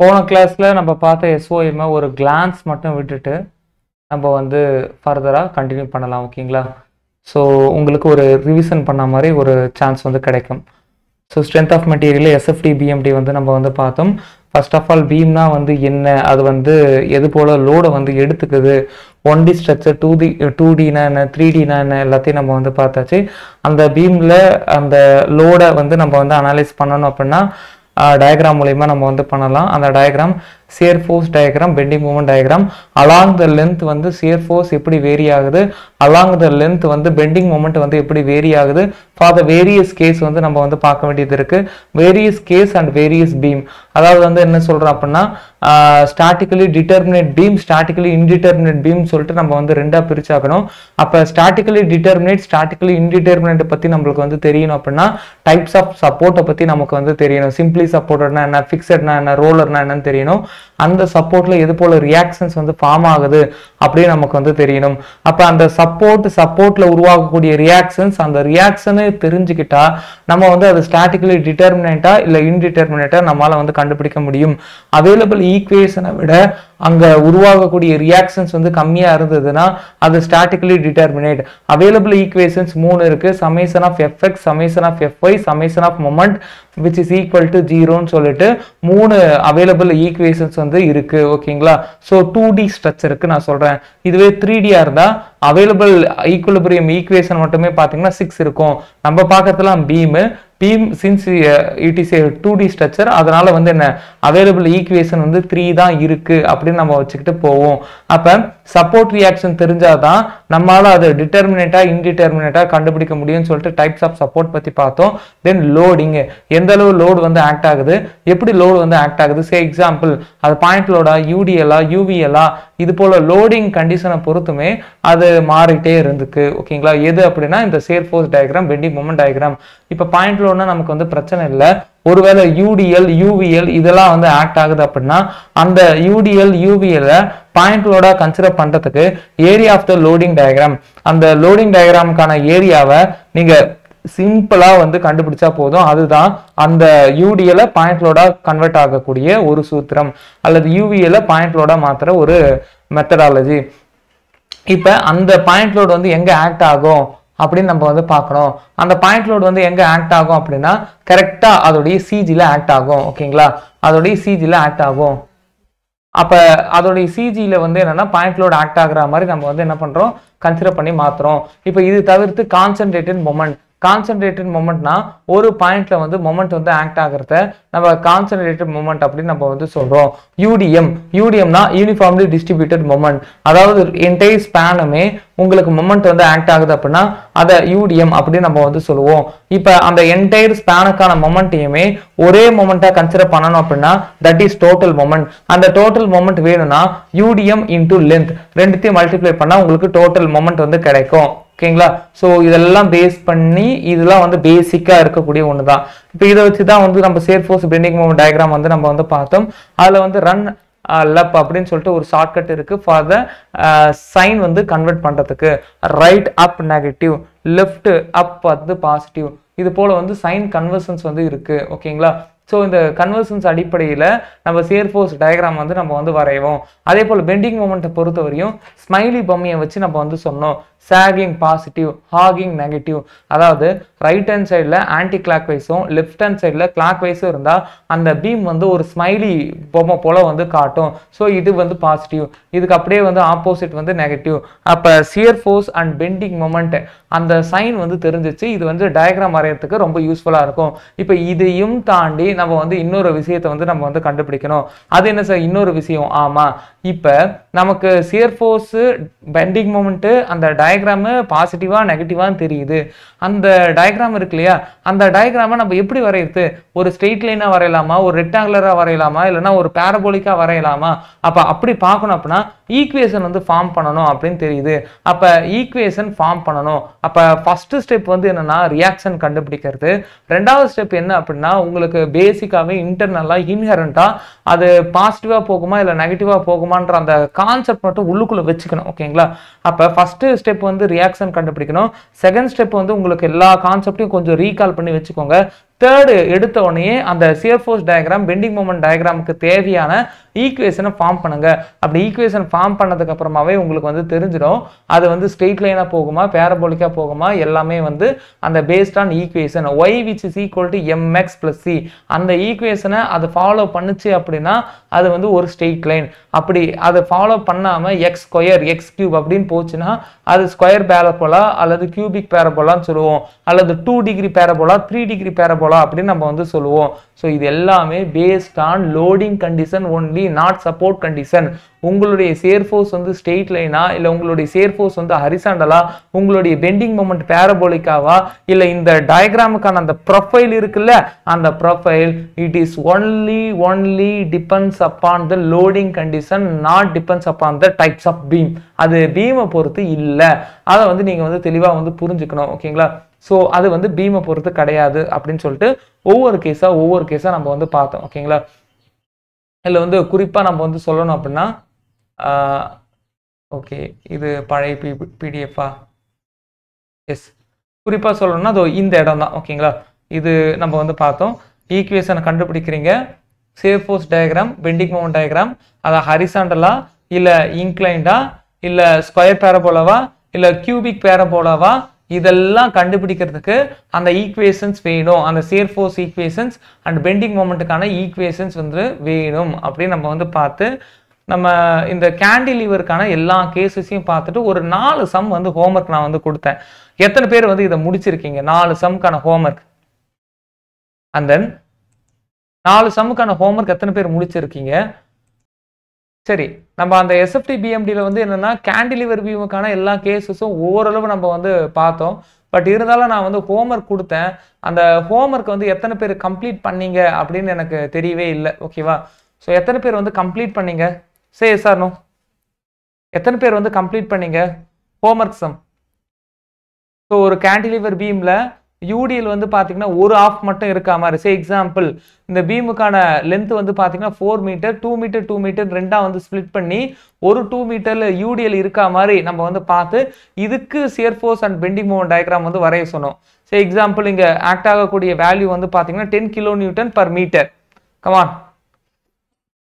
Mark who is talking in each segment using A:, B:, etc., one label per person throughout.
A: போன கிளாஸில் நம்ம பார்த்த எஸ்ஓஎம் ஒரு கிளான்ஸ் மட்டும் விட்டுட்டு நம்ம வந்து ஃபர்தராக கண்டினியூ பண்ணலாம் ஓகேங்களா ஸோ உங்களுக்கு ஒரு ரிவிஷன் பண்ண மாதிரி ஒரு சான்ஸ் வந்து கிடைக்கும். So strength of material SFD BMD வந்து நம்ம வந்து பார்த்தோம். ஃபர்ஸ்ட் ஆஃப் ஆல் பீம்னா வந்து என்ன? அது வந்து எது போல் லோடை வந்து எடுத்துக்குது? One D structure two D two Tina என்ன? த்ரீ டினா என்ன? எல்லாத்தையும் நம்ம வந்து பார்த்தாச்சு. அந்த பீமில் அந்த லோடை வந்து நம்ம வந்து அனலைஸ் பண்ணணும் அப்படின்னா டயக்ராம் மூலயமா நம்ம வந்து பண்ணலாம். அந்த diagram shear force diagram bending moment diagram along the length வந்து சியர் ஃபோர்ஸ் எப்படி வேரி ஆகுது? அலாங் த லென்த் வந்து பெண்டிங் மூமெண்ட் வந்து எப்படி வேரி ஆகுது? ஃபார் த வேரியஸ் கேஸ் வந்து நம்ம வந்து பார்க்க வேண்டியது இருக்குது various case and various beam அதாவது வந்து என்ன சொல்கிறோம் அப்படின்னா statically determinate beam statically indeterminate beam சொல்லிட்டு நம்ம வந்து ரெண்டாக பிரிச்சாக்கணும். அப்போ ஸ்டாட்டிக்கலி டிட்டர்மினேட் ஸ்டாட்டிக்கலி இன்டிட்டர்மினேட் பற்றி நம்மளுக்கு வந்து தெரியணும் அப்படின்னா டைப்ஸ் ஆஃப் சப்போர்ட்டை பற்றி நமக்கு வந்து தெரியணும். சிம்பிளி சப்போர்ட்னா என்ன? ஃபிக்ஸட்னா என்ன? ரோலர்னா என்னன்னு தெரியணும். அந்த சப்போர்ட்ல எது போல ரியாக்ஷன்ஸ் வந்து ஃபார்ம் ஆகுது அப்படின்னு நமக்கு வந்து தெரியணும். அப்ப அந்த சப்போர்ட் சப்போர்ட்ல உருவாகக்கூடிய ரியாக்ஷன்ஸ் அந்த ரியாக்ஷனு தெரிஞ்சுக்கிட்டா நம்ம வந்து அது ஸ்டாட்டிக்கலி டிட்டர்மினேட்டாக இல்ல இன்டிட்டர்மினேட்டாக நம்மளால வந்து கண்டுபிடிக்க முடியும். அவைலபிள் ஈக்குவேஷனை விட அங்கே உருவாகக்கூடிய ரியாக்ஷன்ஸ் வந்து கம்மியாக இருந்ததுன்னா அது ஸ்டாட்டிக்கலி டிட்டர்மினேட் அவைலபிள் ஈக்குவேஷன்ஸ் மூணு இருக்கு. Summation of FX summation of FY summation of moment which is equal to ஜீரோன்னு சொல்லிட்டு மூணு அவைலபிள் ஈக்குவேஷன்ஸ் வந்து இருக்கு. ஓகேங்களா? ஸோ டூ டி ஸ்ட்ரக்சருக்கு நான் சொல்றேன். இதுவே த்ரீ டியா இருந்தா அவைலபிள் ஈக்குவலிபிரியம் ஈக்குவேஷன் மட்டுமே பார்த்தீங்கன்னா சிக்ஸ் இருக்கும். நம்ம பார்க்கறதுலாம் beam beam since it is a two D structure அதனால் வந்து என்ன அவைலபிள் ஈக்குவேஷன் வந்து த்ரீ தான் இருக்குது அப்படின்னு நம்ம வச்சுக்கிட்டு போவோம். அப்போ சப்போர்ட் ரியாக்ஷன் தெரிஞ்சால் தான் நம்மளால் அது டிட்டர்மினேட்டாக இன்டிட்டர்மினேட்டாக கண்டுபிடிக்க முடியும்னு சொல்லிட்டு டைப்ஸ் ஆஃப் சப்போர்ட் பற்றி பார்த்தோம். தென் லோடிங்கு எந்த அளவு லோடு வந்து ஆக்ட் ஆகுது எப்படி லோடு வந்து ஆக்ட் ஆகுது? சே எக்ஸாம்பிள் அது பாயிண்ட் லோடா யூடிஎலா யூவிஎலா இது போல் லோடிங் கண்டிஷனை பொறுத்துமே அது மாறிட்டே இருந்துக்கு ஓகேங்களா எது அப்படின்னா இந்த shear force diagram bending moment diagram இப்போ பாயிண்ட் லோட்னா நமக்கு வந்து பிரச்சனை இல்லை. ஒருவேளை யூடிஎல் யூவிஎல் இதெல்லாம் வந்து ஆக்ட் ஆகுது அப்படின்னா அந்த யூடிஎல் யூவிஎல் பாயிண்ட் லோடா கன்சிடர் பண்றதுக்கு area of the loading diagram அந்த லோடிங் டயக்ராமுக்கான ஏரியாவை நீங்க சிம்பிளாக வந்து கண்டுபிடிச்சா போதும். அதுதான் அந்த யூடிஎல பாயிண்ட் லோடா கன்வெர்ட் ஆகக்கூடிய ஒரு சூத்திரம். அல்லது யூவிஎல பாயிண்ட் லோடா மாத்திர ஒரு மெத்தடாலஜி இப்போ அந்த பாயிண்ட் லோடு வந்து எங்கே ஆக்ட் ஆகும்? அப்படின்னு நம்ம வந்து பார்க்கணும். அந்த பாயிண்ட் லோடு வந்து எங்கே ஆக்ட் ஆகும் அப்படின்னா கரெக்டாக அதோடைய சிஜியில் ஆக்ட் ஆகும் ஓகேங்களா அதோடைய சிஜியில் ஆக்ட் ஆகும். அப்போ அதோடைய சிஜியில் வந்து என்னென்னா பாயிண்ட் லோடு ஆக்ட் ஆகுற மாதிரி நம்ம வந்து என்ன பண்ணுறோம் கன்சிடர் பண்ணி மாற்றுறோம் இப்போ இது தவிர்த்து கான்சன்ட்ரேட்டட் மொமெண்ட் கான்சென்ட்ரேட்டட் மொமெண்ட்னா ஒரு பாயிண்ட்ல வந்து மொமெண்ட் வந்து ஆக்ட் ஆகிறத நம்ம கான்சென்ட்ரேட்டட் மொமெண்ட் அப்படின்னு நம்ம வந்து சொல்றோம். யூடிஎம் யூடிஎம்னா யூனிஃபார்ம்லி டிஸ்ட்ரிபியூட்டட் மொமெண்ட் அதாவது என்டையர் ஸ்பேனுமே உங்களுக்கு மொமெண்ட் வந்து ஆக்ட் ஆகுது அப்படின்னா அதை யூடிஎம் அப்படின்னு நம்ம வந்து சொல்லுவோம். இப்போ அந்த என்டையர் ஸ்பேனுக்கான மொமெண்ட்டையுமே ஒரே மொமெண்ட்டாக கன்சிடர் பண்ணணும் அப்படின்னா தட் இஸ் டோட்டல் மொமெண்ட் அந்த டோட்டல் மொமெண்ட் வேணும்னா யூடிஎம் இன்டூ லென்த் ரெண்டுத்தையும் மல்டிப்ளை பண்ணால் உங்களுக்கு டோட்டல் மொமெண்ட் வந்து கிடைக்கும். ஓகேங்களா? ஸோ இதெல்லாம் பேஸ் பண்ணி இதெல்லாம் வந்து பேசிக்காக இருக்கக்கூடிய ஒன்று தான் இப்போ இதை வச்சு தான் வந்து நம்ம shear force bending moment diagram வந்து நம்ம வந்து பார்த்தோம். அதில் வந்து ரன் லப் uh, அப்படின்னு சொல்லிட்டு ஒரு ஷார்ட்கட் இருக்குது ஃபார் த சைன் வந்து கன்வெர்ட் பண்ணுறதுக்கு right up negative left up வந்து பாசிட்டிவ் இது போல் வந்து சைன் கன்வர்சன்ஸ் வந்து இருக்குது ஓகேங்களா? ஸோ இந்த கன்வர்சன்ஸ் அடிப்படையில் நம்ம சேர் ஃபோர்ஸ் டயக்ராம் வந்து நம்ம வந்து வரைவோம். அதே போல் பெண்டிங் மூமெண்ட்டை பொறுத்தவரையும் ஸ்மைலி பொம்மையை வச்சு நம்ம வந்து சொன்னோம். சாகிங் பாசிட்டிவ் ஹாகிங் நெகட்டிவ் அதாவது ரைட் ஹேண்ட் சைடில் ஆன்டி கிளாக் வைஸும் லெஃப்ட் ஹேண்ட் சைடில் கிளாக் வைஸும் இருந்தால் அந்த பீம் வந்து ஒரு ஸ்மைலி பொம்மை போல் வந்து காட்டும். ஸோ இது வந்து பாசிட்டிவ் இதுக்கு அப்படியே வந்து ஆப்போசிட் வந்து நெகட்டிவ் அப்போ shear force and bending moment அந்த சைன் வந்து தெரிஞ்சிச்சு. இது வந்து டயக்ராம் வரையறதுக்கு ரொம்ப யூஸ்ஃபுல்லாக இருக்கும். இப்போ இதையும் தாண்டி நம்ம வந்து இன்னொரு விஷயத்தை வந்து நம்ம வந்து கண்டுபிடிக்கணும். அது என்ன சார் இன்னொரு விஷயம். ஆமாம் இப்போ நமக்கு சியர் ஃபோர்ஸு பெண்டிங் மூமெண்ட்டு அந்த டயக்ராமு பாசிட்டிவா நெகட்டிவான்னு தெரியுது. அந்த டயக்ராம் இருக்கு இல்லையா? அந்த டயக்ராமை நம்ம எப்படி வரையுது ஒரு ஸ்ட்ரெயிட் லைனாக வரையலாமா? ஒரு ரெக்டாங்குலராக வரையலாமா? இல்லைன்னா ஒரு பேரபோலிக்காக வரையலாமா? அப்போ அப்படி பார்க்கணும் அப்படின்னா ஈக்குவேஷன் வந்து ஃபார்ம் பண்ணணும் அப்படின்னு தெரியுது. அப்போ ஈக்குவேஷன் ஃபார்ம் பண்ணணும். அப்போ ஃபஸ்ட்டு ஸ்டெப் வந்து என்னென்னா ரியாக்ஷன் கண்டுபிடிக்கிறது. ரெண்டாவது ஸ்டெப் என்ன அப்படின்னா உங்களுக்கு பேசிக்காகவே இன்டர்னலாக இன்ஹரண்ட்டாக அது பாசிட்டிவாக போகுமா? இல்லை நெகட்டிவாக போகுமான்ற அந்த கான்செப்ட் மட்டும் உள்ளுக்குள்ளே வச்சுக்கணும் ஓகேங்களா அப்போ ஃபஸ்ட்டு ஸ்டெப் வந்து ரியாக்ஷன் கண்டுபிடிக்கணும். செகண்ட் ஸ்டெப் வந்து உங்களுக்கு எல்லா கான்செப்டையும் கொஞ்சம் ரீகால் பண்ணி வச்சுக்கோங்க. தேர்டு எடுத்த உடனே அந்த shear force diagram bending moment டயக்ராமுக்கு தேவையான ஈக்குவேஷனை ஃபார்ம் பண்ணுங்க. அப்படி ஈக்குவேஷன் ஃபார்ம் பண்ணதுக்கு அப்புறமாவே உங்களுக்கு வந்து தெரிஞ்சிடும். அது வந்து ஸ்ட்ரெயிட் லைனாக போகுமா பேரபோலிக்காக போகுமா எல்லாமே வந்து அந்த based on equation y which is equal to m x plus c அந்த ஈக்குவேஷனை அது ஃபாலோ பண்ணுச்சு அப்படின்னா அது வந்து ஒரு ஸ்ட்ரெயிட் லைன் அப்படி அதை ஃபாலோ பண்ணாமல் எக்ஸ் ஸ்கொயர் எக்ஸ் கியூப் அப்படின்னு போச்சுன்னா அது ஸ்கொயர் பேரபோலா அல்லது கியூபிக் பேரபோலான்னு சொல்லுவோம். அல்லது two degree parabola three degree parabola அப்படின்னு நம்ம வந்து சொல்லுவோம். ஸோ இது எல்லாமே based on loading condition only not support condition உங்களுடைய சேர் ஃபோர்ஸ் வந்து ஸ்ட்ரெயிட் லைனா இல்லை உங்களுடைய சேர் ஃபோர்ஸ் வந்து ஹரிசாண்டலா உங்களுடைய பெண்டிங் மூமெண்ட் பேரபோலிக்காவா இல்லை இந்த டயக்ராமுக்கான அந்த ப்ரொஃபைல் இருக்குல்ல? அந்த profile it is only only depends upon the loading condition not depends upon the types of beam அது பீமை பொறுத்து இல்லை. அதை வந்து நீங்கள் வந்து தெளிவாக வந்து புரிஞ்சுக்கணும் ஓகேங்களா? ஸோ அது வந்து பீமை பொறுத்து கிடையாது அப்படின்னு சொல்லிட்டு ஒவ்வொரு கேஸாக ஒவ்வொரு கேஸாக நம்ம வந்து பார்த்தோம் ஓகேங்களா? இதில் வந்து குறிப்பாக நம்ம வந்து சொல்லணும் அப்படின்னா ஓகே இது பழைய பி பிடிஎஃபா எஸ் குறிப்பாக சொல்லணும்னா அது இந்த இடம் தான் ஓகேங்களா இது நம்ம வந்து பார்த்தோம். ஈக்குவேஷனை கண்டுபிடிக்கிறீங்க. Shear force diagram bending moment diagram அதை ஹரிசாண்டலா இல்லை இன்க்ளைண்டா இல்லை ஸ்கொயர் பேரபோலாவா இல்லை கியூபிக் பேரபோலாவா இதெல்லாம் கண்டுபிடிக்கிறதுக்கு அந்த ஈக்குவேஷன்ஸ் வேணும். அந்த shear force equations and bending மூமெண்ட்டுக்கான equations வந்து வேணும். அப்படின்னு நம்ம வந்து பார்த்து நம்ம இந்த கேண்டிலீவருக்கான எல்லா கேசஸையும் பார்த்துட்டு ஒரு நாலு சம் வந்து ஹோம்ஒர்க் நான் வந்து கொடுத்தேன். எத்தனை பேர் வந்து இதை முடிச்சிருக்கீங்க? நாலு சம்க்கான ஹோம்ஒர்க் அண்ட் தென் நாலு சம்முக்கான ஹோம்ஒர்க் எத்தனை பேர் முடிச்சிருக்கீங்க? சரி நம்ம அந்த எஸ்எஃப்டி பிஎம்டியில் வந்து என்னென்னா கேண்டிலிவர் பீமுக்கான எல்லா கேஸஸும் ஓரளவு நம்ம வந்து பார்த்தோம். பட் இருந்தாலும் நான் வந்து ஹோம்ஒர்க் கொடுத்தேன். அந்த ஹோம்ஒர்க் வந்து எத்தனை பேர் கம்ப்ளீட் பண்ணீங்க அப்படின்னு எனக்கு தெரியவே இல்லை. ஓகேவா ஸோ எத்தனை பேர் வந்து கம்ப்ளீட் பண்ணீங்க? சே சார் நோ எத்தனை பேர் வந்து கம்ப்ளீட் பண்ணீங்க? ஹோம்ஒர்க் சம் ஸோ ஒரு கேண்டிலிவர் பீமில் யூடிஎல் வந்து பார்த்தீங்கன்னா ஒரு ஆஃப் மட்டும் இருக்கா மாதிரி. சே எக்ஸாம்பிள் இந்த பீமுக்கான லென்த் வந்து பார்த்தீங்கன்னா four metre two metre two metre ரெண்டாக வந்து ஸ்ப்ளிட் பண்ணி ஒரு டூ மீட்டரில் யூடிஎல் இருக்கா மாதிரி நம்ம வந்து பார்த்து இதுக்கு shear force and bending moment diagram வந்து வரைய சொன்னோம். சே எக்ஸாம்பிள் இங்கே ஆக்ட் ஆகக்கூடிய வேல்யூ வந்து பார்த்தீங்கன்னா ten kilo newton per metre come on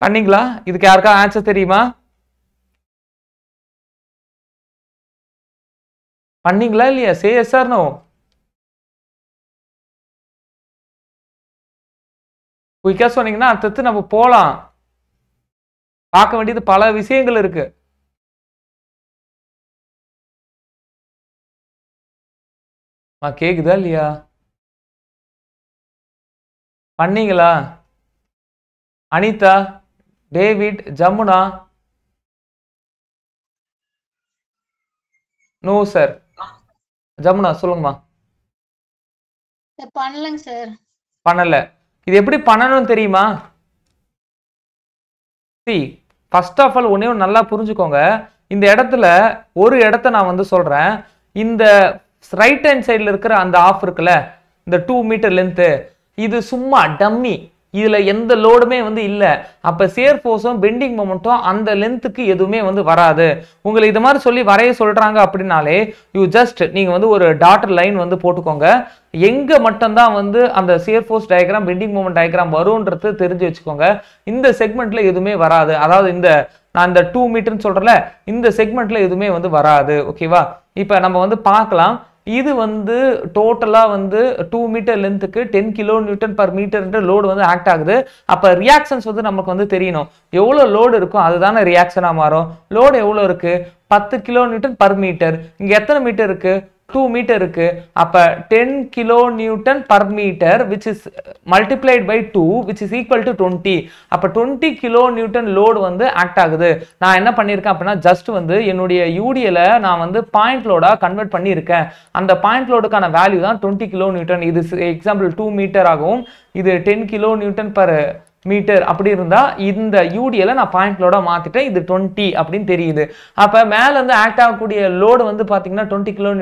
A: பண்ணிங்களா? இதுக்கு யாருக்கா ஆன்சர் தெரியுமா? பண்ணீங்களா இல்லையா? சே எஸ் நோ குயிக்கா சொன்னீங்கன்னா அடுத்தது நம்ம போலாம். பார்க்க வேண்டியது பல விஷயங்கள் இருக்கு. கேக்குதா இல்லையா? பண்ணீங்களா? Anita David Jamuna. No sir. Jamuna சொல்லுங்கம்மா.
B: பண்ணலங்க சார்.
A: பண்ணல. இது எப்படி பண்ணணும்னு தெரியுமா? சி ஃபர்ஸ்ட் ஆஃப் ஆல் ஒன்றே ஒன்று நல்லா புரிஞ்சுக்கோங்க. இந்த இடத்துல ஒரு இடத்த நான் வந்து சொல்கிறேன் இந்த ரைட் ஹேண்ட் சைடில் இருக்கிற அந்த ஆஃப் இருக்குல்ல இந்த டூ மீட்டர் லென்த்து இது சும்மா டம்மி இதில் எந்த லோடுமே வந்து இல்லை. அப்போ சேர் ஃபோர்ஸும் பெண்டிங் மொமெண்ட்டும் அந்த லென்த்துக்கு எதுவுமே வந்து வராது. உங்களை இது மாதிரி சொல்லி வரைய சொல்கிறாங்க அப்படின்னாலே யூ ஜஸ்ட் நீங்கள் வந்து ஒரு டாட்டர் லைன் வந்து போட்டுக்கோங்க. எங்கே மட்டும்தான் வந்து அந்த shear force diagram bending moment diagram வரும்ன்றது தெரிஞ்சு வச்சுக்கோங்க. இந்த செக்மெண்ட்டில் எதுவுமே வராது. அதாவது இந்த நான் இந்த டூ மீட்டர்னு சொல்கிறல இந்த செக்மெண்ட்டில் எதுவுமே வந்து வராது. ஓகேவா இப்போ நம்ம வந்து பார்க்கலாம். இது வந்து டோட்டலாக வந்து டூ மீட்டர் லென்த்துக்கு டென் கிலோ நியூட்டன் பர் மீட்டர்ன்ற லோடு வந்து ஆக்ட் ஆகுது. அப்போ ரியாக்ஷன்ஸ் வந்து நமக்கு வந்து தெரியணும். எவ்வளோ லோடு இருக்கும் அதுதானே ரியாக்ஷனாக மாறும். லோடு எவ்வளோ இருக்குது பத்து கிலோ நியூட்டன் பர் மீட்டர் இங்கே எத்தனை மீட்டர் இருக்குது டூ மீட்டர் இருக்கு. அப்ப ten kilo newton per metre which is multiplied by two which is equal to twenty அப்ப டுவெண்ட்டி கிலோ நியூட்டன் லோடு வந்து ஆக்ட் ஆகுது. நான் என்ன பண்ணியிருக்கேன் அப்படின்னா ஜஸ்ட் வந்து என்னுடைய யூடிஎல நான் வந்து பாயிண்ட் லோடா கன்வெர்ட் பண்ணியிருக்கேன் அந்த பாயிண்ட் லோடுக்கான வேல்யூ தான் டுவெண்ட்டி கிலோ நியூட்டன் இது எக்ஸாம்பிள் டூ மீட்டர் ஆகும். இது ten kilo newton per metre அப்படி இருந்தால் இந்த யூடியில் நான் பாயிண்ட் லோட இது டுவெண்ட்டி அப்படின்னு தெரியுது. அப்போ மேலேருந்து ஆக்ட் ஆகக்கூடிய லோடு வந்து பார்த்தீங்கன்னா டுவெண்ட்டி கிலோ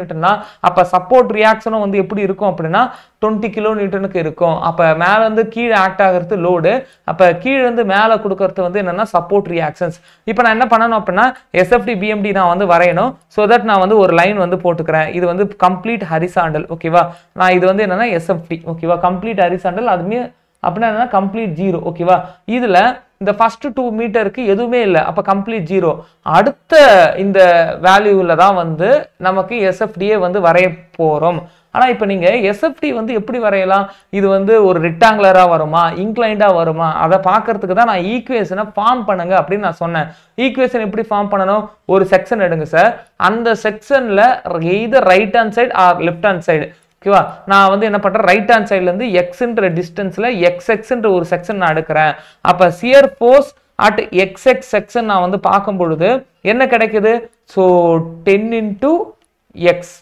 A: அப்போ சப்போர்ட் ரியாக்ஷனும் வந்து எப்படி இருக்கும் அப்படின்னா டுவெண்ட்டி கிலோ நியூட்டனுக்கு இருக்கும். அப்போ மேலேருந்து கீழே ஆக்ட் ஆகிறது லோடு அப்போ கீழேருந்து மேலே கொடுக்கறது வந்து என்னென்னா சப்போர்ட் ரியாக்ஷன்ஸ் இப்போ நான் என்ன பண்ணணும் அப்படின்னா எஸ்எஃப்டி பிஎம்டி நான் வந்து வரையணும். ஸோ தட் நான் வந்து ஒரு லைன் வந்து போட்டுக்கிறேன். இது வந்து கம்ப்ளீட் ஹரிசாண்டல் ஓகேவா நான் இது வந்து என்னென்னா எஸ்எஃப்டி ஓகேவா கம்ப்ளீட் ஹரிசாண்டல் அதுமே அப்படின்னா என்னன்னா கம்ப்ளீட் ஜீரோ ஓகேவா இதுல இந்த ஃபர்ஸ்ட் டூ மீட்டருக்கு எதுவுமே இல்லை அப்ப கம்ப்ளீட் ஜீரோ அடுத்த இந்த வேல்யூவில் தான் வந்து நமக்கு எஸ்எஃப்டியே வந்து வரைய போறோம். ஆனால் இப்போ நீங்கள் எஸ்எஃப்டி வந்து எப்படி வரையலாம்? இது வந்து ஒரு ரெக்டாங்குலராக வருமா? இன்க்ளைண்டாக வருமா? அதை பார்க்கறதுக்கு தான் நான் ஈக்குவேஷனை ஃபார்ம் பண்ணுங்க அப்படின்னு நான் சொன்னேன். ஈக்குவேஷன் எப்படி ஃபார்ம் பண்ணணும்? ஒரு செக்ஷன் எடுங்க சார் அந்த செக்ஷனில் either right hand side or left hand side ஓகேவா? நான் வந்து என்ன பண்ணுறேன் ரைட் ஹேண்ட் சைட்லேருந்து எக்ஸுன்ற டிஸ்டன்ஸில் எக்ஸ் எக்ஸ்ன்ற ஒரு செக்ஷன் நான் எடுக்கிறேன். அப்போ shear force at x x section நான் வந்து பார்க்கும் பொழுது என்ன கிடைக்குது? ஸோ டென் இன்ட்டு எக்ஸ்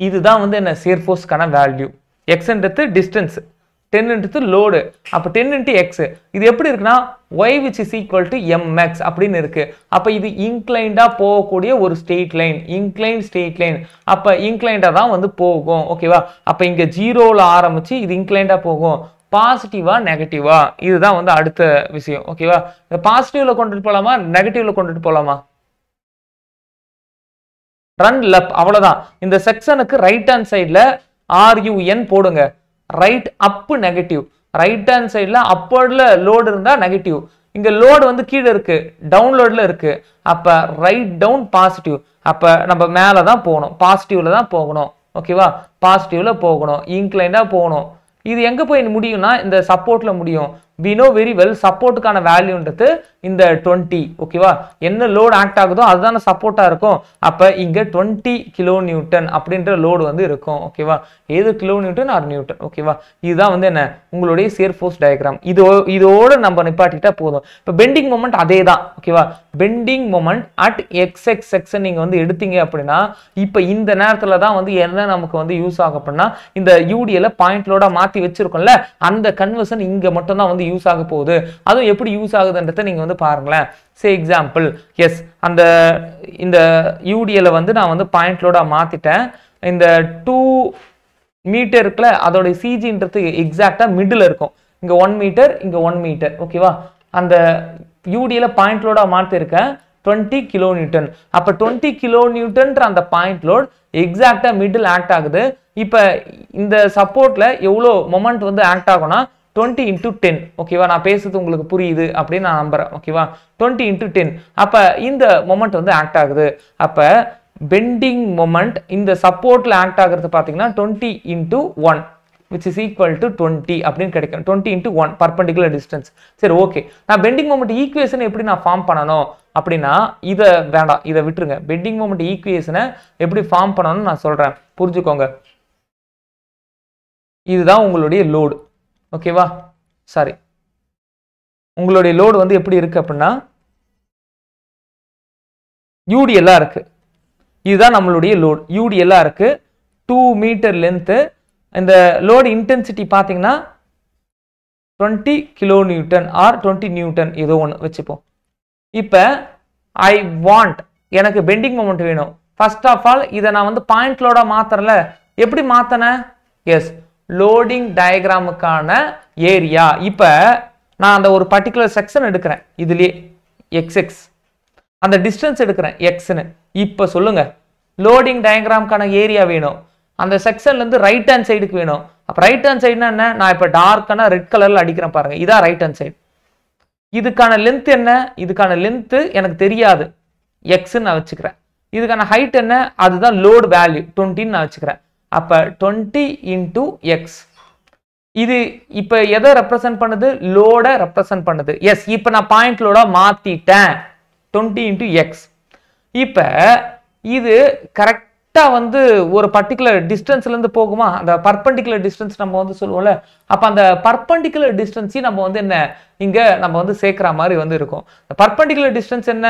A: இதுதான் வந்து என்ன சியர் ஃபோர்ஸ்க்கான வேல்யூ எக்ஸ்ன்றது டிஸ்டன்ஸ் டென்ன்றது லோடு அப்போ டென் இன்ட்டு எக்ஸ் இது எப்படி இருக்குன்னா y which is equal to m x அப்படின்னு இருக்குது அப்போ இது இன்க்ளைண்டா போகக்கூடிய ஒரு straight line incline straight line அப்போ இன்க்ளைண்டா தான் வந்து போகும். ஓகேவா அப்போ இங்கே ஜீரோவில் ஆரம்பித்து இது இன்க்ளைண்டா போகும். பாசிட்டிவா நெகட்டிவா இதுதான் வந்து அடுத்த விஷயம். ஓகேவா இந்த பாசிட்டிவ்ல கொண்டுட்டு போகலாமா நெகட்டிவ்ல கொண்டுட்டு போகலாமா ரன் லெஃப்ட் அவ்வளவுதான். இந்த செக்ஷனுக்கு ரைட் ஹேண்ட் சைடில் ஆர்யூஎன் போடுங்க. Right up negative right hand சைடில் அப்போர்டில் லோடு இருந்தால் நெகட்டிவ் இங்கே லோடு வந்து கீழே இருக்குது டவுன்லோட்ல இருக்குது அப்போ ரைட் டவுன் பாசிட்டிவ் அப்போ நம்ம மேலே தான் போகணும் பாசிட்டிவில் தான் போகணும். ஓகேவா பாசிட்டிவில் போகணும் இன்க்ளைண்டாக போகணும். இது எங்கே போய் முடியும்னா இந்த சப்போர்ட்டில் முடியும். வி நோ வெரி வெல் சப்போர்ட்டுக்கான வேல்யூன்றது இந்த டுவெண்ட்டி ஓகேவா என்ன லோடு ஆக்ட் ஆகுதோ அதுதானே சப்போர்ட்டா இருக்கும். அப்போ இங்க டுவெண்ட்டி கிலோ நியூட்டன் அப்படின்ற லோடு வந்து இருக்கும் ஓகேவா ஏது கிலோ நியூட்டன் ஆர் நியூட்டன் ஓகேவா இதுதான் வந்து என்ன? உங்களுடைய சேர் ஃபோர்ஸ் டயக்ராம் இதோ இதோட நம்ம நிப்பாட்டிட்டா போதும். இப்போ பெண்டிங் மூமெண்ட் அதே தான் ஓகேவா bending moment at x x section நீங்கள் வந்து எடுத்தீங்க அப்படின்னா இப்போ இந்த நேரத்துல தான் வந்து என்ன நமக்கு வந்து யூஸ் ஆகும் அப்படின்னா இந்த யூடிஎல பாயிண்ட் லோடா மாற்றி வச்சிருக்கோம்ல அந்த கன்வர்ஷன் இங்கே மட்டும்தான் வந்து வந்து யூஸ் ஆக போகுது. அதுவும் எப்படி யூஸ் ஆகுதுன்றதை நீங்க வந்து பாருங்களேன். சே எக்ஸாம்பிள் எஸ் அந்த இந்த யூடிஎல வந்து நான் வந்து பாயிண்ட் லோடா மாத்திட்டேன். இந்த டூ மீட்டர் இருக்குல்ல அதோட சிஜின்றது எக்ஸாக்டா மிடில் இருக்கும். இங்க ஒன் மீட்டர் இங்க ஒன் மீட்டர் ஓகேவா அந்த யூடிஎல பாயிண்ட் லோடா மாத்திருக்கேன். டுவெண்ட்டி கிலோ நியூட்டன் அப்போ டுவெண்ட்டி கிலோ நியூட்டன்ற அந்த பாயிண்ட் லோட் எக்ஸாக்டா மிடில் ஆக்ட் ஆகுது. இப்ப இந்த சப்போர்ட்ல எவ்வளோ மொமெண்ட் வந்து ஆக்ட் ஆகும்னா டுவெண்ட்டி இன்டூ டென் ஓகேவா நான் பேசுறது உங்களுக்கு புரியுது அப்படின்னு நான் நம்புறேன் ஓகேவா டுவெண்ட்டி இன்டூ டென் அப்போ இந்த மொமெண்ட் வந்து ஆக்ட் ஆகுது. அப்போ பெண்டிங் மொமெண்ட் இந்த சப்போர்ட்டில் ஆக்ட் ஆகிறது பார்த்தீங்கன்னா twenty into one which is equal to twenty அப்படின்னு கிடைக்கும். Twenty into one perpendicular distance சரி ஓகே நான் பெண்டிங் மொமெண்ட் ஈக்குவேஷன் எப்படி நான் ஃபார்ம் பண்ணணும்? அப்படின்னா இதை வேண்டாம் இதை விட்டுருங்க. பெண்டிங் மொமெண்ட் ஈக்குவேஷனை எப்படி ஃபார்ம் பண்ணணும்னு நான் சொல்கிறேன் புரிஞ்சுக்கோங்க. இதுதான் உங்களுடைய லோடு ஓகேவா? சாரி உங்களுடைய லோடு வந்து எப்படி இருக்கு அப்படின்னா யூடிஎல்லாம் இருக்கு. இதுதான் நம்மளுடைய லோடு யூடிஎல்லாம் இருக்கு. டூ மீட்டர் லென்த்து இந்த லோடு இன்டென்சிட்டி பார்த்தீங்கன்னா twenty kilo newton or twenty newton ஏதோ ஒன்று வச்சுப்போம். இப்போ ஐ வாண்ட் எனக்கு பெண்டிங் மூமெண்ட் வேணும். ஃபர்ஸ்ட் ஆஃப் ஆல் இதை நான் வந்து பாயிண்ட் லோட மாத்துறல. எப்படி மாத்தினேன் எஸ் லோடிங் டயக்ராமுக்கான ஏரியா இப்போ நான் அந்த ஒரு பர்டிகுலர் செக்ஷன் எடுக்கிறேன். இதுலேயே எக்ஸ் எக்ஸ் அந்த டிஸ்டன்ஸ் எடுக்கிறேன் எக்ஸ்னு இப்போ சொல்லுங்கள் லோடிங் டயக்ராமுக்கான ஏரியா வேணும். அந்த செக்ஷன்லேருந்து ரைட் ஹேண்ட் சைடுக்கு வேணும். அப்போ ரைட் ஹேண்ட் சைடுனா என்ன? நான் இப்போ டார்க்கான ரெட் கலரில் அடிக்கிறேன் பாருங்கள் இதான் ரைட் ஹேண்ட் சைடு இதுக்கான லென்த் என்ன? இதுக்கான லென்த்து எனக்கு தெரியாது. எக்ஸ்ன்னு நான் வச்சுக்கிறேன். இதுக்கான ஹைட் என்ன? அதுதான் லோடு வேல்யூ டுவெண்ட்டின்னு நான் வச்சுக்கிறேன். அப்போ டுவெண்ட்டி இன்டூ எக்ஸ் இது இப்போ எதை ரெப்ரசன்ட் பண்ணுது? லோட ரெப்ரசன்ட் பண்ணுது. எஸ் இப்போ நான் பாயிண்ட் லோட மாற்றிட்டேன் டுவெண்ட்டி இன்டூ எக்ஸ் இப்போ இது கரெக்டாக வந்து ஒரு பர்டிகுலர் டிஸ்டன்ஸ்லேருந்து போகுமா? அந்த பர்பண்டிகுலர் டிஸ்டன்ஸ் நம்ம வந்து சொல்லுவோம்ல அப்போ அந்த பர்பண்டிகுலர் டிஸ்டன்ஸையும் நம்ம வந்து என்ன? இங்கே நம்ம வந்து சேர்க்குற மாதிரி வந்து இருக்கும். இந்த பர்பண்டிகுலர் டிஸ்டன்ஸ் என்ன?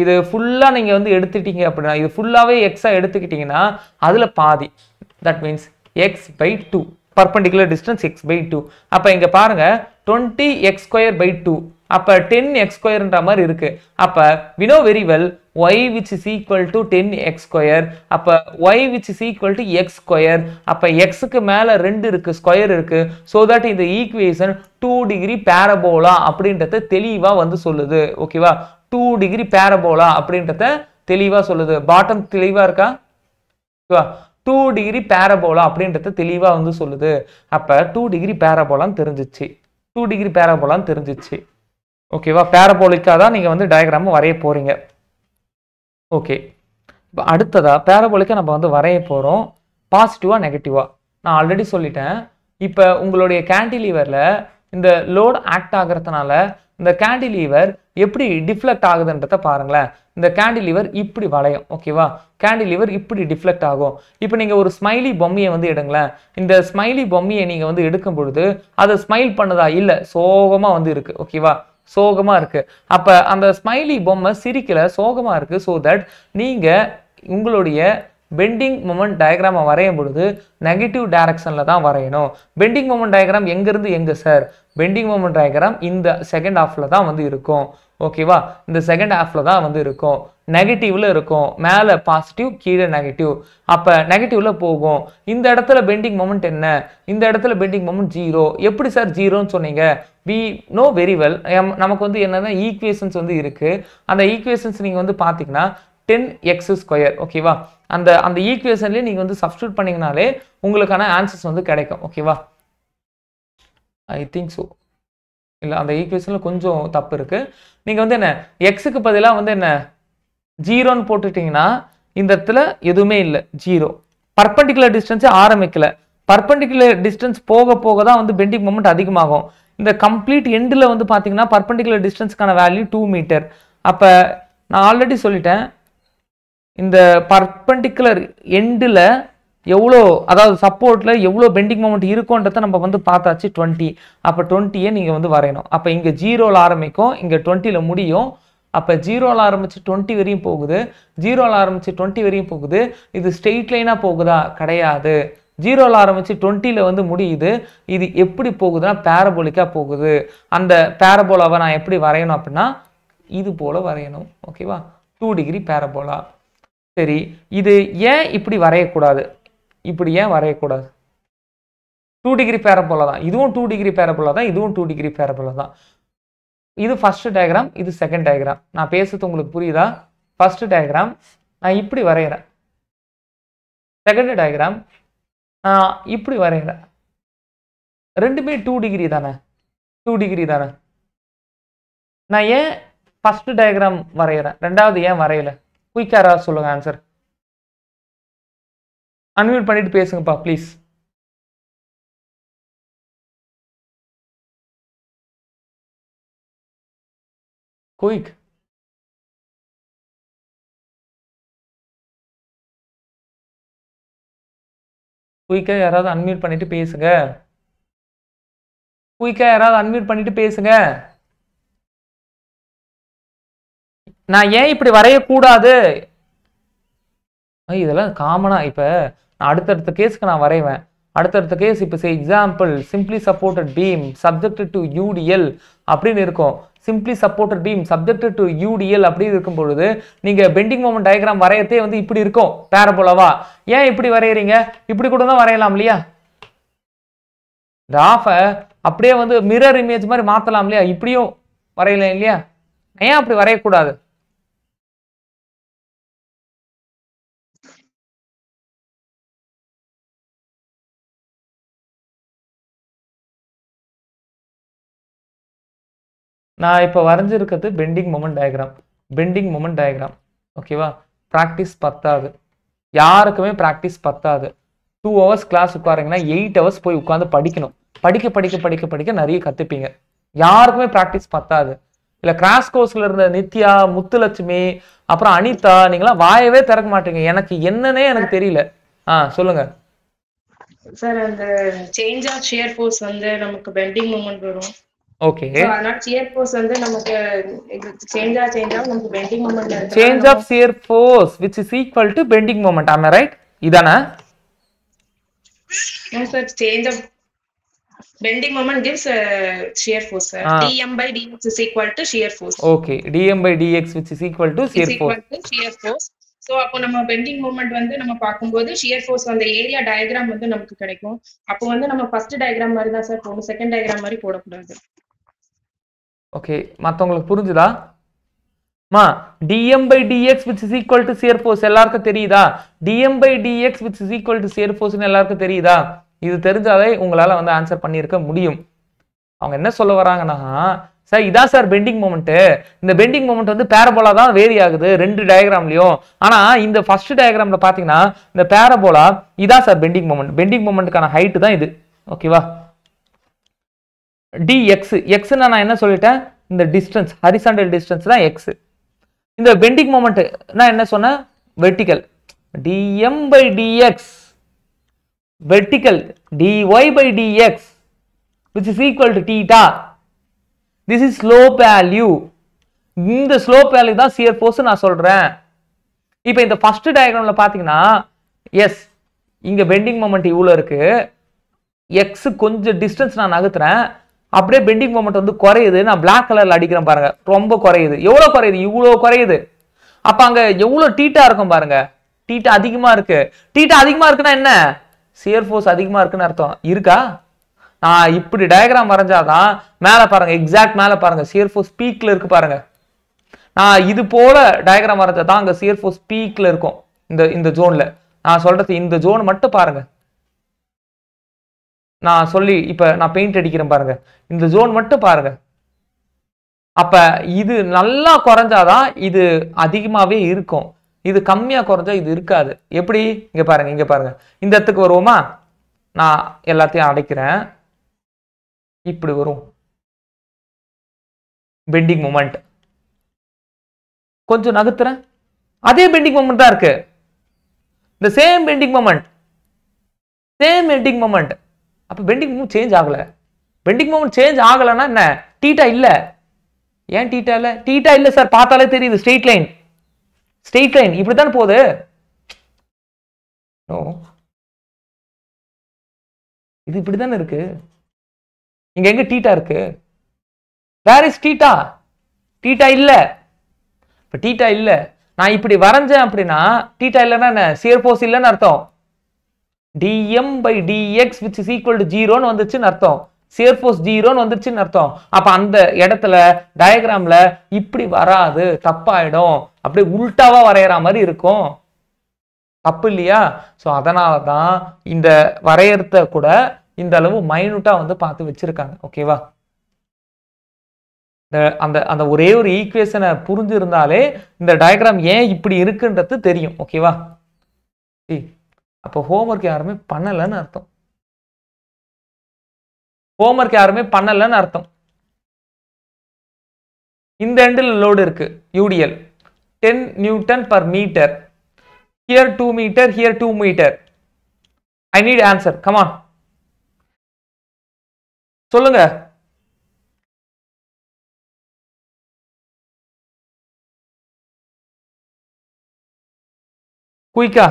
A: இது ஃபுல்லாக நீங்கள் வந்து எடுத்துட்டீங்க அப்படின்னா இது ஃபுல்லாகவே எக்ஸாக எடுத்துக்கிட்டிங்கன்னா அதில் பாதி. That means x by two perpendicular distance x by two அப்போ இங்கே பாருங்க twenty x square by two அப்போ டென் எக்ஸ் ஸ்கொயர்ன்ற மாதிரி இருக்கு. அப்போ we know very well y which is equal to ten x square அப்போ y which is equal to x square அப்போ எக்ஸுக்கு மேலே ரெண்டு இருக்கு ஸ்கொயர் இருக்கு. ஸோ தட் இந்த ஈக்குவேஷன் டூ டிகிரி பேரபோலா அப்படின்றத தெளிவாக வந்து சொல்லுது. ஓகேவா டூ டிகிரி பேரபோலா அப்படின்றத தெளிவாக சொல்லுது. பாட்டம் தெளிவாக இருக்கா? ஓகேவா டூ டிகிரி பேரபோலா அப்படின்றத தெளிவாக வந்து சொல்லுது. அப்போ டூ டிகிரி பேரபோலான்னு தெரிஞ்சிச்சு. டூ டிகிரி பேரபோலான்னு தெரிஞ்சிச்சு. ஓகேவா பேரபோலிக்காக தான் நீங்கள் வந்து டயக்ராம் வரைய போகிறீங்க ஓகே இப்போ அடுத்ததாக பேரபோலிக்காக நம்ம வந்து வரைய போகிறோம் பாசிட்டிவாக நெகட்டிவாக நான் ஆல்ரெடி சொல்லிட்டேன். இப்போ உங்களுடைய கேண்டிலீவரில் இந்த லோட் ஆக்ட் ஆகிறதுனால இந்த கேண்டிலீவர் எப்படி டிஃப்ளெக்ட் ஆகுதுன்றத பாருங்களேன். இந்த கேண்டிலிவர் இப்படி வளையும் ஓகேவா கேண்டிலிவர் இப்படி டிஃப்ளெக்ட் ஆகும். இப்போ நீங்கள் ஒரு ஸ்மைலி பொம்மையை வந்து எடுங்களேன். இந்த ஸ்மைலி பொம்மையை நீங்கள் வந்து எடுக்கும் பொழுது அதை ஸ்மைல் பண்ணதா? இல்லை சோகமாக வந்து இருக்கு ஓகேவா சோகமாக இருக்கு. அப்போ அந்த ஸ்மைலி பொம்மை சிரிக்கல சோகமாக இருக்கு ஸோ தட் நீங்கள் உங்களுடைய பெண்டிங் மூமெண்ட் டயக்ராமை வரையும் பொழுது நெகட்டிவ் டைரக்ஷனில் தான் வரையணும். பெண்டிங் மூமெண்ட் டயக்ராம் எங்கேருந்து எங்கே சார் பெண்டிங் மூமெண்ட் டயக்ராம் இந்த செகண்ட் ஹாஃபில் தான் வந்து இருக்கும். ஓகேவா இந்த செகண்ட் ஹாஃப்ல தான் வந்து இருக்கும். நெகட்டிவ்ல இருக்கும். மேலே பாசிட்டிவ் கீழே நெகட்டிவ் அப்போ நெகட்டிவ்ல போகும். இந்த இடத்துல பெண்டிங் மூமெண்ட் என்ன? இந்த இடத்துல பெண்டிங் மூமெண்ட் ஜீரோ எப்படி சார் ஜீரோன்னு சொன்னீங்க? வி நோ வெரி வெல் நமக்கு வந்து என்னென்னா ஈக்குவேஷன்ஸ் வந்து இருக்கு? அந்த ஈக்குவேஷன்ஸ் நீங்கள் வந்து பார்த்தீங்கன்னா டென் எக்ஸ் ஸ்கொயர் ஓகேவா அந்த அந்த ஈக்குவேஷன்லேயே நீங்கள் வந்து சப்ஸ்டியூட் பண்ணிங்கனாலே உங்களுக்கான ஆன்சர்ஸ் வந்து கிடைக்கும். ஓகேவா ஐ திங்க் ஸோ இல்லை அந்த ஈக்குவேஷனில் கொஞ்சம் தப்பு இருக்குது நீங்கள் வந்து என்ன எக்ஸுக்கு பதிலாக வந்து என்ன ஜீரோன்னு போட்டுட்டிங்கன்னா இந்த இடத்துல எதுவுமே இல்லை ஜீரோ. பர்பண்டிகுலர் டிஸ்டன்ஸே ஆரம்பிக்கல. பர்பண்டிகுலர் டிஸ்டன்ஸ் போக போக தான் வந்து பெண்டிங் மூமெண்ட் அதிகமாகும். இந்த கம்ப்ளீட் எண்டில் வந்து பார்த்தீங்கன்னா பர்பண்டிகுலர் டிஸ்டன்ஸ்க்கான வேல்யூ டூ மீட்டர் அப்போ நான் ஆல்ரெடி சொல்லிட்டேன் இந்த பர்பண்டிகுலர் எண்டில் எவ்வளோ அதாவது சப்போர்ட்டில் எவ்வளோ பெண்டிங் மொமெண்ட் இருக்குன்றதை நம்ம வந்து பார்த்தாச்சு டுவெண்ட்டி அப்போ டுவெண்ட்டியை நீங்கள் வந்து வரையணும். அப்போ இங்கே ஜீரோவில் ஆரம்பிக்கும் இங்கே டுவெண்ட்டியில் முடியும். அப்போ ஜீரோவில் ஆரம்பித்து டுவெண்ட்டி வரையும் போகுது. ஜீரோவில் ஆரம்பித்து டுவெண்ட்டி வரையும் போகுது. இது ஸ்ட்ரெயிட் லைனாக போகுதா? கிடையாது. ஜீரோவில் ஆரம்பித்து டுவெண்ட்டியில் வந்து முடியுது. இது எப்படி போகுதுன்னா பேரபோலிக்காக போகுது. அந்த பேரபோலாவை நான் எப்படி வரையணும் அப்படின்னா இது போல் வரையணும். ஓகேவா டூ டிகிரி பேரபோலா சரி இது ஏன் இப்படி வரையக்கூடாது? இப்படி ஏன் வரையக்கூடாது? டூ டிகிரி பேரபோலா தான். இதுவும் டூ டிகிரி பேரபோலா தான் இதுவும் டூ டிகிரி பேரபோலா தான். இது ஃபர்ஸ்ட் டயக்ராம் இது செகண்ட் டயக்ராம் நான் பேசுறது உங்களுக்கு புரியுதா? ஃபர்ஸ்ட் டயக்ராம் நான் இப்படி வரைகிறேன். செகண்ட் டயக்ராம் நான் இப்படி வரைகிறேன். ரெண்டுமே டூ டிகிரி தானே? டூ டிகிரி தானே? நான் ஏன் ஃபர்ஸ்ட் டயக்ராம் வரைகிறேன்? ரெண்டாவது ஏன் வரையலை? குயிக்காரா சொல்லுங்க ஆன்சர் அன்மியூட் பண்ணிட்டு பேசுங்கப்பா ப்ளீஸ் குயிக் குயிக்கா யாராவது அன்மியூட் பண்ணிட்டு பேசுங்க. குயிக்கா யாராவது அன்மியூட் பண்ணிட்டு பேசுங்க. நான் ஏன் இப்படி வரையக்கூடாது? இதெல்லாம் காமனா இப்போ. நான் அடுத்தடுத்த கேஸுக்கு நான் வரைவேன். அடுத்தடுத்த கேஸ் இப்போ say example simply supported beam subjected to UDL அப்படின்னு இருக்கும். Simply supported beam subjected to UDL அப்படின்னு இருக்கும் பொழுது நீங்கள் பெண்டிங் மோமெண்ட் டயக்ராம் வரையத்தே வந்து இப்படி இருக்கும் பேரபோலவா ஏன் இப்படி வரைகிறீங்க இப்படி கூட தான் வரையலாம் இல்லையா? இந்த ஆஃபை அப்படியே வந்து மிரர் இமேஜ் மாதிரி மாற்றலாம் இல்லையா? இப்படியும் வரையலாம் இல்லையா? ஏன் அப்படி வரையக்கூடாது? நான் இப்போ வரைஞ்சிருக்கிறது bending moment diagram bending moment diagram ஓகேவா ப்ராக்டிஸ் பத்தாது. யாருக்குமே ப்ராக்டிஸ் பத்தாது. டூ ஹவர்ஸ் கிளாஸ் உட்காருங்கன்னா எயிட் ஹவர்ஸ் போய் உட்காந்து படிக்கணும். படிக்க படிக்க படிக்க படிக்க நிறைய கற்றுப்பீங்க யாருக்குமே ப்ராக்டிஸ் பத்தாது. இல்லை கிராஸ் கோர்ஸ்ல இருந்த நித்யா முத்துலட்சுமி அப்புறம் அனிதா நீங்களாம் வாயவே திறக்க மாட்டீங்க. எனக்கு என்னன்னே எனக்கு தெரியல. ஆ சொல்லுங்க.
C: சார் அந்த சேஞ்ச் ஆஃப் ஷியர் ஃபோர்ஸ் வந்து நமக்கு பெண்டிங் மூமெண்ட் வரும்.
A: ஓகே
C: So, அதனால ஷியர் ஃபோர்ஸ் வந்து நமக்கு சேஞ்ச் ஆ சேஞ்ச் நமக்கு bending moment
A: change of shear force which is equal to bending moment ஆமா ரைட் இதானே?
C: Sir change of bending moment gives uh, shear force sir.
A: Ah.
C: dm by dx is equal to shear force
A: shear
C: equal
A: force
C: to shear force so அப்போ நம்ம bending moment வந்து நம்ம பார்க்கும்போது shear force அந்த area diagram வந்து நமக்கு கிடைக்கும். அப்போ வந்து நம்ம ஃபர்ஸ்ட் டயக்ராம் மாதிரி தான் சார் போடணும். செகண்ட் டயக்ராம் மாதிரி போடக்கூடாது.
A: ஓகே மற்றவங்களுக்கு புரிஞ்சுதா? மா d m by d x which is equal to shear force எல்லாருக்கும் தெரியுதா? D m by d x which is equal to shear ஃபோர்ஸ்னு எல்லாருக்கும் தெரியுதா? இது தெரிஞ்சாலே உங்களால வந்து ஆன்சர் பண்ணியிருக்க முடியும். அவங்க என்ன சொல்ல வராங்கன்னா சார் இதான் சார் பெண்டிங் மூமெண்ட் இந்த பெண்டிங் மூமெண்ட் வந்து பேரபோலா தான் வேரி ஆகுது ரெண்டு டயக்ராம்லயும் ஆனா இந்த ஃபர்ஸ்ட் டயக்ராம்ல பாத்தீங்கன்னா இந்த பேரபோலா இதான் சார் பெண்டிங் மூமெண்ட் பெண்டிங் மூமெண்ட்டுக்கான ஹைட்டு தான் இது. ஓகேவா dx எக்ஸ்னா நான் என்ன சொல்லிட்டேன்? இந்த டிஸ்டன்ஸ் ஹரிசாண்டல் டிஸ்டன்ஸ் தான் எக்ஸ் இந்த பெண்டிங் மொமெண்ட் நான் என்ன சொன்னேன்? Vertical dm by d x vertical dy by d x which is equal to theta this is slope value இந்த ஸ்லோப் வேல்யூ தான் சியர் ஃபோர்ஸ் நான் சொல்கிறேன் இப்போ இந்த ஃபர்ஸ்ட் டயக்ராமில் பார்த்தீங்கன்னா எஸ் இங்கே பெண்டிங் மொமெண்ட் இவ்வளோ இருக்குது எக்ஸு கொஞ்சம் டிஸ்டன்ஸ் நான் நகர்த்துறேன். அப்படியே பெண்டிங் மொமெண்ட் வந்து குறையுது. நான் பிளாக் கலரில் அடிக்கிறேன் பாருங்க. ரொம்ப குறையுது. எவ்வளோ குறையுது? இவ்வளோ குறையுது. அப்போ அங்கே எவ்வளோ டீட்டா இருக்கும் பாருங்க? டீட்டா அதிகமாக இருக்கு. டீட்டா அதிகமாக இருக்குன்னா என்ன? சியர் ஃபோர்ஸ் அதிகமாக இருக்குன்னு அர்த்தம். இருக்கா? நான் இப்படி டயக்ராம் வரைஞ்சாதான் மேலே பாருங்க எக்ஸாக்ட் மேலே பாருங்க. சியர் ஃபோர்ஸ் பீக்கில் இருக்கு பாருங்க. நான் இது போல டயக்ராம் வரைஞ்சாதான் அங்கே சியர் ஃபோர்ஸ் பீக்கில் இருக்கும். இந்த இந்த ஜோனில் நான் சொல்றது இந்த ஜோன் மட்டும் பாருங்க. நான் சொல்லி இப்போ நான் பெயிண்ட் அடிக்கிறேன் பாருங்க. இந்த ஜோன் மட்டும் பாருங்க. அப்போ இது நல்லா குறைஞ்சாதான் இது அதிகமாகவே இருக்கும். இது கம்மியாக குறைஞ்சா இது இருக்காது. எப்படி? இங்கே பாருங்க இங்கே பாருங்க. இந்த இடத்துக்கு வருவோமா? நான் எல்லாத்தையும் அடைக்கிறேன். இப்படி வரும். பெண்டிங் மூமெண்ட் கொஞ்சம் நகர்த்துறேன். அதே பெண்டிங் மூமெண்ட் தான் இருக்கு. இந்த same bending moment same bending moment அப்போ பெண்டிங் மூவ் சேஞ்ச் ஆகலை. பெண்டிங் மூவ்மெண்ட் சேஞ்ச் ஆகலைன்னா என்ன? டீட்டா இல்லை. ஏன் டீட்டா இல்லை? டீட்டா இல்லை சார் பார்த்தாலே தெரியுது ஸ்ட்ரெயிட் லைன் ஸ்ட்ரெயிட் லைன் இப்படி தானே போகுது? ஓ இது இப்படி தானே இருக்கு? இங்க எங்க டீட்டா இருக்கு? வேர் இஸ் டீட்டா டீட்டா இல்ல. இப்ப டீட்டா இல்ல. நான் இப்படி வரைஞ்சேன் அப்படின்னா டீட்டா இல்லைன்னா என்ன? சியர் போஸ் இல்லைன்னு அர்த்தம். Dm by dx which is equal to ஜீரோன்னு வந்துச்சுன்னு அர்த்தம். சியர் ஃபோர்ஸ் ஜீரோன்னு வந்துச்சுன்னு அர்த்தம். அப்ப அந்த இடத்துல டயக்ராம்ல இப்படி வராது தப்பாயிடும். அப்படியே உல்டாவா வரைகிற மாதிரி இருக்கும். தப்பு இல்லையா? ஸோ அதனால தான் இந்த வரையறத கூட இந்த அளவு மைனூட்டா வந்து பார்த்து வச்சிருக்காங்க. ஓகேவா இந்த அந்த அந்த ஒரே ஒரு ஈக்குவேஷனை புரிஞ்சிருந்தாலே இந்த டயக்ராம் ஏன் இப்படி இருக்குன்றது தெரியும். ஓகேவா அப்போ ஹோம்ஒர்க் யாருமே பண்ணலைன்னு அர்த்தம். ஹோம்ஒர்க் யாருமே பண்ணலைன்னு அர்த்தம். இந்த எண்டில் லோடு இருக்கு UDL ten newton per metre here two metre here two metre I need answer come on சொல்லுங்க. குயிக்கா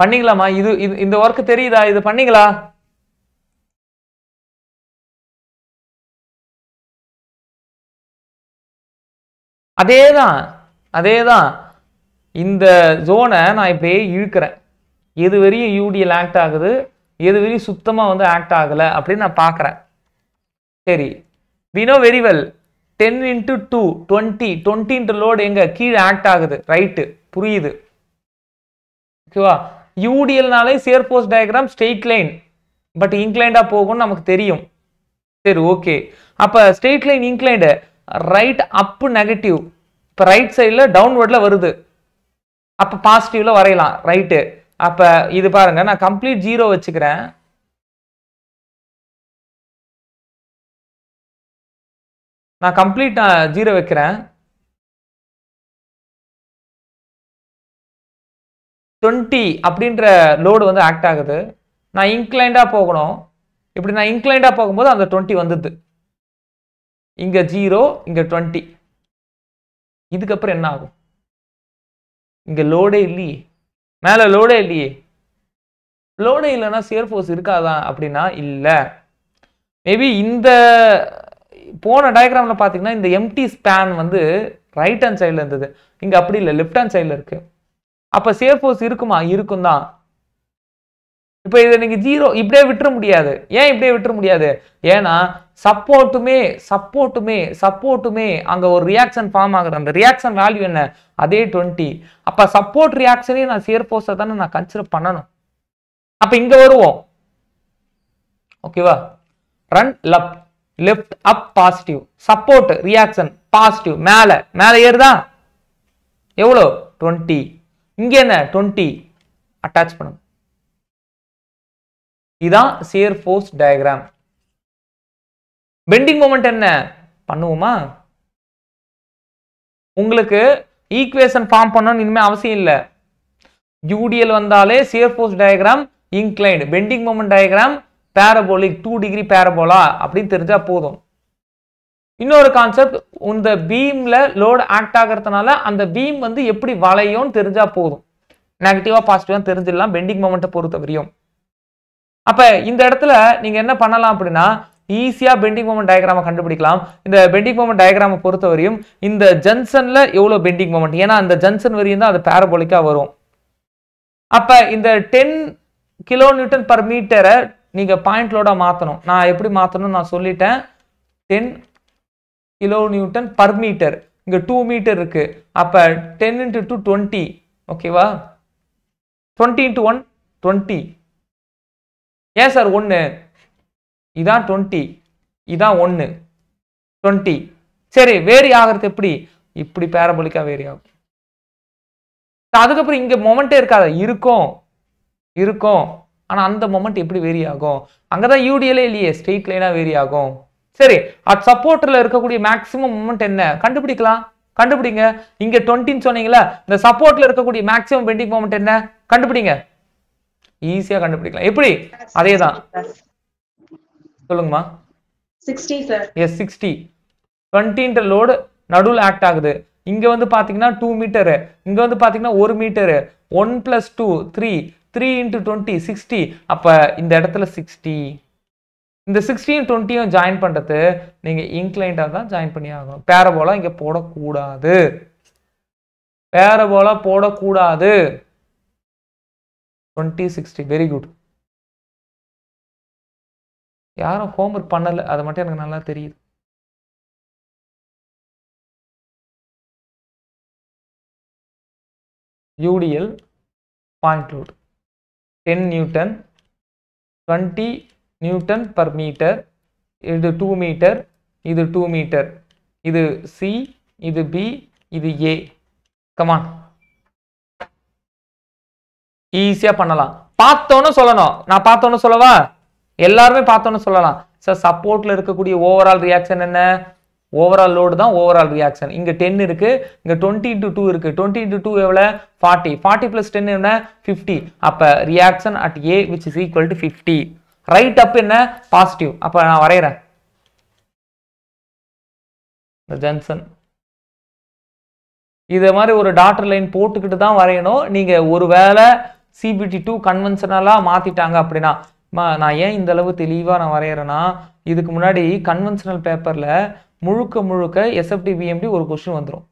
A: பண்ணீங்களாமா இது இது இந்த ஒர்க் தெரியுதா? இது பண்ணீங்களா அதேதான் அதேதான். இந்த ஜோனை நான் இப்படியே இழுக்கிறேன். எது வரையும் யூடிஎல் ஆக்ட் ஆகுது எது வரையும் சுத்தமாக வந்து ஆக்ட் ஆகலை அப்படின்னு நான் பார்க்குறேன். சரி. We know very well ten into two twenty டுவெண்ட்டின்ற load எங்கே? கீழே ஆக்ட் ஆகுது. ரைட்டு புரியுது. ஓகேவா யூடிஎல்னாலே சேர் போஸ்ட் டயக்ராம் ஸ்ட்ரெயிட் லைன் பட் இன்க்ளைண்டாக போகும்னு நமக்கு தெரியும். சரி ஓகே அப்போ straight line inclined right up negative இப்போ ரைட் சைடில் டவுன்வர்டில் வருது. அப்போ பாசிட்டிவில் வரையலாம் ரைட்டு அப்போ இது பாருங்க நான் கம்ப்ளீட் ஜீரோ வச்சுக்கிறேன். நான் கம்ப்ளீட் நான் ஜீரோ வைக்கிறேன். டுவெண்ட்டி அப்படின்ற லோடு வந்து ஆக்ட் ஆகுது. நான் இன்க்ளைண்டாக போகணும். இப்படி நான் இன்க்ளைண்டாக போகும்போது அந்த டுவெண்ட்டி வந்துது இங்கே ஜீரோ இங்கே டுவெண்ட்டி. இதுக்கப்புறம் என்ன ஆகும்? இங்கே லோடே இல்லையே. மேலே லோடே இல்லையே. லோடே இல்லைன்னா சியர் ஃபோர்ஸ் இருக்காதா அப்படின்னா இல்லை. மேபி இந்த போன டயக்ராமில் பார்த்தீங்கன்னா இந்த எம்டி ஸ்பேன் வந்து ரைட் ஹேண்ட் சைடில் இருந்தது. இங்கே அப்படி இல்லை. லெஃப்ட் ஹேண்ட் சைடில் இருக்குது அப்போ சேஃப் ஹவுஸ் இருக்குமா? இருக்கும் தான் இப்போ இதை நீங்கள் ஜீரோ இப்படியே விட்டுற முடியாது. ஏன் இப்படியே விட்டுற முடியாது? ஏன்னா சப்போர்ட்டுமே சப்போர்ட்டுமே சப்போர்ட்டுமே அங்கே ஒரு ரியாக்ஷன் ஃபார்ம் ஆகுது. அந்த ரியாக்ஷன் வேல்யூ என்ன? அதே டுவெண்ட்டி அப்போ சப்போர்ட் ரியாக்ஷனே நான் சேர் தானே நான் கன்சிடர் பண்ணணும். அப்போ இங்கே வருவோம். ஓகேவா ரன் லப் left up positive support reaction positive மேலே. மேலே ஏறுதா? எவ்வளோ டுவெண்ட்டி இங்கே என்ன? டுவெண்ட்டி அட்டாச் பண்ணும் இதான் shear force diagram bending moment என்ன? பண்ணுவோமா? உங்களுக்கு ஈக்குவேஷன் ஃபார்ம் பண்ணணும்னு இனிமே அவசியம் இல்லை. யூடிஎல் வந்தாலே shear force diagram inclined bending moment diagram parabolic two degree parabola அப்படின்னு தெரிஞ்சா போதும். இன்னொரு கான்செப்ட் இந்த பீம்ல லோடு ஆக்ட் ஆகிறதுனால அந்த பீம் வந்து எப்படி வளையும்னு தெரிஞ்சா போதும். நெகட்டிவா பாசிட்டிவா தெரிஞ்சிடலாம் பெண்டிங் மொமெண்ட்டை பொறுத்த வரையும். அப்ப இந்த இடத்துல நீங்க என்ன பண்ணலாம் அப்படின்னா ஈஸியா பெண்டிங் மூமெண்ட் டயக்ராமை கண்டுபிடிக்கலாம். இந்த பெண்டிங் மூமெண்ட் டயக்ராமை பொறுத்த வரையும் இந்த ஜங்ஷனில் எவ்வளவு பெண்டிங் மூமெண்ட் ஏன்னா அந்த ஜங்ஷன் வரையும் தான் அது பேரபோலிக்கா வரும். அப்ப இந்த டென் கிலோ நியூட்டன் பர் மீட்டரை நீங்க பாயிண்ட் லோடாக மாத்தணும். நான் எப்படி மாத்தணும்னு நான் சொல்லிட்டேன். Ten kilo newton per metre. இங்கே டூ மீட்டர் இருக்கு. அப்போ டென் இன்ட்டு டூ டுவெண்ட்டி ஓகேவா டுவெண்ட்டி இன்ட்டு ஒன் டுவெண்ட்டி ஏன் சார் ஒன்று இதான் டுவெண்ட்டி இதான் ஒன்று டுவெண்ட்டி சரி வேரி ஆகிறது எப்படி? இப்படி பேரபோலிக்கா வேரி ஆகும். அதுக்கப்புறம் இங்கே மொமெண்டே இருக்காது. இருக்கும். இருக்கும். ஆனால் அந்த மொமெண்ட் எப்படி வேரி ஆகும்? அங்கே தான் யூடிஎல்லே இல்லையே. ஸ்ட்ரெயிட் லைனாக வேரி ஆகும். சரி அட் சப்போர்ட்ல இருக்கக்கூடிய மேக்ஸிமம் மொமெண்ட் என்ன? கண்டுபிடிக்கலாம். கண்டுபிடிங்க. இங்க டுவெண்ட்டின்னு சொன்னீங்களா இந்த சப்போர்ட்ல இருக்கக்கூடிய மேக்ஸிமம் பெண்டிங் மொமெண்ட் என்ன? கண்டுபிடிங்க. ஈஸியா கண்டுபிடிக்கலாம். எப்படி? அதே தான் சொல்லுங்கம்மா எஸ் சிக்ஸ்டி டுவெண்ட்டின்ற லோடு நடுவில் ஆக்ட் ஆகுது. இங்க வந்து பாத்தீங்கன்னா டூ மீட்டரு இங்க வந்து பாத்தீங்கன்னா ஒரு metre one plus two three three into twenty sixty அப்ப இந்த இடத்துல சிக்ஸ்டி இந்த சிக்ஸ்டியும் டுவெண்ட்டியும் ஜாயின் பண்ணுறது நீங்கள் இன்க்ளைண்டாக தான் ஜாயின் பண்ணி ஆகணும். பேரபோலா இங்கே போடக்கூடாது. பேரபோலா போடக்கூடாது. டுவெண்ட்டி சிக்ஸ்டி வெரி குட் யாரும் ஹோம்ஒர்க் பண்ணலை அது மட்டும் எனக்கு நல்லா தெரியுது. UDL point load ten newton twenty newton per metre இது டூ மீட்டர் இது டூ மீட்டர். இது சி இது பி இது ஏ கமான் ஈஸியாக பண்ணலாம். பார்த்தோன்னு சொல்லணும். நான் பார்த்தோன்னு சொல்லவா? எல்லாருமே பார்த்தோன்னு சொல்லலாம். சார் சப்போர்ட்டில் இருக்கக்கூடிய ஓவரால் ரியாக்ஷன் என்ன? ஓவரால் லோடு தான் ஓவரால் ரியாக்ஷன் இங்கே டென் இருக்குது இங்கே டுவெண்ட்டி இன்ட்டு டூ இருக்குது டுவெண்ட்டி இன்ட்டு டூ எவ்வளோ ஃபார்ட்டி ஃபார்ட்டி ப்ளஸ் டென் என்ன? ஃபிஃப்டி அப்போ reaction at A which is equal to fifty right up என்ன? பாசிட்டிவ் அப்ப நான் வரைகிறேன் இந்த ஜங்ஷன் இதை மாதிரி ஒரு டாட்டர் லைன் போட்டுக்கிட்டு தான் வரையணும். நீங்க ஒருவேளை சிபிடி டூ கன்வென்ஷனலாக மாத்திட்டாங்க அப்படின்னா மா நான் ஏன் இந்த அளவு தெளிவாக நான் வரைகிறேன்னா இதுக்கு முன்னாடி கன்வென்ஷனல் பேப்பரில் முழுக்க முழுக்க எஸ்எஃப்டி பிஎம்டி ஒரு கொஸ்டின் வந்துடும்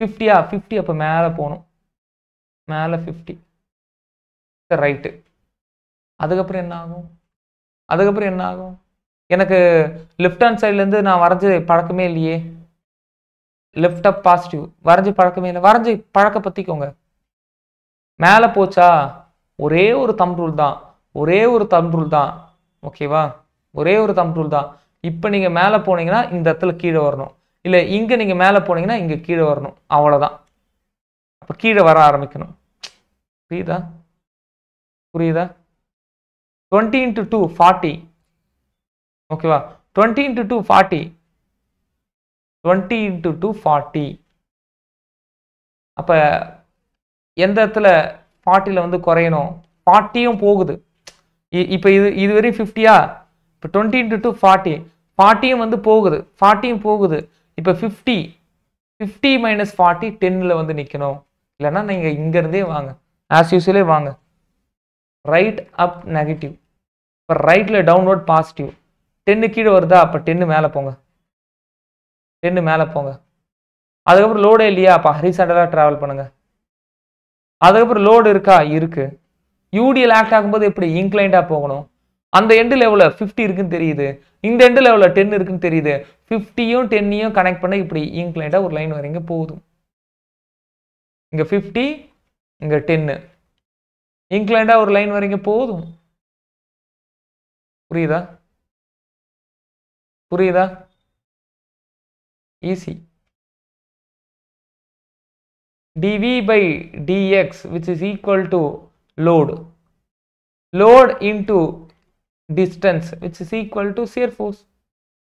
A: ஃபிஃப்டியா ஃபிஃப்டி அப்போ மேலே போகணும். மேலே ஃபிஃப்டி ரைட்டு அதுக்கப்புறம் என்ன ஆகும்? அதுக்கப்புறம் என்ன ஆகும்? எனக்கு லெஃப்ட் ஹேண்ட் சைட்லேருந்து நான் வரைஞ்சு பழக்கமே இல்லையே. லெஃப்ட் அப் பாசிட்டிவ் வரைஞ்சு பழக்கமே இல்லை. வரைஞ்சி பழக்க பற்றிக்கோங்க மேலே போச்சா? ஒரே ஒரு தம் ரூல் தான். ஒரே ஒரு தம் ரூல் தான். ஓகேவா ஒரே ஒரு தம் ரூல் தான். இப்போ நீங்கள் மேலே போனீங்கன்னா இந்த இடத்துல கீழே வரணும். இல்லை இங்கே நீங்கள் மேலே போனீங்கன்னா இங்கே கீழே வரணும். அவ்வளோதான் அப்போ கீழே வர ஆரம்பிக்கணும். புரியுதா? புரியுதா? டுவெண்ட்டி இன்ட்டு டூ ஃபார்ட்டி ஓகேவா twenty into two forty twenty into two forty அப்போ எந்த இடத்துல ஃபார்ட்டியில் வந்து குறையணும்? ஃபார்ட்டியும் போகுது. இப்போ இது இது வரையும் ஃபிஃப்டியா இப்போ டுவெண்ட்டி இன்ட்டு டூ ஃபார்ட்டி ஃபார்ட்டியும் வந்து போகுது. ஃபார்ட்டியும் போகுது. இப்போ ஃபிஃப்டி ஃபிஃப்டி மைனஸ் ஃபார்ட்டி டென்னில் வந்து நிற்கணும் இல்லைன்னா நீங்கள் இங்கேருந்தே வாங்க. ஆஸ் யூஸ்வலே வாங்க. ரைட் அப் நெகட்டிவ் இப்போ ரைட்டில் டவுன்லோட் பாசிட்டிவ் டென்னு கீழே வருதா? அப்போ டென்னு மேலே போங்க. டென்னு மேலே போங்க. அதுக்கப்புறம் லோடே இல்லையா அப்போ ஹரிசாண்டலாக ட்ராவல் பண்ணுங்க. அதுக்கப்புறம் லோடு இருக்கா? இருக்குது யூடிஎல் ஆக்ட் ஆகும்போது எப்படி? இன்க்ளைண்டாக போகணும். அந்த எண்டு லெவலில் ஃபிஃப்டி இருக்குன்னு தெரியுது. இந்த எண்டு லெவலில் டென் இருக்குன்னு தெரியுது. ஃபிஃப்டியும் டென்னையும் கனெக்ட் பண்ண இப்படி இன்க்ளைண்டாக ஒரு லைன் வரீங்க போதும். இங்கே ஃபிஃப்டி இங்கே டென்னு இன்க்ளைண்டாக ஒரு லைன் வரீங்க போதும். புரியுதா புரியுதா easy dv by dx which is equal to load load into distance which is equal to shear force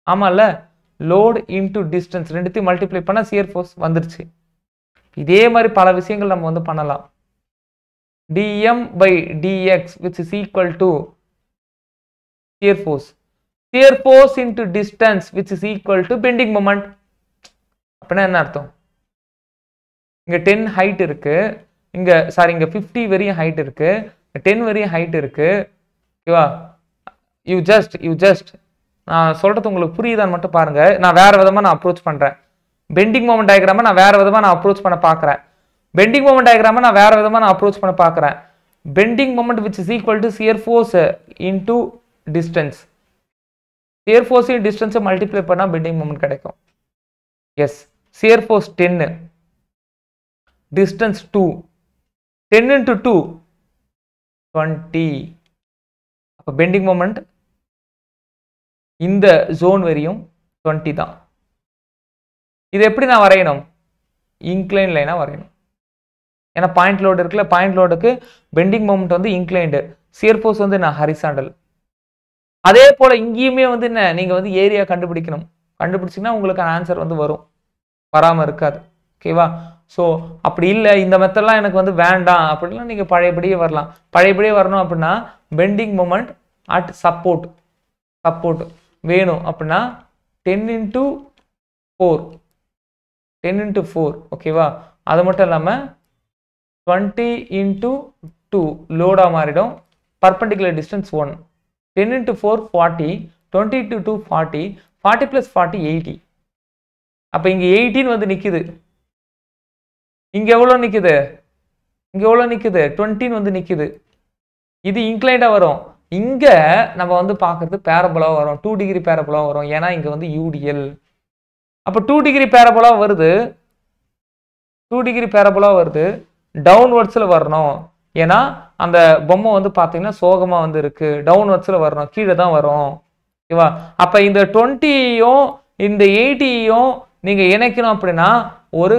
A: ஆமாம்ல லோட் இன்டு டிஸ்டன்ஸ் ரெண்டுத்தையும் மல்டிப்ளை பண்ணால் சியர் ஃபோர்ஸ் வந்துருச்சு இதே மாதிரி பல விஷயங்கள் நம்ம வந்து பண்ணலாம் d m by d x which is equal to shear force. Shear force into distance which is equal to bending moment. அப்படின்னா என்ன அர்த்தம்? இங்க டென் ஹைட் இருக்கு. இங்க சாரி இங்க ஃபிஃப்டி வரையும் ஹைட் இருக்கு. டென் வரையும் ஹைட் இருக்கு. ஓகேவா யூ ஜஸ்ட் யூ ஜஸ்ட் நான் சொல்றது உங்களுக்கு புரியுதான்னு மட்டும் பாருங்க. நான் வேற விதமா நான் அப்ரோச் பண்றேன். பெண்டிங் மூமெண்ட் டயக்ராம நான் வேற விதமா நான் அப்ரோச் பண்ண பார்க்கறேன் பெண்டிங் மூமெண்ட் டயக்ராம நான் வேற விதமா நான் அப்ரோச் பண்ண பார்க்கறேன் bending moment which is equal to shear force into distance shear ஃபோர்ஸையும் டிஸ்டன்ஸை மல்டிப்ளை பண்ணால் பெண்டிங் மூமெண்ட் கிடைக்கும். எஸ் சியர் ஃபோர்ஸ் டென்னு distance two ten into two twenty அப்போ பெண்டிங் மூமெண்ட் இந்த ஜோன் வரையும் 20 தான். இது எப்படி நான் வரையணும்? இன்க்ளைன் லைனாக வரையணும். ஏன்னா பாயிண்ட் லோடு இருக்குல்ல பாயிண்ட் லோடுக்கு பெண்டிங் மூமெண்ட் வந்து இன்க்ளைண்டு சியர் ஃபோர்ஸ் வந்து நான் ஹரிசாண்டல் அதே போல இங்கேயுமே வந்து என்ன நீங்க வந்து ஏரியா கண்டுபிடிக்கணும். கண்டுபிடிச்சிங்கன்னா உங்களுக்கு ஆன்சர் வந்து வரும். வராம இருக்காது. ஓகேவா ஸோ அப்படி இல்லை. இந்த மெத்தட்லாம் எனக்கு வந்து வேண்டாம். அப்படிலாம் நீங்கள் பழையபடியே வரலாம். பழையபடியே வரணும் அப்படின்னா bending moment at support support வேணும் அப்படின்னா ten into four ten into four ஓகேவா அது மட்டும் இல்லாமல் டுவெண்ட்டி இன்ட்டு டூ லோடாக மாறிடும். Perpendicular distance one ten into four forty twenty to two forty forty plus forty eighty அப்போ இங்கே எயிட்டின்னு வந்து நிற்கிது இங்கே எவ்வளோ நிற்குது இங்கே எவ்வளோ நிற்குது டுவெண்ட்டின்னு வந்து நிற்கிது இது இன்க்ளைண்டாக வரும். இங்கே நம்ம வந்து பார்க்கறது பேரபுலாக வரும். டூ டிகிரி பேரபுலாக வரும். ஏன்னா இங்கே வந்து யூடிஎல் அப்போ டூ டிகிரி பேரபுலாக வருது. டூ டிகிரி பேரபுலாக வருது. டவுன்வர்ட்ஸில் வரணும். ஏன்னா அந்த பொம்மை வந்து பார்த்தீங்கன்னா சோகமாக வந்து இருக்கு. டவுன்வர்ட்ஸ்ல வரணும் கீழே தான் வரும் ஓகேவா? அப்போ இந்த டுவெண்ட்டியும் இந்த எயிட்டியும் நீங்கள் இணைக்கணும் அப்படின்னா ஒரு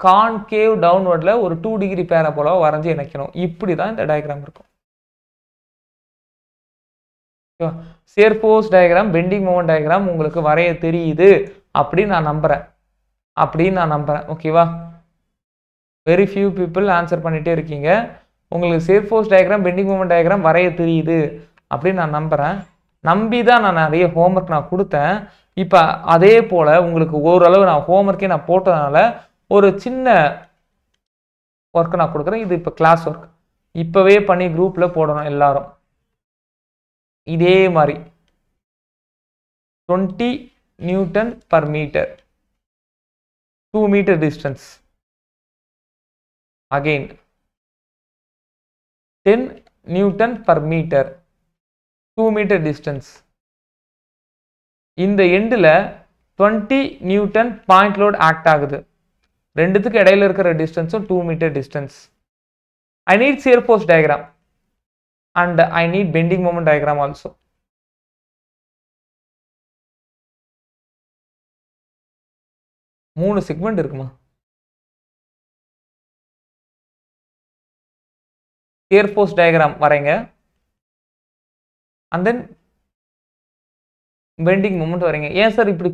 A: கான்கேவ் டவுன்வர்டில் ஒரு டூ டிகிரி பேரை போல வரைஞ்சி இணைக்கணும். இப்படி தான் இந்த டயக்ராம் இருக்கும். Shear force diagram bending moment diagram உங்களுக்கு வரைய தெரியுது அப்படின்னு நான் நம்புறேன். அப்படின்னு நான் நம்புறேன். ஓகேவா? வெரி ஃபியூ பீப்புள் ஆன்சர் பண்ணிகிட்டே இருக்கீங்க. உங்களுக்கு shear force diagram bending moment diagram வரைய தெரியுது அப்படின்னு நான் நம்புகிறேன் நம்பி தான் நான் நிறைய ஹோம்ஒர்க் நான் கொடுத்தேன். இப்போ அதே போல் உங்களுக்கு ஓரளவு நான் ஹோம்ஒர்க்கே நான் போட்டதுனால ஒரு சின்ன ஒர்க் நான் கொடுக்குறேன். இது இப்போ கிளாஸ் ஒர்க் இப்போவே பண்ணி குரூப்பில் போடணும் எல்லாரும். இதே மாதிரி. Twenty newton per metre two metre distance again ten newton per metre two metre distance இந்த எண்டில் twenty newton point load act ஆகுது. ரெண்டுத்துக்கு இடையில இருக்கிற டிஸ்டன்ஸும் two metre distance I need shear post diagram and I need bending moment diagram also மூணு segment இருக்குமா? Shear force diagram வரைங்க. And then bending moment வரீங்க. ஏன் சார் இப்படி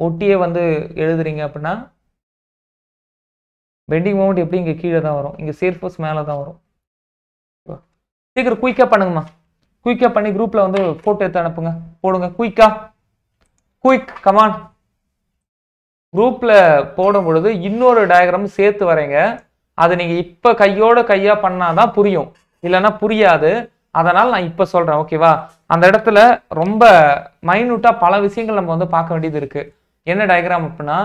A: ஒட்டியே வந்து எழுதுறீங்க அப்படின்னா பெண்டிங் மூமெண்ட் எப்படி இங்கே கீழே தான் வரும். இங்கே சேர் ஃபோர்ஸ் மேலே தான் வரும். சீக்கிரம் குயிக்காக பண்ணுங்கம்மா. குயிக்காக பண்ணி குரூப்பில் வந்து ஃபோட்டோ எடுத்து அனுப்புங்க. போடுங்க. குயிக்கா குயிக் கமான் குரூப்பில் போடும் பொழுது இன்னொரு டயக்ராம் சேர்த்து வரைங்க. அது நீங்கள் இப்போ கையோட கையாக பண்ணாதான் புரியும். இல்லைன்னா புரியாது. அதனால் நான் இப்போ சொல்கிறேன் ஓகேவா அந்த இடத்துல ரொம்ப மைன்யூட்டாக பல விஷயங்கள் நம்ம வந்து பார்க்க வேண்டியது இருக்குது என்ன டயக்ராம் அப்படின்னா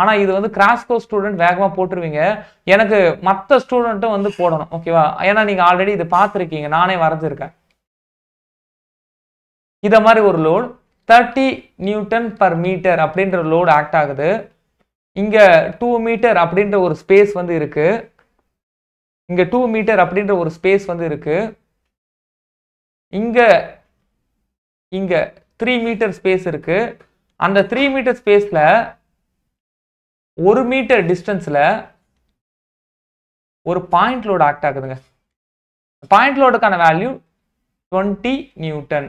A: ஆனால் இது வந்து கிராஸ்கோ ஸ்டூடெண்ட் வேகமாக போட்டுருவீங்க. எனக்கு மற்ற ஸ்டூடெண்ட்டும் வந்து போடணும் ஓகேவா ஏன்னா நீங்கள் ஆல்ரெடி இது பார்த்துருக்கீங்க. நானே வரைஞ்சிருக்கேன். இதை மாதிரி ஒரு load thirty newton per metre அப்படின்ற லோடு ஆக்ட் ஆகுது. இங்கே டூ மீட்டர் அப்படின்ற ஒரு ஸ்பேஸ் வந்து இருக்குது இங்க டூ மீட்டர் அப்படின்ற ஒரு ஸ்பேஸ் வந்து இருக்கு. இங்க இங்க த்ரீ மீட்டர் ஸ்பேஸ் இருக்கு. அந்த த்ரீ மீட்டர் ஸ்பேஸ்ல ஒரு மீட்டர் டிஸ்டன்ஸ்ல ஒரு பாயிண்ட் லோடு ஆக்ட் ஆகுதுங்க. பாயிண்ட் லோடுக்கான வேல்யூ டுவெண்ட்டி நியூட்டன்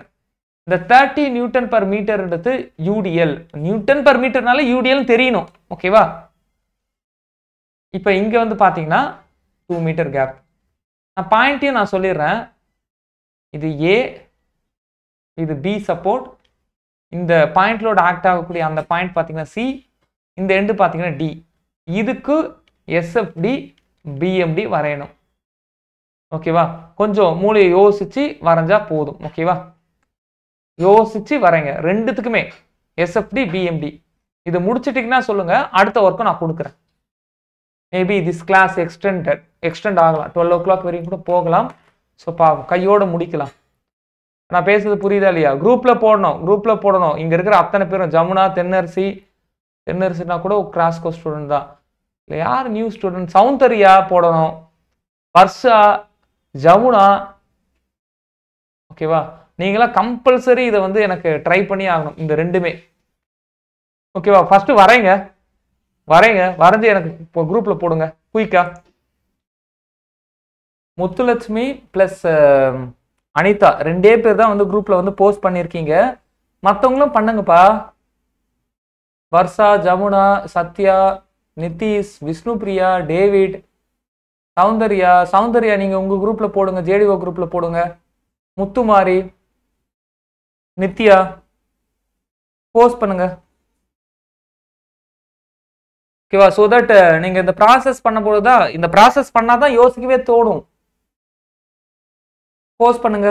A: இந்த தேர்ட்டி நியூட்டன் பர் மீட்டர்ன்றது யூடிஎல் நியூட்டன் பர் மீட்டர்னால யூடிஎல் தெரியணும். ஓகேவா இப்போ இங்க வந்து பாத்தீங்கன்னா டூ மீட்டர் கேப் நான் பாயிண்ட்டையும் நான் சொல்லிடுறேன். இது ஏ இது பி சப்போர்ட் இந்த பாயிண்ட்லோட ஆக்ட் ஆகக்கூடிய அந்த பாயிண்ட் பார்த்தீங்கன்னா சி இந்த எண்டு பார்த்தீங்கன்னா டி இதுக்கு எஸ்எஃப்டி பிஎம்டி வரையணும். ஓகேவா கொஞ்சம் மூளையை யோசிச்சு வரைஞ்சா போதும். ஓகேவா யோசிச்சு வரைங்க. ரெண்டுத்துக்குமே எஸ்எஃப்டி பிஎம்டி இது முடிச்சிட்டிங்கன்னா சொல்லுங்க. அடுத்த ஒர்க்கும் நான் கொடுக்குறேன். Maybe this class extended extend ஆகலாம். டுவெல் ஓ கிளாக் வரைக்கும் கூட போகலாம். ஸோ பா கையோடு முடிக்கலாம். நான் பேசுறது புரியுதா இல்லையா? குரூப்பில் போடணும். குரூப்பில் போடணும். இங்கே இருக்கிற அத்தனை பேரும் ஜமுனா தென்னரசி தென்னரசினா கூட கிராஸ்கோ ஸ்டூடெண்ட் தான். இல்லை யார் நியூ ஸ்டூடெண்ட் சவுந்தரியா போடணும். வர்ஷா ஜமுனா. ஓகேவா நீங்களாம் கம்பல்சரி இதை வந்து எனக்கு ட்ரை பண்ணி ஆகணும். இந்த ரெண்டுமே. ஓகேவா ஃபஸ்ட்டு வரேங்க. வரைங்க வரைஞ்சு எனக்கு இப்போ குரூப்பில் போடுங்க குயிக்கா முத்துலட்சுமி ப்ளஸ் அனிதா ரெண்டே பேர் தான் வந்து குரூப்பில் வந்து போஸ்ட் பண்ணியிருக்கீங்க மற்றவங்களும் பண்ணுங்கப்பா. வர்ஷா ஜமுனா சத்யா நிதிஷ் விஷ்ணுபிரியா டேவிட் சௌந்தர்யா. சௌந்தர்யா நீங்கள் உங்கள் குரூப்பில் போடுங்க ஜேடிஓ குரூப்பில் போடுங்க. முத்துமாரி நித்யா போஸ்ட் பண்ணுங்கள் ஓகேவா ஸோ தட் நீங்கள் இந்த ப்ராசஸ் பண்ணும்போது தான் இந்த ப்ராசஸ் பண்ணால் தான் யோசிக்கவே தோணும். போஸ்ட் பண்ணுங்க.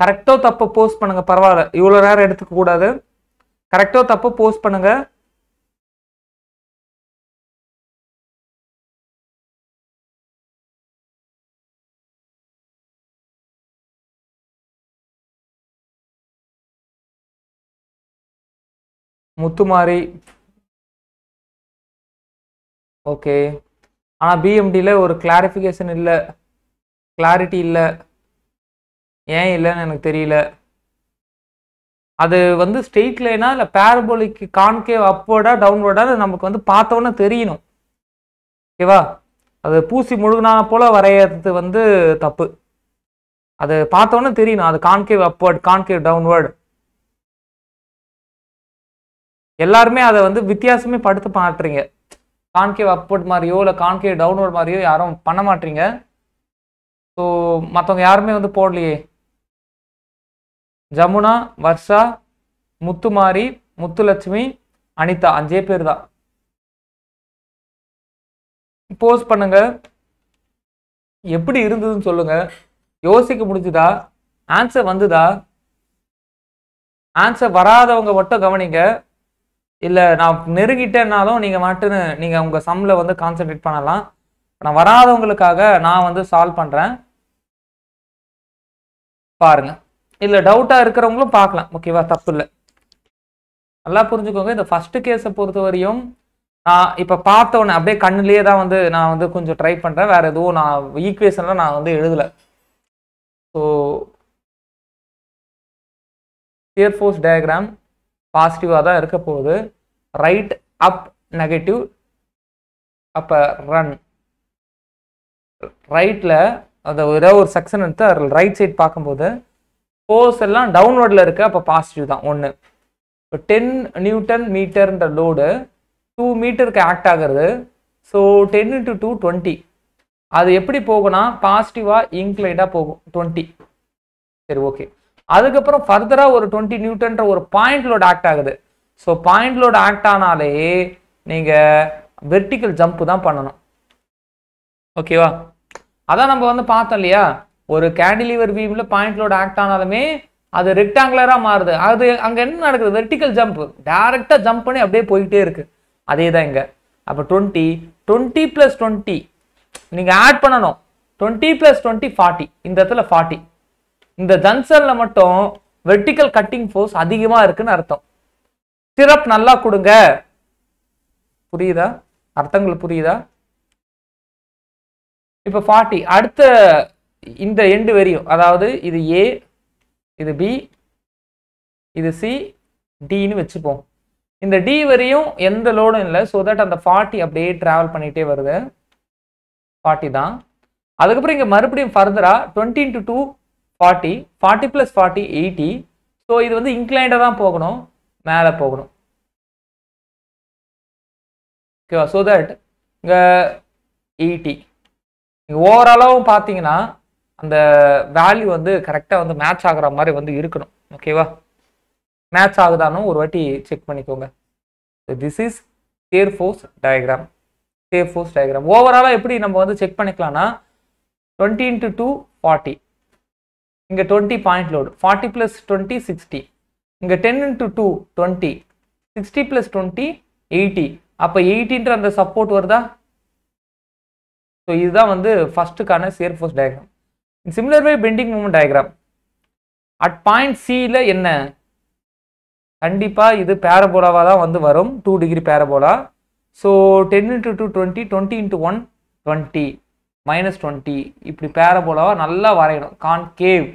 A: கரெக்டோ தப்போ போஸ்ட் பண்ணுங்க பரவாயில்ல. இவ்வளோ நேரம் எடுத்துக்க கூடாது. கரெக்டோ தப்போ போஸ்ட் பண்ணுங்க. முத்துமாரி. ஓகே. ஆனால் பிஎம்டியில் ஒரு கிளாரிஃபிகேஷன் இல்லை. கிளாரிட்டி இல்லை. ஏன் இல்லைன்னு எனக்கு தெரியல. அது வந்து ஸ்ட்ரெயிட் லைனா இல்லை பேரபோலிக் கான்கேவ் அப்வர்டா டவுன்வர்டா நமக்கு வந்து பார்த்தோன்னே தெரியணும். ஓகேவா அது பூசி முழுகினா போல வரையறது வந்து தப்பு. அது பார்த்தோன்னே தெரியணும். அது கான்கேவ் அப்வர்ட் கான்கேவ் டவுன்வர்டு எல்லாருமே அதை வந்து வித்தியாசமே படுத்து மாட்டுறீங்க. கான்கேவ் அப்வர்ட் மாதிரியோ இல்லை கான்கேவ் டவுன்வர்ட் மாதிரியோ யாரும் பண்ண மாட்டீங்க. ஸோ மற்றவங்க யாருமே வந்து போடலையே. ஜமுனா வர்ஷா முத்துமாரி முத்துலட்சுமி அனிதா அஞ்சே பேர் தான். போஸ்ட் பண்ணுங்க. எப்படி இருந்ததுன்னு சொல்லுங்க. யோசிக்க முடிஞ்சுதா? ஆன்சர் வந்துதா? ஆன்சர் வராதவங்க மட்டும் கவனிங்க. இல்லை நான் நெருங்கிட்டேன்னாலும் நீங்கள் மட்டுன்னு நீங்கள் உங்கள் சம்மில் வந்து கான்சென்ட்ரேட் பண்ணலாம். நான் வராதவங்களுக்காக நான் வந்து சால்வ் பண்ணுறேன் பாருங்க. இல்லை டவுட்டாக இருக்கிறவங்களும் பார்க்கலாம். ஓகேவா தப்பு இல்லை. நல்லா புரிஞ்சுக்கோங்க. இந்த ஃபஸ்ட்டு கேஸை பொறுத்த வரையும் நான் இப்போ பார்த்தோன்னே அப்படியே கண்ணுலேயே தான் வந்து நான் வந்து கொஞ்சம் ட்ரை பண்ணுறேன் வேறு எதுவும் நான் ஈக்குவேஷன்லாம் நான் வந்து எழுதலை. ஸோ டியர் ஃபோர்ஸ் டயக்ராம் பாசிட்டிவாக தான் இருக்க போகுது. ரைட் அப் நெகட்டிவ் அப்போ ரன் ரைட்டில் அந்த ஒரே ஒரு செக்ஷன் எடுத்து ரைட் சைட் பார்க்கும்போது ஃபோர்ஸ் எல்லாம் டவுன்வர்டில் இருக்கு அப்போ பாசிட்டிவ் தான். ஒன்று இப்போ டென் நியூட்டன் மீட்டர்ன்ற லோடு டூ மீட்டருக்கு ஆக்ட் ஆகிறது. So ten into two twenty அது எப்படி போகும்னா பாசிட்டிவாக இன்க்ளைடாக போகும். டுவெண்ட்டி சரி ஓகே அதுக்கப்புறம் ஃபர்தராக ஒரு டுவெண்ட்டி நியூட்டன்ற ஒரு பாயிண்ட் லோட் ஆக்ட் ஆகுது. ஸோ பாயிண்ட் லோட் ஆக்ட் ஆனாலே நீங்கள் வெர்டிக்கல் ஜம்ப் தான் பண்ணணும். ஓகேவா அதான் நம்ம வந்து பார்த்தோம் இல்லையா? ஒரு கேண்டிலிவர் பீமில் பாயிண்ட் லோட் ஆக்ட் ஆனாலுமே அது ரெக்டாங்குலராக மாறுது. அது அங்கே என்ன நடக்குது? வெர்டிக்கல் ஜம்ப் டேரெக்டாக ஜம்ப் பண்ணி அப்படியே போயிட்டே இருக்கு. அதே தான் இங்கே. அப்போ டுவெண்ட்டி டுவெண்ட்டி ப்ளஸ் டுவெண்ட்டி நீங்கள் ஆட் பண்ணணும். டுவெண்ட்டி ப்ளஸ் டுவெண்ட்டி ஃபார்ட்டி இந்த இடத்துல ஃபார்ட்டி இந்த ஜங்ஷன்ல மட்டும் வெர்டிக்கல் கட்டிங் ஃபோர்ஸ் அதிகமாக இருக்குன்னு அர்த்தம். சிரப் நல்லா கொடுங்க. புரியுதா? அர்த்தங்கள் புரியுதா? இப்போ ஃபார்ட்டி அடுத்த இந்த எண்டு வரையும் அதாவது இது ஏ இது பி இது சி டின்னு வச்சுப்போம். இந்த டி வரையும் எந்த லோடும் இல்லை ஸோ தட் அந்த ஃபார்ட்டி அப்படியே ட்ராவல் பண்ணிகிட்டே வருது. ஃபார்ட்டி தான். அதுக்கப்புறம் இங்கே மறுபடியும் ஃபர்தராக twenty into two forty forty plus forty eighty so இது வந்து இன்க்ளைண்டாக தான் போகணும் மேலே போகணும். ஓகேவா ஸோ தட் இங்கே எயிட்டி இங்கே ஓவராலாகவும் பார்த்தீங்கன்னா அந்த வேல்யூ வந்து கரெக்டாக வந்து மேட்ச் ஆகிற மாதிரி வந்து இருக்கணும். ஓகேவா மேட்ச் ஆகுதானும் ஒரு வாட்டி செக் பண்ணிக்கோங்க. This is shear force diagram shear force diagram ஓவராலாக எப்படி நம்ம வந்து செக் பண்ணிக்கலாம்னா டுவெண்ட்டி இன்ட்டு டூ ஃபார்ட்டி இங்கே twenty point load forty plus twenty sixty இங்கே ten into two twenty sixty plus twenty eighty அப்போ எயிட்டின்ற அந்த சப்போர்ட் வருதா? ஸோ இதுதான் வந்து ஃபஸ்ட்டுக்கான shear force diagram similar way bending moment diagram at point சியில் என்ன? கண்டிப்பாக இது பேரபோலாவாக தான் வந்து வரும். Two degree parabola so ten into two twenty twenty into one twenty minus twenty இப்படி பேரபோலாவாக நல்லா வரையணும். கான்கேவ்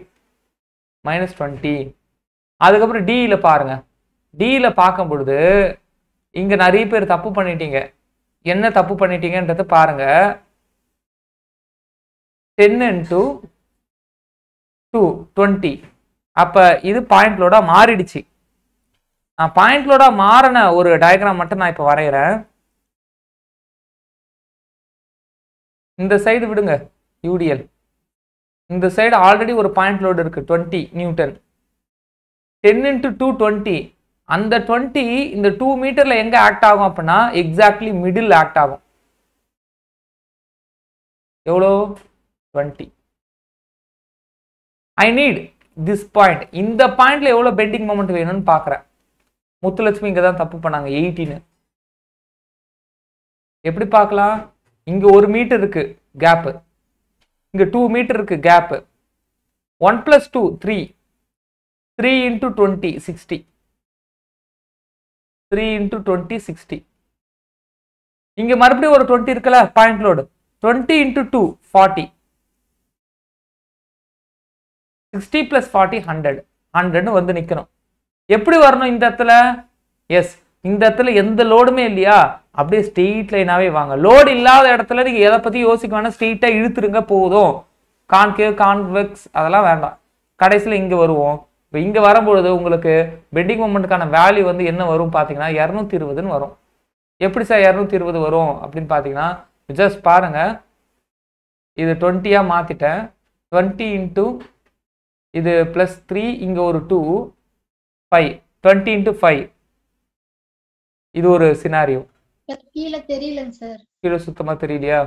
A: மைனஸ் டுவெண்ட்டி அதுக்கப்புறம் டியில் பாருங்கள் டியில் பார்க்கும் பொழுது இங்கே நிறைய பேர் தப்பு பண்ணிட்டீங்க. என்ன தப்பு பண்ணிட்டீங்கன்றது பாருங்கள் டென் இன்ட்டு டூ டுவெண்ட்டி அப்போ இது பாயிண்ட் லோடாக மாறிடுச்சு. நான் பாயிண்ட் லோடாக மாறின ஒரு டயக்ராம் மட்டும் நான் இப்போ வரைகிறேன் இந்த சைடு விடுங்க யூடிஎல் இந்த சைடு ஆல்ரெடி ஒரு பாயிண்ட் லோடு இருக்குது twenty newton ten into two twenty அந்த டுவெண்ட்டி இந்த டூ மீட்டரில் எங்கே ஆக்ட் ஆகும் அப்படின்னா எக்ஸாக்ட்லி மிடில் ஆக்ட் ஆகும். எவ்வளோ? Twenty I need this point இந்த பாயிண்டில் எவ்வளோ பெண்டிங் மூமெண்ட் வேணும்னு பார்க்குறேன் முத்துலட்சுமி இங்கே தான் தப்பு பண்ணாங்க எயிட்டின்னு எப்படி பார்க்கலாம்? இங்கே ஒரு மீட்டர் இருக்கு கேப்பு இங்கே டூ மீட்டர் இருக்கு gap one plus two three three into twenty sixty three into twenty sixty இங்கே மறுபடியும் ஒரு டுவெண்ட்டி இருக்குல்ல point load twenty into two forty sixty plus forty hundred ஹண்ட்ரட்னு வந்து நிற்கணும் எப்படி வரணும் இந்த இடத்துல? எஸ் இந்த இடத்துல எந்த லோடுமே இல்லையா? அப்படியே ஸ்ட்ரெயிட் லைனாவே வாங்க. லோடு இல்லாத இடத்துல நீங்க எதை பத்தி யோசிக்க வேணாம் ஸ்ட்ரெயிட்டா இழுத்துருங்க போதும். கான்கேவ் கான்வெக்ஸ் அதெல்லாம் வேண்டாம். கடைசியில் இங்க வருவோம். இப்போ இங்க வரும்பொழுது உங்களுக்கு பெண்டிங் மூமெண்ட்டுக்கான வேல்யூ வந்து என்ன வரும் பார்த்தீங்கன்னா இரநூத்தி இருபதுன்னு வரும். எப்படி சார் இரநூத்தி இருபது வரும் அப்படின்னு பார்த்தீங்கன்னா ஜஸ்ட் பாருங்க. இது டுவெண்ட்டியாக மாற்றிட்டேன் டுவெண்ட்டி இன்ட்டு இது ப்ளஸ் த்ரீ இங்கே ஒரு two five twenty into five இது ஒரு சினாரியோ
B: கீழே தெரியலங்க சார்.
A: கீழே சுத்தமாக தெரியலையா?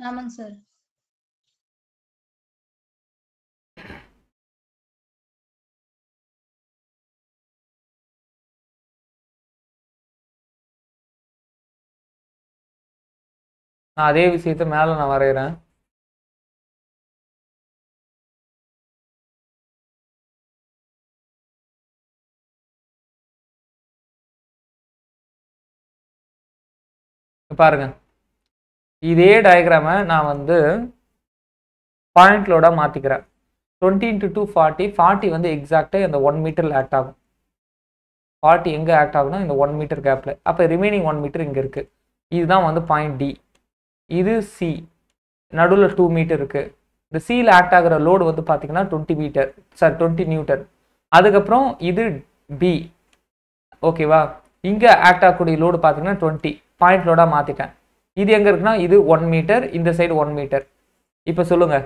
B: ஆமாங்க சார்.
A: நான் அதே விஷயத்த மேலே நான் வரைகிறேன் பாருங்க. இதே டயக்ராமை நான் வந்து பாயிண்ட் லோடாக மாற்றிக்கிறேன் twenty into two forty forty வந்து எக்ஸாக்டாக இந்த ஒன் மீட்டரில் ஆக்ட் ஆகும். ஃபார்ட்டி எங்கே ஆக்ட் ஆகுனா இந்த ஒன் மீட்டர் கேப்பில் அப்போ ரிமைனிங் ஒன் மீட்டர் இங்கே இருக்குது இதுதான் வந்து பாயிண்ட் டி இது சி நடுவில் டூ மீட்டர் இருக்குது இந்த சியில் ஆக்ட் ஆகிற லோடு வந்து பார்த்தீங்கன்னா twenty metre sir twenty newton அதுக்கப்புறம் இது பி ஓகேவா இங்கே ஆக்ட் ஆகக்கூடிய லோடு பார்த்தீங்கன்னா டுவெண்ட்டி பாயிண்ட் லோடாக மாற்றிட்டேன் இது எங்கே இருக்குன்னா இது ஒன் மீட்டர் இந்த சைடு ஒன் மீட்டர் இப்போ சொல்லுங்கள்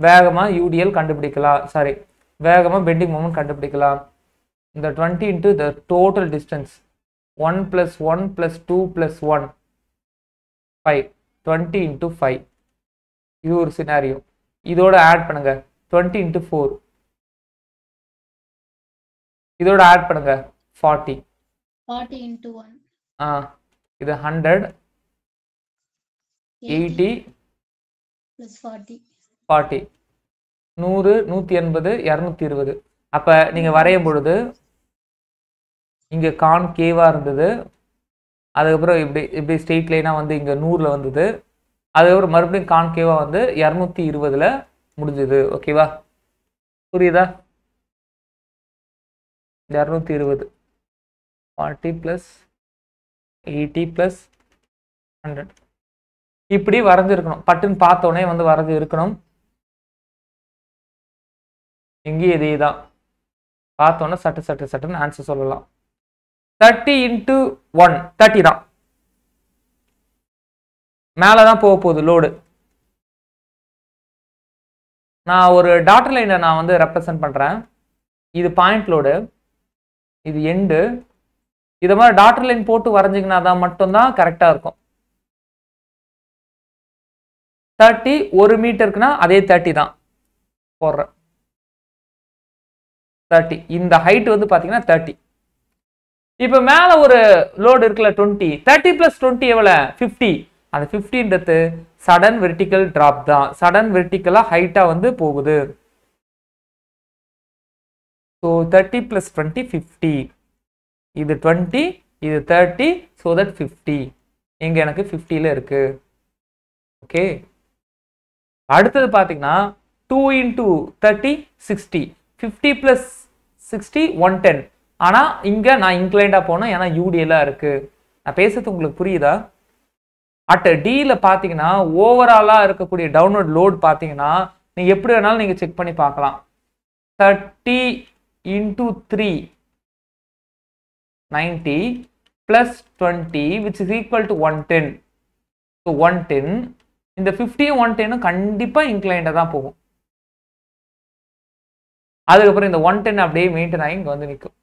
A: வேகமாக யூடிஎல் கண்டுபிடிக்கலாம். சாரி வேகமாக பெண்டிங் மூமெண்ட் கண்டுபிடிக்கலாம். இந்த twenty into the total distance one plus one plus two plus one five twenty into five இது ஒரு சினாரியோ இதோட ஆட் பண்ணுங்க. டுவெண்ட்டி இன்ட்டு ஃபோர் இதோட ஆட் பண்ணுங்க. ஃபார்ட்டி
B: ஃபார்ட்டி இன்ட்டு ஒன்
A: ஆ. இது ஹண்ட்ரட் எயிட்டி
B: ஃபார்ட்டி
A: நூறு நூற்றி எண்பது இரநூத்தி இருபது. அப்போ நீங்கள் வரையும் பொழுது இங்கே கான் கேவாக இருந்தது. அதுக்கப்புறம் இப்படி இப்படி ஸ்ட்ரெயிட் லைனாக வந்து இங்கே நூறில் வந்தது. அதுக்கப்புறம் மறுபடியும் கான் கேவாக வந்து இரநூத்தி இருபதில் முடிஞ்சது. ஓகேவா புரியுதா? இரநூத்தி இருபது. Forty plus eighty plus hundred இப்படி வரைஞ்சிருக்கணும். பட்டுன்னு பார்த்தோன்னே வந்து வரைஞ்சி இருக்கணும். இங்கேயும் இதே தான். பார்த்தோன்னே சட்டு சட்டு சட்டுன்னு ஆன்சர் சொல்லலாம். தேர்ட்டி இன்ட்டு ஒன் தேர்ட்டி தான். மேலே தான் போக போகுது லோடு நான் ஒரு டாட்டர் லைனை நான் வந்து ரெப்ரசன்ட் பண்ணுறேன் இது பாயிண்ட் லோடு இது எண்டு இதை மாதிரி டாட்டர் லைன் போட்டு வரைஞ்சிங்கன்னா தான் மட்டும்தான் கரெக்டாக இருக்கும். தேர்ட்டி ஒரு மீட்டருக்குன்னா அதே தேர்ட்டி தான். போடுறேன். தேர்ட்டி இந்த ஹைட் வந்து பார்த்தீங்கன்னா தேர்ட்டி இப்போ மேலே ஒரு லோடு இருக்குல்ல டுவெண்ட்டி தேர்ட்டி ப்ளஸ் டுவெண்ட்டி எவ்வளோ ஃபிஃப்டி அந்த ஃபிஃப்டின்றது சடன் வெர்டிக்கல் ட்ராப் தான். சடன் வெர்டிக்கலாக ஹைட்டாக வந்து போகுது. So thirty plus twenty fifty இது டுவெண்ட்டி இது தேர்ட்டி ஸோ தட் ஃபிஃப்டி இங்கே எனக்கு ஃபிஃப்டியில் இருக்கு. ஓகே அடுத்தது பார்த்தீங்கன்னா two into thirty sixty fifty plus sixty one ten ஆனால் இங்கே நான் இன்க்ளைண்டாக போனேன் ஏன்னா யூடிஎல்லாக இருக்குது நான் பேசுறது உங்களுக்கு புரியுதா? அட் டியில் பார்த்தீங்கன்னா ஓவராலாக இருக்கக்கூடிய டவுன்லோட் லோட் பார்த்தீங்கன்னா நீங்கள் எப்படி வேணாலும் நீங்கள் செக் பண்ணி பார்க்கலாம். Thirty into three ninety plus twenty which is equal to one ten so one ten இந்த ஃபிஃப்டியும் ஒன் டென்னும் கண்டிப்பாக இன்க்ளைண்டாக தான் போகும். அதுக்கப்புறம் இந்த ஒன் டென் அப்படியே மெயின்டைன் ஆகி இங்கே வந்து நிற்கும்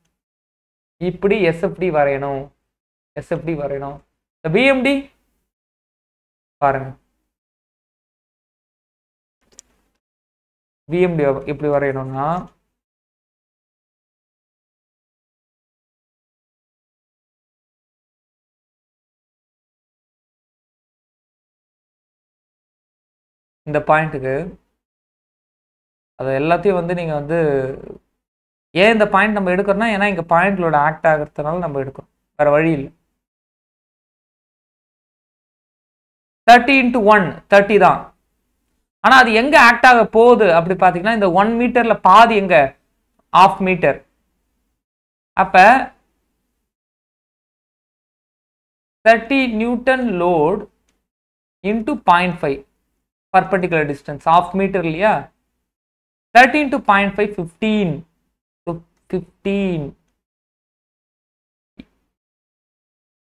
A: இப்படி எஸ்எஃப்டி வரையணும். எஸ்எஃப்டி வரையணும். இந்த பிஎம்டி பாருங்க. பிஎம்டி எப்படி வரையணும்னா இந்த பாயிண்ட்டுக்கு. அதை எல்லாத்தையும் வந்து நீங்கள் வந்து ஏன் இந்த பாயிண்ட் நம்ம எடுக்கிறோம்னா ஏன்னா இங்கே பாயிண்ட்லோட ஆக்ட் ஆகிறதுனால நம்ம எடுக்கிறோம். வேறு வழி இல்லை. தேர்ட்டி இன்ட்டு ஒன் தேர்ட்டி தான். ஆனால் அது எங்கே ஆக்ட் ஆக போகுது? அப்படி பார்த்தீங்கன்னா இந்த ஒன் மீட்டரில் பாதி எங்கே? ஆஃப் மீட்டர் அப்போ thirty newton load into point five perpendicular distance half metre இல்லையா? Thirteen to point five fifteen fifteen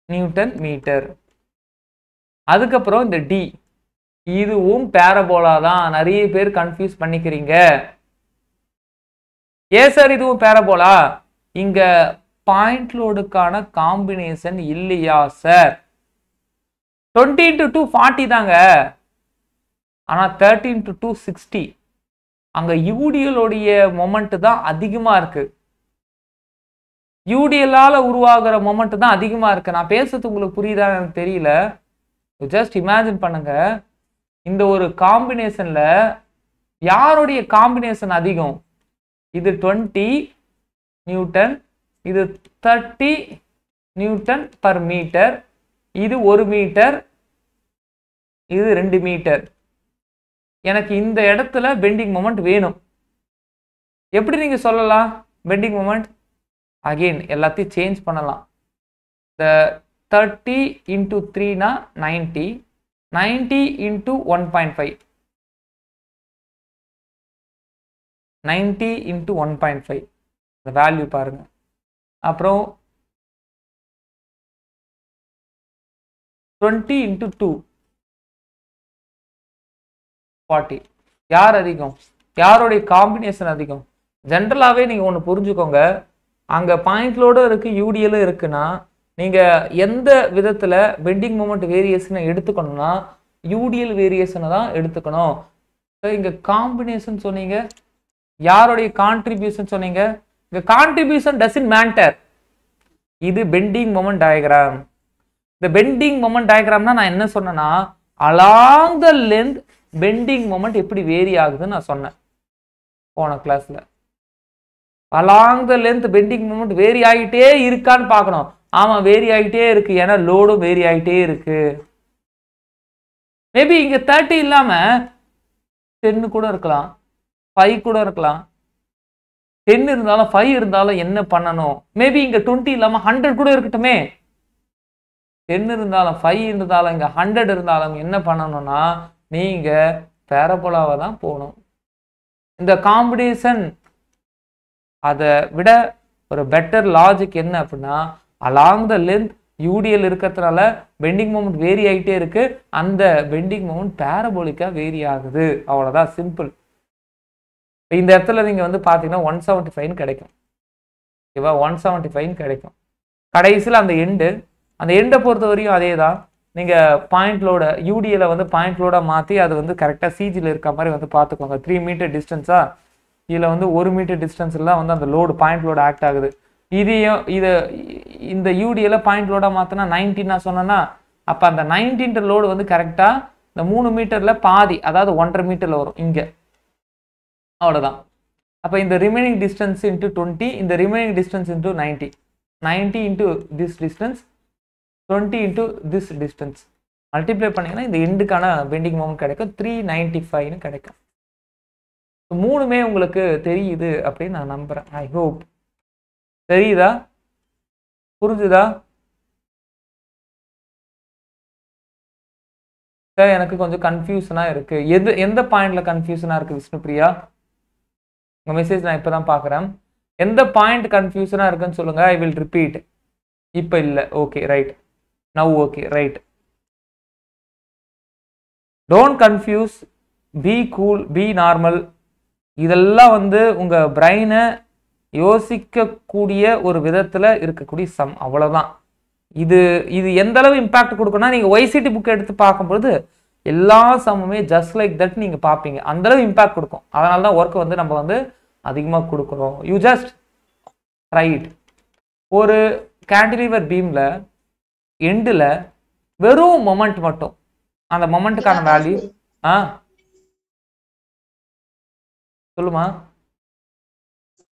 A: newton metre அதுக்கப்புறம் இந்த டி இதுவும் பேரபோலா தான். நிறைய பேர் கன்ஃபியூஸ் பண்ணிக்கிறீங்க. ஏ சார் இதுவும் பேரபோலா இங்க பாயிண்ட் லோடுக்கான காம்பினேஷன் இல்லையா sir twenty into two forty தாங்க. ஆனால் தேர்ட்டின் டு டூ சிக்ஸ்டி அங்கே யூடிஎலோடைய மொமெண்ட்டு தான் அதிகமாக இருக்குது யூடிஎல்லால் உருவாகிற மொமெண்ட் தான் அதிகமாக இருக்குது நான் பேசுறது உங்களுக்கு புரியுதா எனக்கு தெரியல. ஜஸ்ட் இமேஜின் பண்ணுங்க. இந்த ஒரு காம்பினேஷனில் யாருடைய காம்பினேஷன் அதிகம்? இது டுவெண்ட்டி நியூட்டன் இது தேர்ட்டி நியூட்டன் பர் மீட்டர் இது ஒரு மீட்டர் இது ரெண்டு மீட்டர் எனக்கு இந்த இடத்துல பெண்டிங் மொமெண்ட் வேணும். எப்படி நீங்கள் சொல்லலாம்? பெண்டிங் மொமெண்ட் அகெயின் எல்லாத்தையும் சேஞ்ச் பண்ணலாம். இந்த thirty into த்ரீனா ninety ninety into one point five ninety into one point five இந்த வேல்யூ பாருங்க. அப்புறம் டுவெண்ட்டி இன்ட்டு டூ ஃபார்ட்டி யார் அதிகம்? யாருடைய காம்பினேஷன் அதிகம்? ஜென்ரலாகவே நீங்கள் ஒன்று புரிஞ்சுக்கோங்க. அங்கே பாயிண்ட் லோடும் இருக்குது யூடிஎலும் இருக்குன்னா நீங்கள் எந்த விதத்தில் பெண்டிங் மூமெண்ட் வேரியேஷனை எடுத்துக்கணும்னா யூடிஎல் வேரியேஷனை தான் எடுத்துக்கணும். ஸோ இங்கே காம்பினேஷன் சொன்னீங்க. யாருடைய கான்ட்ரிபியூஷன் சொன்னீங்க? இங்கே கான்ட்ரிபியூஷன் இன் மேட்டர் இது பெண்டிங் மொமெண்ட் டயக்ராம் இந்த பெண்டிங் மொமெண்ட் டயக்ராம்னா நான் என்ன சொன்னேன்னா along the length bending moment எப்படி வேரி ஆகுதுன்னு நான் சொன்னேன். போன கிளாஸ்ல along the length bending moment vary ஆகிட்டே இருக்கான்னு பார்க்கணும். ஆமாம் வேரி ஆகிட்டே இருக்கு. ஏன்னா லோடும் வேரி ஆகிட்டே இருக்கு. மேபி இங்கே தேர்ட்டி இல்லாமல் டென்னு கூட இருக்கலாம். ஃபைவ் கூட இருக்கலாம். டென் இருந்தாலும் ஃபைவ் இருந்தாலும் என்ன பண்ணணும்? மேபி இங்கே டுவெண்ட்டி இல்லாமல் ஹண்ட்ரட் கூட இருக்கட்டுமே. டென் இருந்தாலும் ஃபைவ் இருந்தாலும் இங்கே ஹண்ட்ரட் இருந்தாலும் என்ன பண்ணணும்னா நீங்கள் பேரபோலாவை தான் போகணும். இந்த காம்படிஷன் அதை விட ஒரு பெட்டர் லாஜிக் என்ன அப்படின்னா அலாங் த லென்த் யூடிஎல் இருக்கிறதுனால பெண்டிங் மூமெண்ட் வேரி ஆகிட்டே இருக்கு. அந்த பெண்டிங் மூமெண்ட் பேரபோலிக்காக வேரி ஆகுது. அவ்வளோதான் சிம்பிள் இந்த இடத்துல நீங்கள் வந்து பார்த்தீங்கன்னா ஒன் செவன்ட்டி ஃபைவ் கிடைக்கும். ஓகேவா ஒன் செவன்ட்டி ஃபைவ் கிடைக்கும். கடைசியில் அந்த எண்டு அந்த எண்டை பொறுத்த வரையும் அதே தான் நீங்கள் பாயிண்ட் லோட யூடியில் வந்து பாயிண்ட் லோடாக மாற்றி அது வந்து கரெக்டாக சிஜியில் இருக்க மாதிரி வந்து பார்த்துக்கோங்க த்ரீ மீட்டர் டிஸ்டன்ஸாக இதில் வந்து ஒரு மீட்டர் டிஸ்டன்ஸ்லாம் வந்து அந்த லோடு பாயிண்ட் லோடு ஆக்ட் ஆகுது. இதையும் இதை இந்த யூடியில் பாயிண்ட் லோடாக மாற்றினா நைன்டீன் நான் சொன்னேன்னா அப்போ அந்த நைன்டீன்ற லோடு வந்து கரெக்டாக இந்த மூணு மீட்டரில் பாதி அதாவது ஒன்றரை மீட்டரில் வரும் இங்கே. அவ்வளோதான் அப்போ இந்த ரிமைனிங் டிஸ்டன்ஸ் இன்ட்டு டுவெண்ட்டி இந்த remaining distance into ninety ninety into this distance twenty into this distance multiply பண்ணிங்கன்னா இந்த எண்டுக்கான பெண்டிங் மோமெண்ட் கிடைக்கும். த்ரீ நைன்ட்டி ஃபைவ்னு கிடைக்கும். மூணுமே உங்களுக்கு தெரியுது அப்படின்னு நான் நம்புகிறேன் ஐ ஹோப் தெரியுதா? புரிஞ்சுதா? சார் எனக்கு கொஞ்சம் கன்ஃபியூஷனாக இருக்குது எது எந்த பாயிண்டில் கன்ஃபியூஷனாக இருக்குது விஷ்ணுப்ரியா? உங்கள் மெசேஜ் நான் இப்போ தான் பார்க்குறேன். எந்த பாயிண்ட் கன்ஃபியூஷனாக இருக்குன்னு சொல்லுங்கள் ஐ வில் ரிப்பீட் இப்போ இல்லை. Okay right now okay right don't confuse be cool be normal இதெல்லாம் வந்து உங்கள் பிரெயினை யோசிக்கக்கூடிய ஒரு விதத்தில் இருக்கக்கூடிய சம் அவ்வளோதான் இது இது எந்த அளவு இம்பாக்ட் கொடுக்கும்னா நீங்கள் ஒய்சிடி புக் எடுத்து பார்க்கும்பொழுது எல்லா சமுமே ஜஸ்ட் லைக் தட் நீங்கள் பார்ப்பீங்க. அந்தளவு இம்பேக்ட் இம்பாக்ட் கொடுக்கும். அதனால தான் ஒர்க்கை வந்து நம்ம வந்து அதிகமாக கொடுக்குறோம். யூ ஜஸ்ட் ரைட் ஒரு கேண்டிலிவர் பீமில் எண்டில் வெறும் மொமெண்ட் மட்டும். அந்த மொமெண்ட்டுக்கான வேல்யூ ஆ? சொல்லுமா?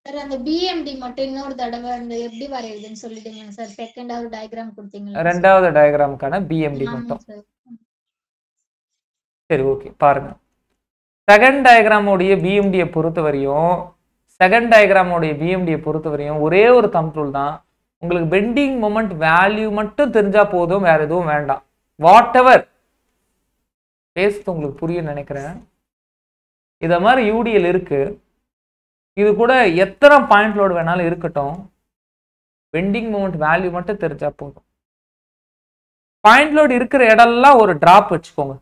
B: சார் அந்த பிஎம்டி மட்டும் இன்னொரு தடவை அந்த எப்படி வரையுதுன்னு சொல்லிடுங்க சார். செகண்டாவது டயக்ராம் கொடுத்தீங்களா
A: ரெண்டாவது டயக்ராமுக்கான பிஎம்டி மட்டும்.
B: சார்.
A: சரி ஓகே பாருங்க. செகண்ட் டயக்ராமோடைய பிஎம்டியை பொறுத்த வரையும் செகண்ட் டயக்ராமோடைய பிஎம்டியை பொறுத்த வரையும் ஒரே ஒரு தம் ரூல் தான் உங்களுக்கு பெண்டிங் மொமெண்ட் வேல்யூ மட்டும் தெரிஞ்சா போதும் வேற எதுவும் வேண்டாம். வாட் எவர் பேசுறது உங்களுக்கு புரியும் நினைக்கிறேன். இத மாதிரி யூடிஎல் இருக்கு. இது கூட எத்தனை பாயிண்ட் லோடு வேணாலும் இருக்கட்டும். பெண்டிங் மூமெண்ட் வேல்யூ மட்டும் தெரிஞ்சா போதும். பாயிண்ட் லோடு இருக்கிற இடம்லாம் ஒரு டிராப் வச்சுக்கோங்க.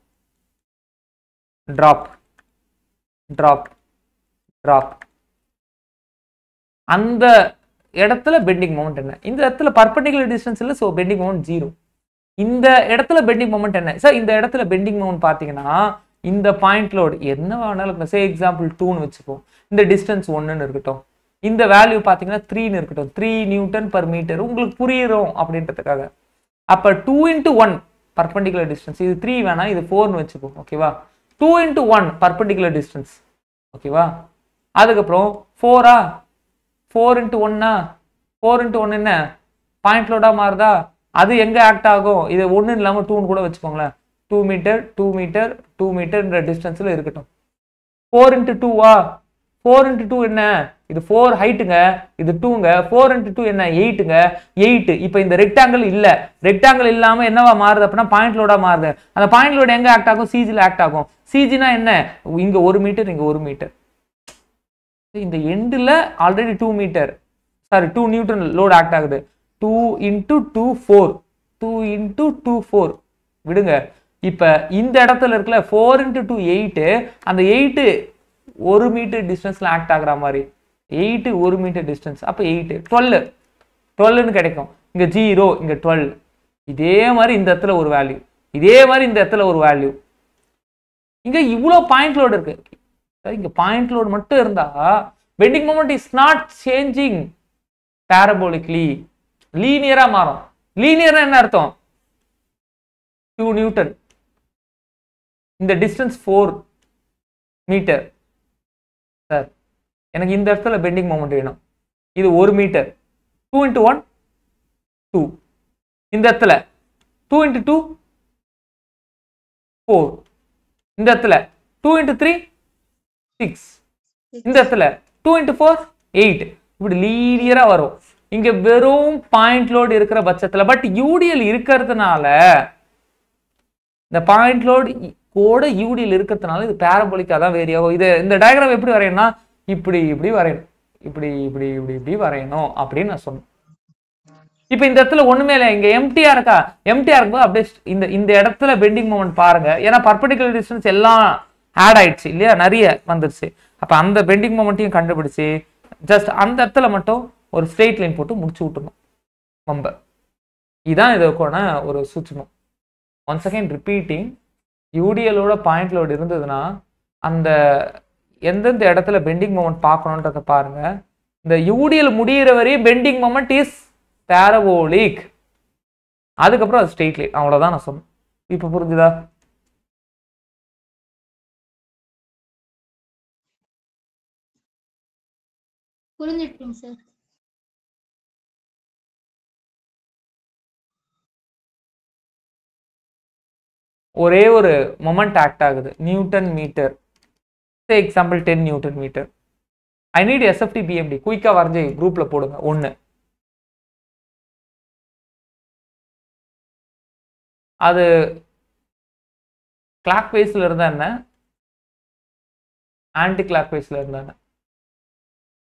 A: ட்ராப் ட்ராப் ட்ராப் அந்த இடத்துல பெண்டிங் மொமெண்ட் என்ன? இந்த இடத்துல பர்பண்டிகுலர் டிஸ்டன்ஸ் இல்லை ஸோ பெண்டிங் மொமெண்ட் ஜீரோ இந்த இடத்துல பெண்டிங் மொமெண்ட் என்ன? சார் இந்த இடத்துல பெண்டிங் மொமெண்ட் பார்த்தீங்கன்னா இந்த பாயிண்ட் லோடு என்ன வேணாலும் சே எக்ஸாம்பிள் டூன்னு வச்சுப்போம். இந்த டிஸ்டன்ஸ் ஒன்றுன்னு இருக்கட்டும். இந்த வேல்யூ பார்த்தீங்கன்னா த்ரீன்னு இருக்கட்டும். த்ரீ நியூட்டன் பர் மீட்டர் உங்களுக்கு புரியிறோம் அப்படின்றதுக்காக. அப்போ two into one perpendicular distance இது த்ரீ வேணாம் இது ஃபோர்னு வச்சுப்போம். ஓகேவா two into one perpendicular distance ஓகேவா அதுக்கப்புறம் ஃபோரா ஃபோர் இன்ட்டு ஒன்னா ஃபோர் இன்ட்டு ஒன் என்ன? பாயிண்ட் லோடாக மாறுதா? அது எங்கே ஆக்ட் ஆகும்? இது ஒன்றும் இல்லாமல் டூன்னு கூட வச்சுக்கோங்களேன். Two metre two metre two மீட்டர்ன்ற டிஸ்டன்ஸில் இருக்கட்டும். ஃபோர் இன்ட்டு டூவா ஃபோர் இன்ட்டு டூ என்ன? இது ஃபோர் ஹைட்டுங்க இது டூங்க ஃபோர் இன்ட்டு டூ என்ன? எயிட்டுங்க எயிட்டு இப்போ இந்த ரெக்டாங்கிள் இல்லை. ரெக்டாங்கிள் இல்லாமல் என்னவா மாறுது அப்படின்னா பாயிண்ட் லோடாக மாறுது. அந்த பாயிண்ட் லோடு எங்கே ஆக்ட் ஆகும்? சிஜியில் ஆக்ட் ஆகும். சிஜினா என்ன? இங்கே ஒரு மீட்டர் இங்கே ஒரு மீட்டர் இந்த எண்டில் already two metre sorry two newton load act ஆகுது. Two into two four two into two four விடுங்க. இப்போ இந்த இடத்துல இருக்கல ஃபோர் இன்ட்டு டூ எயிட்டு அந்த எயிட்டு ஒரு மீட்டர் டிஸ்டன்ஸில் ஆக்ட் ஆகிற மாதிரி. எயிட்டு ஒரு மீட்டர் டிஸ்டன்ஸ் அப்போ எயிட்டு டுவெல் டுவெல்னு கிடைக்கும். இங்கே ஜீரோ இங்கே டுவெல் இதே மாதிரி இந்த இடத்துல ஒரு வேல்யூ இதே மாதிரி இந்த இடத்துல ஒரு வேல்யூ இங்கே இவ்வளோ பாயிண்ட் லோடு இருக்குது இங்க பாயிண்ட் லோடு மட்டும் இருந்தா bending moment is not changing parabolically லீனியரா மாறும். லீனியரா என்ன அர்த்தம்? டூ நியூட்டன் இந்த டிஸ்டன்ஸ் ஃபோர் மீட்டர் சார் எனக்கு இந்த இடத்துல பெண்டிங் மூமெண்ட் வேணும். இது ஒரு metre two into one two இந்த இடத்துல. டூ இன்ட்டு டூ ஃபோர் இந்த இடத்துல. டூ இன்ட்டு த்ரீ சிக்ஸ் இந்த இடத்துல டூ இன்ட்டு ஃபோர் எயிட் இப்படி லீனியரா வரும். இங்க வெறும் பாயிண்ட் லோடு இருக்கிற பட்சத்துல பட் யூடிஎல் இருக்கிறதுனால இந்த பாயிண்ட் லோடு கூட யூடிஎல் இருக்கிறதுனால இது பேரபோலிக்கா தான் வேரி ஆகும். இது இந்த டயக்ராம் எப்படி வரையணும்னா இப்படி இப்படி வரையணும். இப்படி இப்படி இப்படி இப்படி வரையணும் அப்படின்னு நான் சொன்னேன். இப்போ இந்த இடத்துல ஒண்ணுமே இல்லை. இங்க எம்டிஆ இருக்கா? எம்டியா இருக்கும்போது அப்படியே இந்த இந்த இடத்துல பெண்டிங் மூமெண்ட் பாருங்க. ஏன்னா பர்பண்டிகுலர் டிஸ்டன்ஸ் எல்லாம் ஆட் ஆயிடுச்சு இல்லையா? நிறைய வந்துருச்சு. அப்போ அந்த பெண்டிங் மூமெண்ட்டையும் கண்டுபிடிச்சு ஜஸ்ட் அந்த இடத்துல மட்டும் ஒரு ஸ்ட்ரெயிட் லைன் போட்டு முடிச்சு விட்டுணும் ரொம்ப. இதுதான் இதுக்கான ஒரு சூட்சமம். ஒன்ஸ் அகைன் ரிப்பீட்டிங் யூடிஎலோட பாயிண்ட் லோடு இருந்ததுன்னா அந்த எந்தெந்த இடத்துல பெண்டிங் மூமெண்ட் பார்க்கணுன்றத பாருங்க. இந்த யூடிஎல் முடியிற வரையும் பெண்டிங் மூமெண்ட் இஸ் பேரவோலிக் அதுக்கப்புறம் அது ஸ்ட்ரெயிட் லைன் அவ்வளோதான் நான் சொன்னேன். இப்போ புரிஞ்சுதா?
B: புரிஞ்சுட்டுங்க சார்.
A: ஒரே ஒரு மொமெண்ட் ஆக்ட் ஆகுது. Newton metre. Example ten newton metre. I need SFD BMD குயிக்காக வரைஞ்சி குரூப்பில் போடுங்க. ஒன்று அது கிளாக் வைஸ்ல இருந்தா என்ன? ஆன்டி கிளாக் வைஸ்ல இருந்தா என்ன?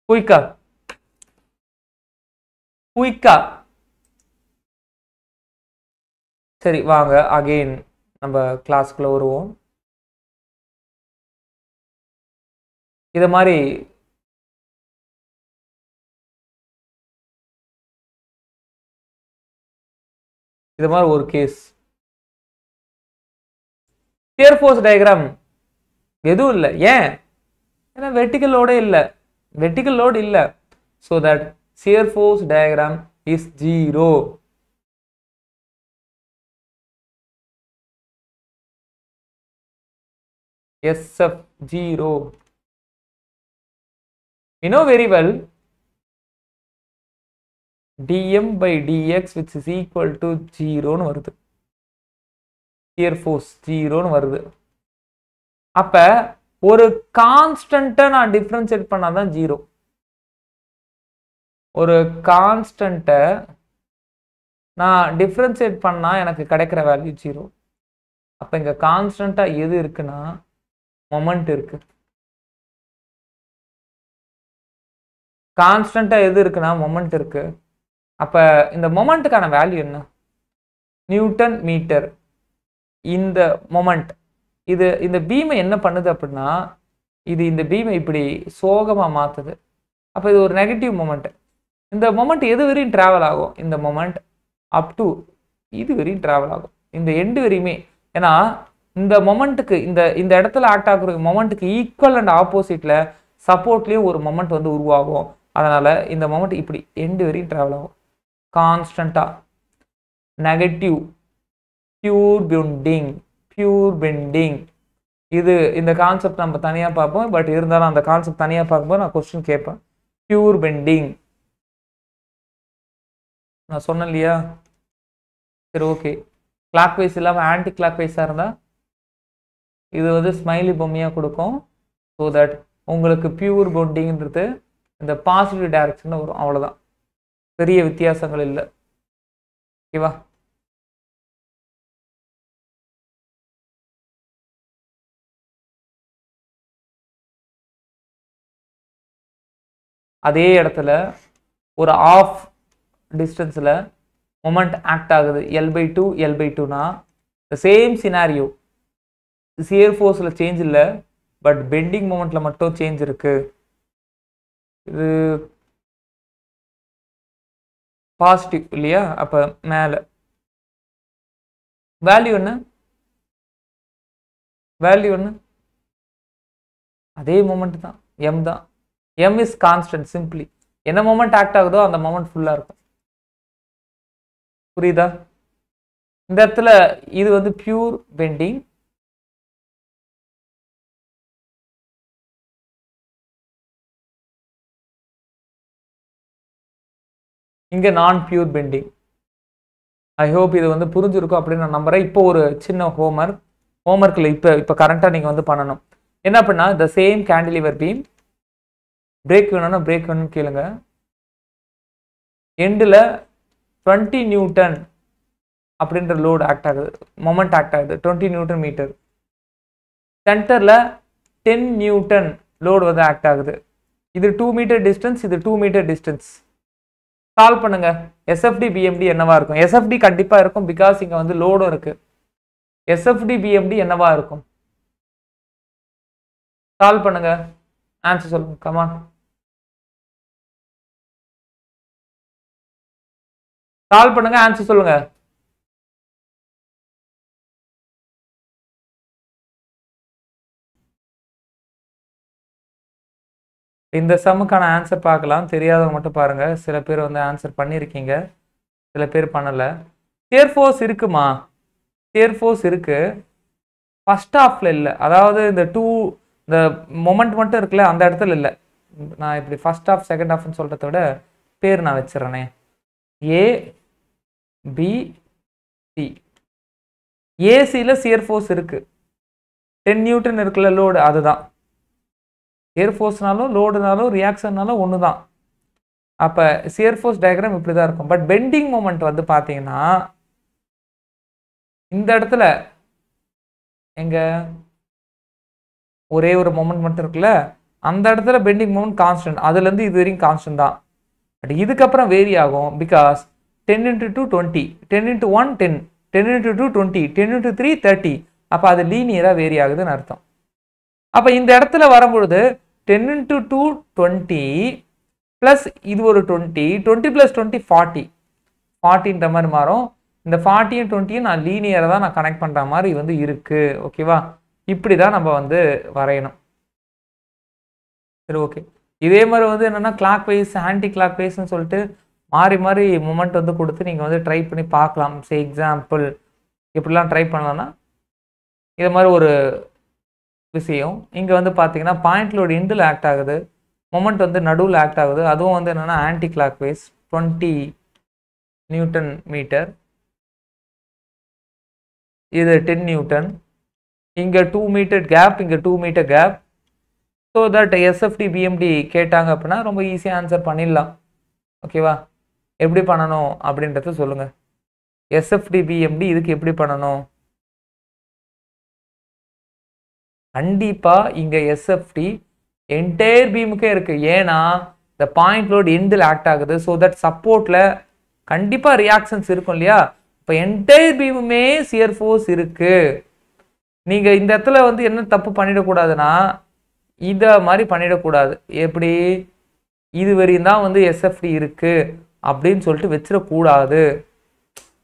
A: குயிக்கா குயிக்கா சரி வாங்க. அகெயின் நம்ம கிளாஸ்க்குள்ள வருவோம். இது மாதிரி இது மாதிரி ஒரு கேஸ் டியர் ஃபோர்ஸ் டயக்ராம் எதுவும் இல்லை. ஏன்? ஏன்னா வெர்டிக்கலோட இல்லை. வெர்டிக்கல் லோட் இல்லை so that shear force diagram is zero SF zero. You know very well dm by dx which is equal to 0 னு வருது shear force 0 னு வருது அப்ப ஒரு கான்ஸ்டன்ட்டை நான் டிஃபரன்ஷியேட் பண்ணாதான் ஜீரோ ஒரு கான்ஸ்டன்ட்டை நான் டிஃப்ரென்சியேட் பண்ணால் எனக்கு கிடைக்கிற வேல்யூ ஜீரோ அப்போ இங்கே கான்ஸ்டண்ட்டாக எது இருக்குன்னா மொமெண்ட் இருக்கு. கான்ஸ்டண்ட்டாக எது இருக்குன்னா மொமெண்ட் இருக்கு. அப்போ இந்த மொமெண்ட்டுக்கான வேல்யூ என்ன? Newton metre. இந்த மொமெண்ட் இது இந்த பீமை என்ன பண்ணுது அப்படின்னா இது இந்த பீமை இப்படி சோகமாக மாற்றுது அப்போ இது ஒரு நெகட்டிவ் மொமெண்ட் இந்த மொமெண்ட் எது வரையும் ட்ராவல் ஆகும்? இந்த மொமெண்ட் அப் டு இது வரையும் ட்ராவல் ஆகும். இந்த எண்டு வரையுமே. ஏன்னா இந்த மொமெண்ட்டுக்கு இந்த இந்த இடத்துல ஆக்ட் ஆகுற மொமெண்ட்டுக்கு ஈக்குவல் அண்ட் ஆப்போசிட்டில் சப்போர்ட்லேயும் ஒரு மொமெண்ட் வந்து உருவாகும். அதனால் இந்த மொமெண்ட் இப்படி எண்டு வரையும் ட்ராவல் ஆகும். கான்ஸ்டண்ட்டாக நெகட்டிவ் பியூர் பியூண்டிங் பியூர் பெண்டிங் இது இந்த கான்செப்ட் நம்ம தனியாக பார்ப்போம். பட் இருந்தாலும் அந்த கான்செப்ட் தனியாக பார்க்கும்போது நான் கொஸ்டின் கேட்பேன். பியூர் பெண்டிங் நான் சொன்னேன் இல்லையா? சரி ஓகே கிளாக் வைஸ் இல்லாமல் ஆன்டி கிளாக் வைஸாக இருந்தால் இது வந்து ஸ்மைலி பொம்மையாக கொடுக்கும். ஸோ தட் உங்களுக்கு பியூர் பொண்டிங்கிறது இந்த பாசிட்டிவ் டைரக்ஷனில் வரும். அவ்வளோதான் பெரிய வித்தியாசங்கள் இல்லை. ஓகேவா அதே இடத்துல ஒரு ஆஃப் டிஸ்டன்ஸில் மொமெண்ட் ஆக்ட் ஆகுது. L by two L by டூனா த சேம் சினாரியோ சியர் ஃபோர்ஸில் சேஞ்ச் இல்லை பட் பெண்டிங் மூமெண்ட்டில் மட்டும் சேஞ்ச் இருக்குது இது பாசிட்டிவ் இல்லையா? அப்போ மேலே. வேல்யூ என்ன? வேல்யூ என்ன? அதே மூமெண்ட் தான். எம் தான். எம் இஸ் கான்ஸ்டன்ட் சிம்பிளி என்ன மூமெண்ட் ஆக்ட் ஆகுதோ அந்த மூமெண்ட் ஃபுல்லாக இருக்கும். புரியுதா? இந்த இடத்துல இது வந்து பியூர் பெண்டிங் இங்கே நான் பியூர் பெண்டிங் ஐ ஹோப் இது வந்து புரிஞ்சிருக்கும் அப்படின்னு நான் நம்புறேன். இப்போ ஒரு சின்ன ஹோம்ஒர்க் ஹோம்ஒர்க்கில் இப்போ இப்போ கரண்ட்டாக நீங்கள் வந்து பண்ணணும். என்ன அப்படின்னா the same cantilever beam break வேணும்னா பிரேக் வேணும்னு கேளுங்க. எண்டில் டுவெண்ட்டி நியூட்டன் அப்படின்ற லோடு ஆக்ட் ஆகுது. மொமெண்ட் ஆக்ட் ஆகுது. டுவெண்ட்டி நியூட்டன் மீட்டர் சென்டரில் டென் நியூட்டன் லோடு வந்து ஆக்ட் ஆகுது. இது டூ மீட்டர் டிஸ்டன்ஸ் இது டூ மீட்டர் டிஸ்டன்ஸ் சால்வ் பண்ணுங்க. எஸ்எஃப்டி பிஎம்டி என்னவா இருக்கும்? எஸ்எஃப்டி கண்டிப்பாக இருக்கும் பிகாஸ் இங்கே வந்து லோடும் இருக்கு. எஸ்எஃப்டி பிஎம்டி என்னவா இருக்கும்? சால்வ் பண்ணுங்க. ஆன்சர் சொல்லுங்க. கமான் சால்வ் பண்ணுங்க ஆன்சர் சொல்லுங்க. இந்த சம்முக்கான ஆன்சர் பார்க்கலாம். தெரியாதவங்க மட்டும் பாருங்க. சில பேர் வந்து ஆன்சர் பண்ணியிருக்கீங்க. சில பேர் பண்ணலை. ஸ்டேர் ஃபோர்ஸ் இருக்குமா? ஸ்டேர் ஃபோர்ஸ் இருக்கு. ஃபர்ஸ்ட் ஹாஃப்ல இல்லை. அதாவது இந்த டூ இந்த மொமெண்ட் மட்டும் இருக்குல்ல அந்த இடத்துல இல்லை. நான் இப்படி ஃபர்ஸ்ட் ஹாஃப் செகண்ட் ஹாஃப்னு சொல்கிறத விட பேர் நான் வச்சிடறேனே. ஏ பி சி ஏசியில் சியர் ஃபோர்ஸ் இருக்குது டென் நியூட்டன் இருக்குல்ல லோடு அதுதான். ஏர் ஃபோர்ஸ்னாலும் லோடுனாலும் ரியாக்ஷன்னாலும் ஒன்று தான் அப்போ சியர் ஃபோர்ஸ் டயக்ராம் இப்படி தான் இருக்கும். பட் பெண்டிங் மூமெண்ட் வந்து பார்த்தீங்கன்னா இந்த இடத்துல எங்க ஒரே ஒரு மூமெண்ட் மட்டும் இருக்குல்ல அந்த இடத்துல பெண்டிங் மூமெண்ட் கான்ஸ்டன்ட் அதுலேருந்து இது வரைக்கும் கான்ஸ்டன்ட் தான். பட் இதுக்கப்புறம் வேரி ஆகும் because ten into two twenty ten into one ten ten into two twenty ten into three thirty அப்போ அது லீனியராக வேரி ஆகுதுன்னு அர்த்தம். அப்போ இந்த இடத்துல வரும்பொழுது ten into two twenty plus இது ஒரு twenty twenty plus twenty forty ஃபார்ட்டின்ற மாதிரி மாறும். இந்த ஃபார்ட்டியும் டுவெண்ட்டியும் நான் லீனியரை தான் நான் கனெக்ட் பண்ணுற மாதிரி வந்து இருக்குது ஓகேவா இப்படி தான் நம்ம வந்து வரையணும். சரி ஓகே இதே மாதிரி வந்து என்னென்னா கிளாக் வைஸ் ஆன்டி கிளாக் வைஸ்னு சொல்லிட்டு மாறி மாறி மூமெண்ட் வந்து கொடுத்து நீங்கள் வந்து ட்ரை பண்ணி பார்க்கலாம். சே எக்ஸாம்பிள் இப்படிலாம் ட்ரை பண்ணலன்னா இது மாதிரி ஒரு விஷயம். இங்கே வந்து பார்த்தீங்கன்னா பாயிண்ட்லோட இண்டில் ஆக்ட் ஆகுது. மொமெண்ட் வந்து நடுவில் ஆக்ட் ஆகுது. அதுவும் வந்து என்னென்னா anti clock wise twenty newton metre இது டென் நியூட்டன் இங்கே டூ மீட்டர் கேப் இங்கே two metre gap so that SFD BMD கேட்டாங்க அப்படின்னா ரொம்ப ஈஸியாக ஆன்சர் பண்ணிடலாம். ஓகேவா எப்படி பண்ணணும் அப்படின்றத சொல்லுங்கள் எஸ்எஃப்டி பிஎம்டி இதுக்கு எப்படி பண்ணணும்? கண்டிப்பாக இங்கே எஸ்எஃப்டி என்டையர் பீமுக்கே இருக்குது ஏன்னா இந்த பாயிண்ட் லோட் எண்டில் ஆக்ட் ஆகுது. ஸோ தட் சப்போர்ட்டில் கண்டிப்பாக ரியாக்ஷன்ஸ் இருக்கும் இல்லையா? இப்போ என்டையர் பீமுமே சியர் ஃபோர்ஸ் இருக்குது நீங்கள் இந்த இடத்துல வந்து என்ன தப்பு பண்ணிடக்கூடாதுன்னா இதை மாதிரி பண்ணிடக்கூடாது. எப்படி? இது வரையும் தான் வந்து எஸ்எஃப்டி இருக்குது அப்படின்னு சொல்லிட்டு வச்சிடக்கூடாது.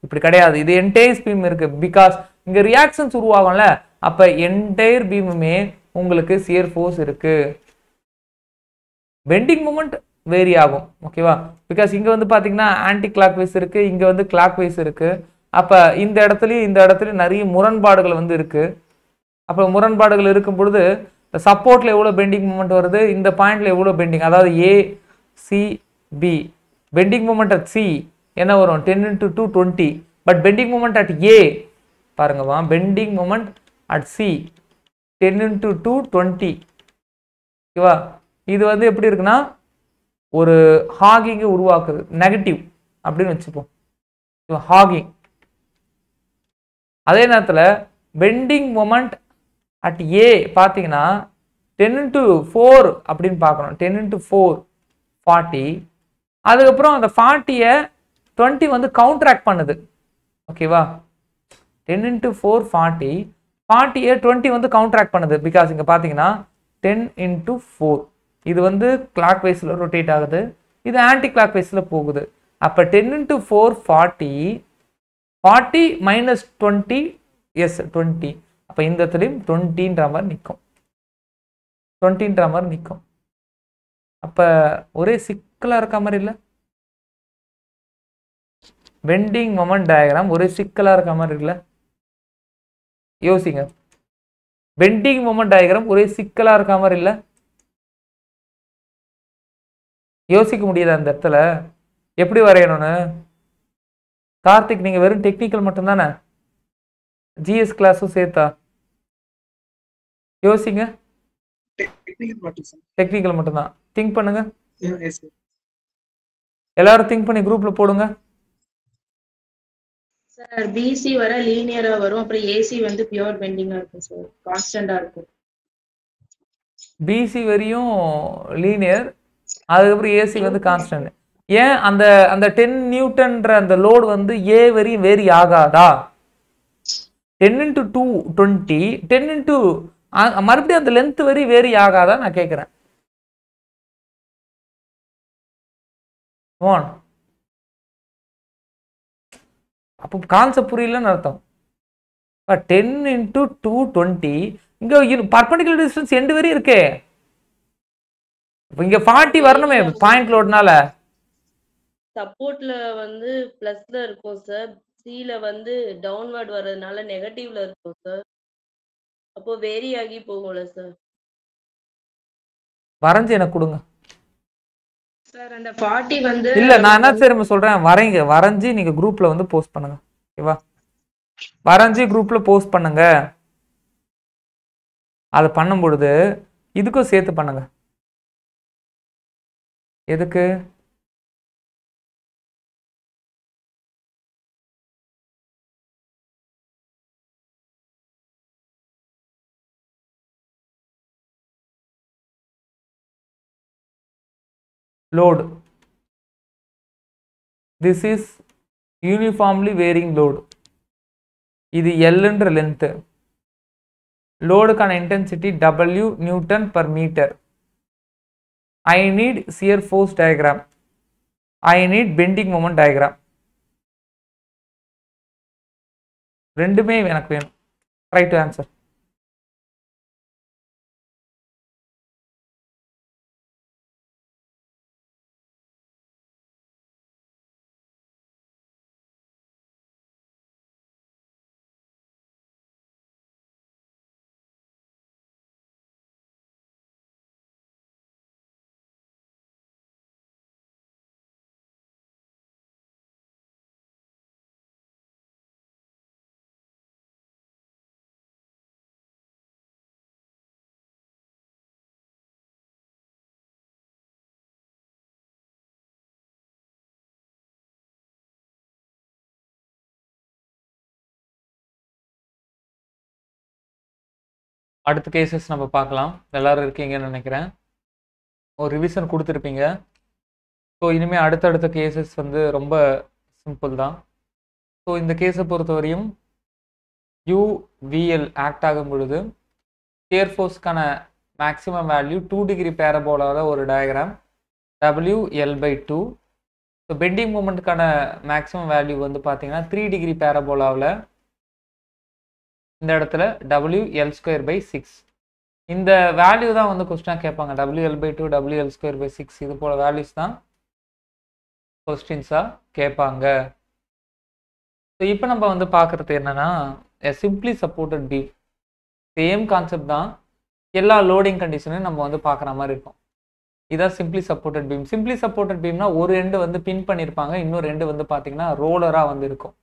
A: இப்படி கிடையாது. இது என்டையர் பீம் இருக்குது பிகாஸ் இங்கே ரியாக்ஷன்ஸ் உருவாகும்ல. அப்போ என்டையர் பீமுமே உங்களுக்கு சியர் ஃபோர்ஸ் இருக்கு. பெண்டிங் மூமெண்ட் வேரி ஆகும். ஓகேவா பிகாஸ் இங்கே வந்து பார்த்தீங்கன்னா ஆன்டி கிளாக் வைஸ் இருக்குது இங்கே வந்து கிளாக் வைஸ் இருக்கு. அப்போ இந்த இடத்துலையும் இந்த இடத்துலையும் நிறைய முரண்பாடுகள் வந்து இருக்குது அப்போ முரண்பாடுகள் இருக்கும் பொழுது சப்போர்ட்ல எவ்வளோ பெண்டிங் மூமெண்ட் வருது? இந்த பாயிண்ட்டில் எவ்வளோ பெண்டிங் அதாவது A C B bending moment at C என்ன வரும்? Ten into two twenty but bending moment at A பாருங்கம்மா bending moment at C ten into two twenty ஓகேவா இது வந்து எப்படி இருக்குன்னா ஒரு ஹாகிங்கை உருவாக்குது. நெகட்டிவ் அப்படின்னு வச்சுப்போம். ஹாகிங் அதே நேரத்தில் பெண்டிங் மொமெண்ட் அட் ஏ பார்த்தீங்கன்னா டென் இன்ட்டு ஃபோர் அப்படின்னு பார்க்கணும். டென் இன்ட்டு ஃபோர் ஃபார்ட்டி அதுக்கப்புறம் அந்த ஃபார்ட்டியை டுவெண்ட்டி வந்து கவுண்ட்ராக்ட் பண்ணுது. ஓகேவா டென் இன்ட்டு ஃபோர் ஃபார்ட்டி ஃபார்ட்டியை டுவெண்ட்டி வந்து கவுண்ட்ராக்ட் பண்ணுது. பிகாஸ் இங்கே பார்த்தீங்கன்னா டென் இன்ட்டு ஃபோர் இது வந்து கிளாக் வைஸில் ரொட்டேட் ஆகுது. இது ஆன்டி கிளாக் வைஸில் போகுது. அப்போ ten into four forty forty minus twenty yes twenty அப்போ இந்த இடத்துலையும் டுவெண்ட்டின்ற மாதிரி நிற்கும் டுவெண்ட்டின்ற மாதிரி நிற்கும் அப்போ ஒரே சிக்கலாக இருக்க மாதிரி இல்லை? பெண்டிங் மொமெண்ட் டயக்ராம் ஒரே சிக்கலாக இருக்க மாதிரி இருக்குல்ல யோசிங்க. பெண்டிங் மொமெண்ட் டயக்ராம் ஒரே சிக்கலாக இருக்க மாதிரி இல்லை? யோசிக்க முடியாது அந்த இடத்துல? எப்படி வரையணும்னு? கார்த்திக் நீங்கள் வெறும் டெக்னிக்கல் மட்டும்தானே? ஜிஎஸ் கிளாஸும் சேர்த்தா? யோசிங்க.
D: டெக்னிக்கல்
A: மட்டும்தான். திங்க் பண்ணுங்க. எல்லாரும் திங்க் பண்ணி குரூப்ல போடுங்க.
C: சார் பிசி வர லீனியரா வரும். அப்புறம் ஏசி வந்து பியூர் பெண்டிங்கா இருக்கும் சார் கான்ஸ்டன்டா இருக்கும்.
A: பிசி வரையும் லீனியர் அதுக்கப்புறம் ஏசி வந்து கான்ஸ்டன்ட் ஏன் அந்த அந்த டென் நியூட்டன்ற அந்த லோடு வந்து ஏ வரையும் வேரி ஆகாதா? Ten into two twenty ten into மறுபடியும் அந்த லென்த் வரி வேரி ஆகாதா நான் கேட்குறேன் ஒன் அப்போ கான்செப்ட் புரியலன்னு அர்த்தம். டென் இன்ட்டு டூ டுவெண்ட்டி இங்கே பர்பண்டிகுலர் டிஸ்டன்ஸ் எண்டு வரையும் இருக்கே. இப்போ இங்கே ஃபார்ட்டி வரணுமே பாயிண்ட் லோட்னால
E: சப்போர்ட்ல வந்து பிளஸ்ல இருக்கும் சார் சில வந்து டவுன்வர்ட் வர்றதுனால நெகட்டிவ்ல இருக்கும் சார் அப்போ வேரி ஆகி போகும்ல சார்
A: வரைஞ்சு எனக்கு கொடுங்க.
C: சார் அந்த ஃபார்ட்டி வந்து
A: இல்ல நான் என்ன திரும்ப சொல்றேன். வரைங்க வரைஞ்சி நீங்க குரூப்ல வந்து போஸ்ட் பண்ணுங்க. ஓகேவா வரைஞ்சி குரூப்ல போஸ்ட் பண்ணுங்க. அதை பண்ணும் பொழுது இதுக்கும் சேர்த்து பண்ணுங்க. எதுக்கு? Load this is uniformly varying load இது எல்லுன்ற length லோடுக்கான intensity W newton per metre I need shear force diagram I need bending moment diagram ரெண்டுமே எனக்கு வேணும். ரைட் டு ஆன்சர் அடுத்த கேசஸ் நம்ம பார்க்கலாம். எல்லோரும் இருக்கீங்கன்னு நினைக்கிறேன். ஒரு ரிவிஷன் கொடுத்துருப்பீங்க. ஸோ இனிமேல் அடுத்தடுத்த கேசஸ் வந்து ரொம்ப சிம்பிள் தான். ஸோ இந்த கேஸை பொறுத்தவரையும் யூவிஎல் ஆக்ட் ஆகும் பொழுது ஏர்ஃபோர்ஸ்க்கான மேக்ஸிமம் வேல்யூ டூ டிகிரி பேரபோலாவில் ஒரு diagram W L by two so bending மூமெண்ட்டுக்கான maximum value வந்து பார்த்தீங்கன்னா த்ரீ டிகிரி பேரபோலாவில் இந்த இடத்துல W L square by six இந்த வேல்யூ தான் வந்து கொஸ்டினாக கேட்பாங்க. W L by two W L square by six இது போல வேல்யூஸ் தான் கொஸ்டின்ஸாக கேட்பாங்க. ஸோ இப்போ நம்ம வந்து பார்க்குறது என்னென்னா simply supported beam same concept தான் எல்லா லோடிங் கண்டிஷனையும் நம்ம வந்து பார்க்குற மாதிரி இருக்கும். இதான் simply supported beam simply supported பீம்னா ஒரு ரெண்டு வந்து பின் பண்ணியிருப்பாங்க. இன்னொரு ரெண்டு வந்து பார்த்தீங்கன்னா ரோலராக வந்து இருக்கும்.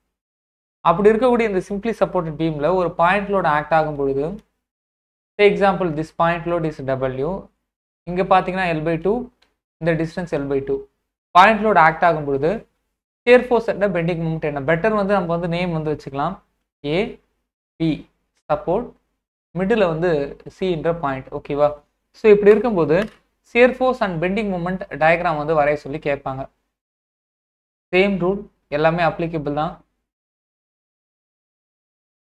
A: அப்படி இருக்கக்கூடிய இந்த சிம்பிளி சப்போர்ட் பீமில் ஒரு பாயிண்ட் லோட் ஆக்ட் ஆகும் பொழுது example this point load is W இங்கே பார்த்தீங்கன்னா எல் பை டூ இந்த distance L by two point load act ஆகும் பொழுது ஸ்டேர் ஃபோர்ஸ் என்ன பெண்டிங் மூமெண்ட் என்ன? பெட்டர் வந்து நம்ம வந்து நேம் வந்து வச்சுக்கலாம். ஏ பி சப்போர்ட் மிடில் வந்து சின்ற பாயிண்ட் ஓகேவா ஸோ இப்படி இருக்கும்போது shear force and bending moment diagram வந்து வரைய சொல்லி கேட்பாங்க. சேம் ரூல் எல்லாமே அப்ளிகபிள் தான்.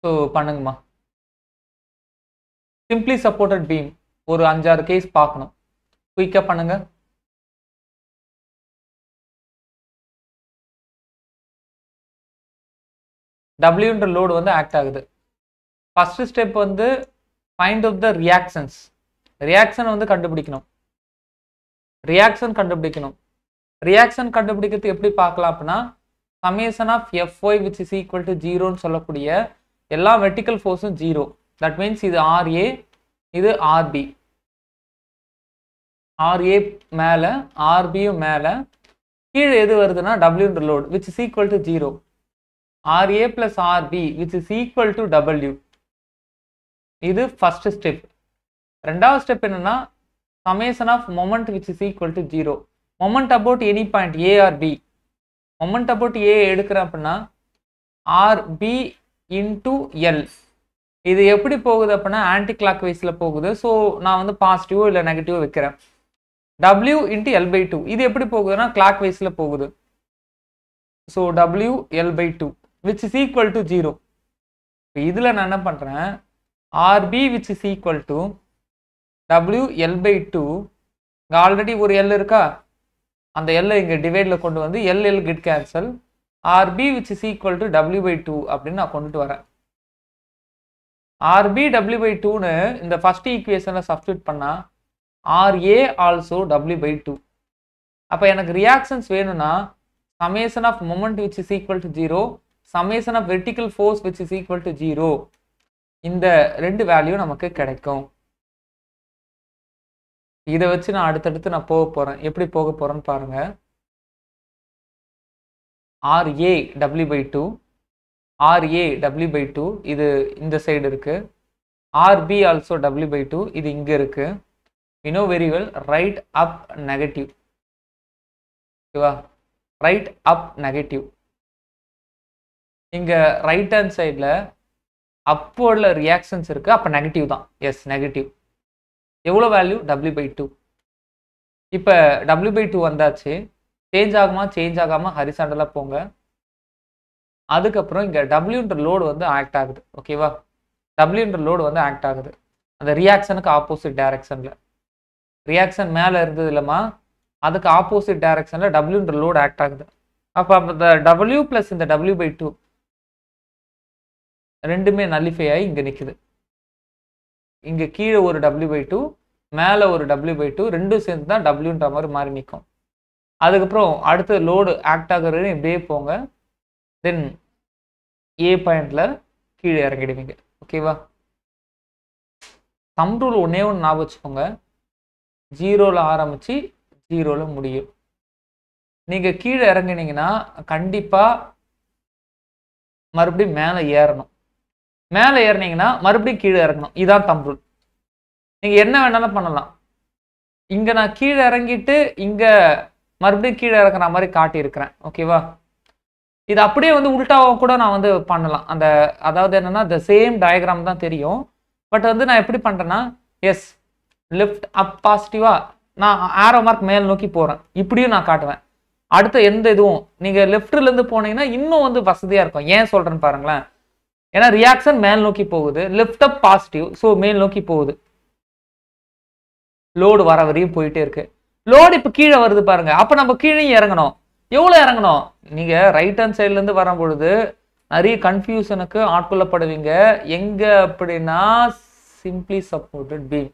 A: ஸோ பண்ணுங்கம்மா. சிம்பிளி சப்போர்ட்டட் பீம் ஒரு அஞ்சாறு கேஸ் பார்க்கணும். குயிக்காக பண்ணுங்க. டபிள்யூன்ற லோடு வந்து ஆக்ட் ஆகுது. ஃபஸ்ட்டு ஸ்டெப் வந்து find of the reactions reaction வந்து கண்டுபிடிக்கணும். ரியாக்ஷன் கண்டுபிடிக்கணும். ரியாக்ஷன் கண்டுபிடிக்கிறது எப்படி பார்க்கலாம் அப்படின்னா summation of FY which is equal to ஜீரோன்னு சொல்லக்கூடிய எல்லா வெர்டிக்கல் ஃபோர்ஸும் ஜீரோ தட் மீன்ஸ் இது ஆர்ஏ இது ஆர்பி ஆர்ஏ மேலே ஆர்பியும் மேலே கீழே எது வருதுன்னா டபிள்யூன்ற load which is equal to zero RA plus RB which is equal to W இது ஃபர்ஸ்ட் ஸ்டெப் ரெண்டாவது ஸ்டெப் என்னன்னா summation of moment which is equal to zero moment about any point ARB moment about A எடுக்கிறேன் அப்படின்னா RB into L இது எப்படி போகுது அப்படின்னா anti clock வைஸில் போகுது. ஸோ நான் வந்து பாசிட்டிவோ இல்லை நெகட்டிவோ வைக்கிறேன். W into L by two இது எப்படி போகுதுன்னா கிளாக் வைஸில் போகுது so W L by two which is equal to zero இதில் நான் என்ன பண்ணுறேன் RB which is equal to W L by two இங்கே ஆல்ரெடி ஒரு எல் இருக்கா? அந்த எல்லை இங்கே டிவைடில் கொண்டு வந்து L L kit cancel RB which is equal to W by two அப்படின்னு நான் கொண்டுட்டு வரேன். ஆர்பி டபிள்யூ பை டூன்னு இந்த ஃபர்ஸ்ட் ஈக்குவேஷனை சப்ஸ்டியூட் பண்ணால் RA also W by two அப்போ எனக்கு ரியாக்ஷன்ஸ் வேணும்னா summation of moment which is equal to zero summation of vertical force which is equal to zero இந்த ரெண்டு வேல்யூ நமக்கு கிடைக்கும். இதை வச்சு நான் அடுத்தடுத்து நான் போக போகிறேன் எப்படி போக போகிறேன்னு பாருங்கள் RA W by two RA W by two இது இந்த சைடு இருக்குது RB also W by two இது இங்கே இருக்குது you know very well right up negative ஓகேவா ரைட் அப் நெகட்டிவ் இங்கே ரைட் ஹேண்ட் சைடில் அப்போர்டில் ரியாக்ஷன்ஸ் இருக்குது அப்போ நெகட்டிவ் தான். எஸ் நெகட்டிவ் எவ்வளோ வேல்யூ டபிள்யூ பை டூ இப்போ டபிள்யூ பை டூ வந்தாச்சு. சேஞ்ச் ஆகுமா சேஞ்ச் ஆகாமல் ஹரிசாண்டலாக போங்க. அதுக்கப்புறம் இங்கே டபிள்யூன்ற லோடு வந்து ஆக்ட் ஆகுது. ஓகேவா டபிள்யூன்ற லோடு வந்து ஆக்ட் ஆகுது. அந்த ரியாக்ஷனுக்கு ஆப்போசிட் டைரக்ஷனில் ரியாக்ஷன் மேலே இருந்தது இல்லைம்மா. அதுக்கு ஆப்போசிட் டைரக்ஷனில் டபிள்யூன்ற லோடு ஆக்ட் ஆகுது. அப்போ அந்த டபிள்யூ ப்ளஸ் இந்த டபிள்யூ பை டூ ரெண்டுமே நல்லிஃபை ஆகி இங்கே நிற்குது இங்கே கீழே ஒரு டபிள்யூ பை டூ மேலே ஒரு டபிள்யூ பை டூ ரெண்டும் சேர்ந்து தான் டபிள்யூன்ற மாதிரி மாறி நிற்கும் அதுக்கப்புறம் அடுத்து லோடு ஆக்ட் ஆகுறது இப்படியே போங்க. தென் ஏ பாயிண்டில் கீழே இறங்கிடுவீங்க. ஓகேவா தம் ரூல் ஒன்றே ஒன்று ஞாபகம் வச்சுக்கோங்க. ஜீரோவில் ஆரம்பித்து ஜீரோவில் முடியும். நீங்கள் கீழே இறங்குனீங்கன்னா கண்டிப்பாக மறுபடியும் மேலே ஏறணும். மேலே ஏறினீங்கன்னா மறுபடியும் கீழே இறங்கணும். இதுதான் தம் ரூல் நீங்கள் என்ன வேணாலும் பண்ணலாம். இங்கே நான் கீழே இறங்கிட்டு இங்கே மறுபடியும் கீழே இறக்குற மாதிரி காட்டியிருக்கிறேன். ஓகேவா இது அப்படியே வந்து உல்ட்டாவாக கூட நான் வந்து பண்ணலாம். அந்த அதாவது என்னன்னா த சேம் டயக்ராம் தான் தெரியும். பட் வந்து நான் எப்படி பண்ணுறேன்னா எஸ் லெஃப்ட் அப் பாசிட்டிவா நான் ஆரோ மார்க் மேல் நோக்கி போகிறேன் இப்படியும் நான் காட்டுவேன். அடுத்த எந்த இதுவும் நீங்கள் லெஃப்ட்லேருந்து போனீங்கன்னா இன்னும் வந்து வசதியாக இருக்கும். ஏன் சொல்கிறேன்னு பாருங்களேன். ஏன்னா ரியாக்ஷன் மேல் நோக்கி போகுது left up positive so male நோக்கி போகுது. லோடு வர வரையும் போயிட்டே இருக்கு. லோடு இப்போ கீழே வருது பாருங்க. அப்போ நம்ம கீழே இறங்கணும். எவ்வளோ இறங்கணும்? நீங்கள் ரைட் ஹேண்ட் சைட்லேருந்து வரும் பொழுது நிறைய கன்ஃபியூஷனுக்கு ஆட்கொள்ளப்படுவீங்க. எங்கே அப்படின்னா சிம்பிளி சப்போர்ட்டட் பீம்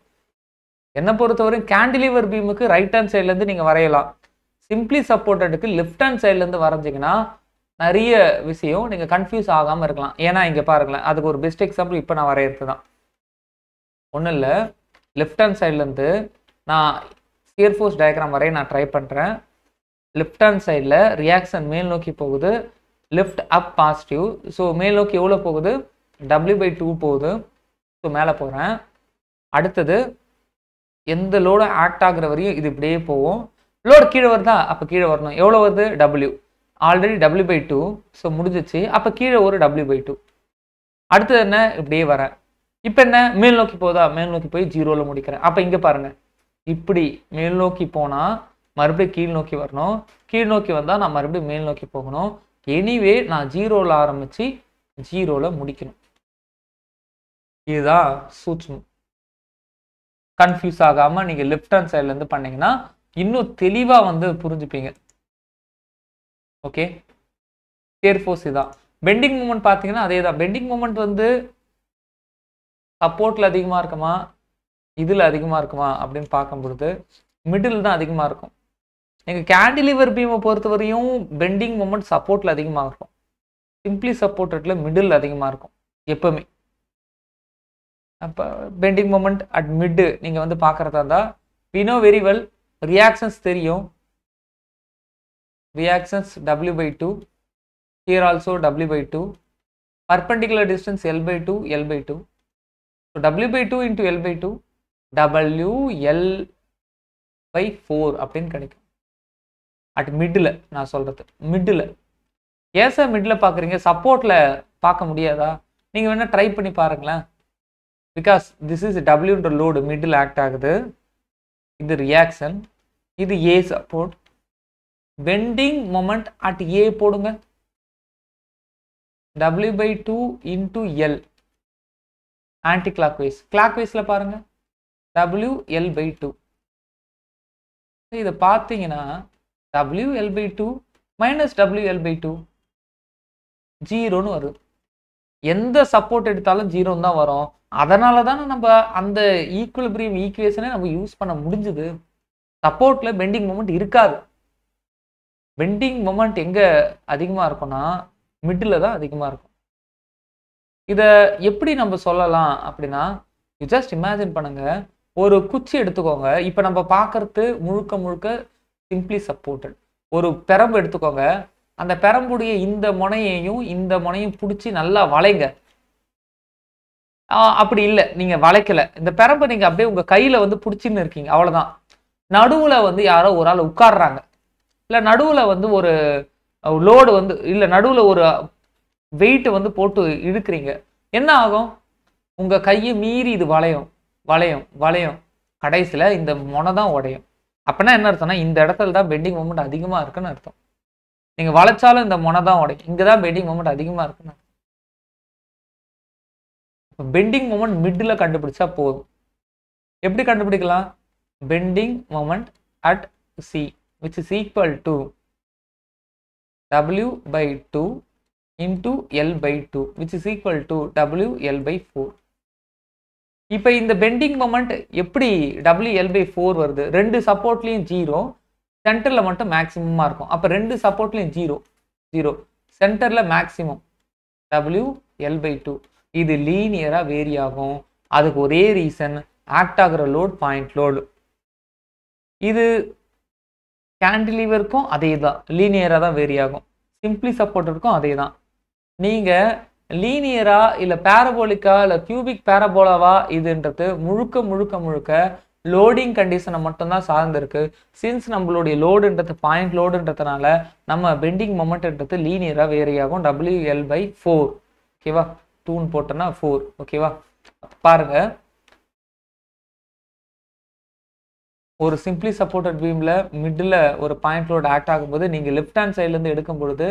A: என்னை பொறுத்தவரையும் கேண்டிலிவர் பீமுக்கு ரைட் ஹேண்ட் சைட்லேருந்து நீங்கள் வரையலாம். சிம்பிளி சப்போர்ட்டடுக்கு லெஃப்ட் ஹேண்ட் சைட்லேருந்து வரைஞ்சிங்கன்னா நிறைய விஷயம் நீங்கள் கன்ஃபியூஸ் ஆகாமல் இருக்கலாம். ஏன்னா இங்கே பாருங்களேன் அதுக்கு ஒரு பெஸ்ட் எக்ஸாம்பிள் இப்போ நான் வரையிறது தான் ஒன்றும் இல்லை லெஃப்ட் ஹேண்ட் சைட்லேருந்து நான் ஷியர் ஃபோர்ஸ் டயக்ராம் வரைய நான் ட்ரை பண்ணுறேன் லெஃப்ட் ஹேண்ட் சைடில் ரியாக்ஷன் மேல் நோக்கி போகுது. Left up positive so male நோக்கி எவ்வளோ போகுது? டபிள்யூ பை டூ போகுது. ஸோ மேலே போகிறேன் அடுத்தது எந்த லோடு ஆக்ட் ஆகுற வரையும் இது இப்படியே போகும். லோடு கீழே வருதா? அப்போ கீழே வரணும். எவ்வளோ வருது? W already W by two so முடிஞ்சிச்சு. அப்போ கீழே ஒரு டபிள்யூ பை டூ அடுத்தது என்ன? இப்படியே வரேன். இப்போ என்ன? மேல் நோக்கி போதா மேல் நோக்கி போய் ஜீரோவில் முடிக்கிறேன். அப்போ இங்கே பாருங்கள் இப்படி மேல் நோக்கி போனால் மறுபடியும் கீழ் நோக்கி வரணும். கீழ் நோக்கி வந்தால் நான் மறுபடியும் மேல் நோக்கி போகணும். எனிவே நான் ஜீரோவில் ஆரம்பித்து ஜீரோவில் முடிக்கணும். இதுதான் சூட்சம் கன்ஃபியூஸ் ஆகாமல் நீங்கள் லெஃப்ட் ஹேண்ட் சைட்லேருந்து பண்ணீங்கன்னா இன்னும் தெளிவாக வந்து புரிஞ்சுப்பீங்க. ஓகே ஸ்கேர் ஃபோர்ஸ் இதான். பெண்டிங் மூமெண்ட் பார்த்தீங்கன்னா அதே தான் பெண்டிங் மூமெண்ட் வந்து சப்போர்ட்டில் அதிகமாக இருக்குமா? இதில் அதிகமாக இருக்குமா அப்படின்னு பார்க்கும் பொழுது மிடில் தான் அதிகமாக இருக்கும். நீங்கள் கேண்டிலிவர் பீமை பொறுத்தவரையும் பெண்டிங் மூமெண்ட் சப்போர்ட்டில் அதிகமாக இருக்கும். சிம்பிளி சப்போர்ட்டடில் மிடில் அதிகமாக இருக்கும் எப்பவுமே. அப்போ பெண்டிங் மூமெண்ட் அட் மிட்டு நீங்கள் வந்து பார்க்குறதா இருந்தால் we know very well reactions தெரியும். Reactions w by two here also w by 2 perpendicular distance l by 2 l by 2 so w by 2 into l by 2 W L by four அப்படின்னு கிடைக்கும். At middle நான் சொல்கிறது middle ஏன் sir middle பார்க்குறீங்க? சப்போர்ட்டில் பார்க்க முடியாதா? நீங்கள் வேணால் ட்ரை பண்ணி பாருங்களேன். பிகாஸ் திஸ் இஸ் டபிள்யூன்ற லோடு மிடில் ஆக்ட் ஆகுது. இது ரியாக்ஷன் இது A support bending moment at A போடுங்க. W by two into L anti clockwise கிளாக்வைஸில் பாருங்கள் டபிள்யூ எல் பை டூ இதை பார்த்தீங்கன்னா W L by two minus W L by two ஜீரோன்னு வருது எந்த சப்போர்ட் எடுத்தாலும் ஜீரோன்னு தான் வரும். அதனால தானே நம்ம அந்த ஈக்குவலிபிரியம் ஈக்குவேஷனே நம்ம யூஸ் பண்ண முடிஞ்சுது. சப்போர்ட்டில் பெண்டிங் மூமெண்ட் இருக்காது. பெண்டிங் மூமெண்ட் எங்கே அதிகமாக இருக்கும்னா மிடில் தான் அதிகமாக இருக்கும். இதை எப்படி நம்ம சொல்லலாம் அப்படின்னா யூ ஜஸ்ட் இமேஜின் பண்ணுங்க. ஒரு குச்சி எடுத்துக்கோங்க. இப்போ நம்ம பார்க்கறது முழுக்க முழுக்க சிம்பிளி சப்போர்ட்டட் ஒரு பெரம்பு எடுத்துக்கோங்க. அந்த பெரம்புடைய இந்த முனையையும் இந்த முனையும் பிடிச்சி நல்லா வளைங்க. அப்படி இல்லை. நீங்கள் வளைக்கல. இந்த பெரம்பை நீங்கள் அப்படியே உங்கள் கையில் வந்து பிடிச்சின்னு இருக்கீங்க. அவ்வளோதான் நடுவில் வந்து யாரோ ஒரு ஆள் உட்கார்றாங்க. இல்லை நடுவில் வந்து ஒரு லோடு வந்து இல்லை நடுவில் ஒரு வெயிட்டை வந்து போட்டு இழுக்கிறீங்க. என்ன ஆகும்? உங்கள் கையை மீறி இது வளையும். வளையும் வளையும். கடைசியில் இந்த முனை தான் உடையும். அப்படின்னா என்ன அர்த்தம்னா இந்த இடத்துல தான் பெண்டிங் மூமெண்ட் அதிகமாக இருக்குன்னு அர்த்தம். நீங்கள் வளைச்சாலும் இந்த முனை தான் உடையும். இங்கே தான் பெண்டிங் மூமெண்ட் அதிகமாக இருக்குன்னு அர்த்தம். பெண்டிங் மூமெண்ட் மிடில் கண்டுபிடிச்சா போதும். எப்படி கண்டுபிடிக்கலாம்? Bending moment at C which is equal to w by 2 into L by 2 which is equal to W L by 4 இப்போ இந்த பெண்டிங் மொமெண்ட் எப்படி டபிள்யூ எல் பை ஃபோர் வருது? ரெண்டு சப்போர்ட்லேயும் ஜீரோ சென்டரில் மட்டும் மேக்ஸிமமாக இருக்கும். அப்போ ரெண்டு சப்போர்ட்லேயும் ஜீரோ ஜீரோ சென்டரில் maximum W L by two இது லீனியராக வேரி ஆகும். அதுக்கு ஒரே ரீசன் ஆக்ட் ஆகிற லோட் பாயிண்ட் லோடு இது கேண்டிலீவருக்கும் அதே தான் லீனியராக தான் வேரி ஆகும். சிம்பிளி சப்போர்ட்டருக்கும் அதே தான் நீங்கள் லீனியரா இல்லை பேரபோலிக்கா இல்லை கியூபிக் பேரபோலாவா இதுன்றது முழுக்க முழுக்க முழுக்க லோடிங் கண்டிஷனை மட்டும்தான் சார்ந்திருக்கு. சின்ஸ் நம்மளுடைய லோடுன்றது பாயிண்ட் லோடுன்றதுனால நம்ம பெண்டிங் மொமெண்ட்ன்றது லீனியராக வேரி ஆகும் டபிள்யூ எல் பை ஃபோர் ஓகேவா டூன் போட்டோன்னா ஃபோர் ஓகேவா பாருங்க. ஒரு சிம்பிளி சப்போர்ட்டட் பீமில் மிடில் ஒரு பாயிண்ட் லோட் ஆக்ட் ஆகும்போது நீங்கள் லெஃப்ட் ஹேண்ட் சைட்லேருந்து எடுக்கும் பொழுது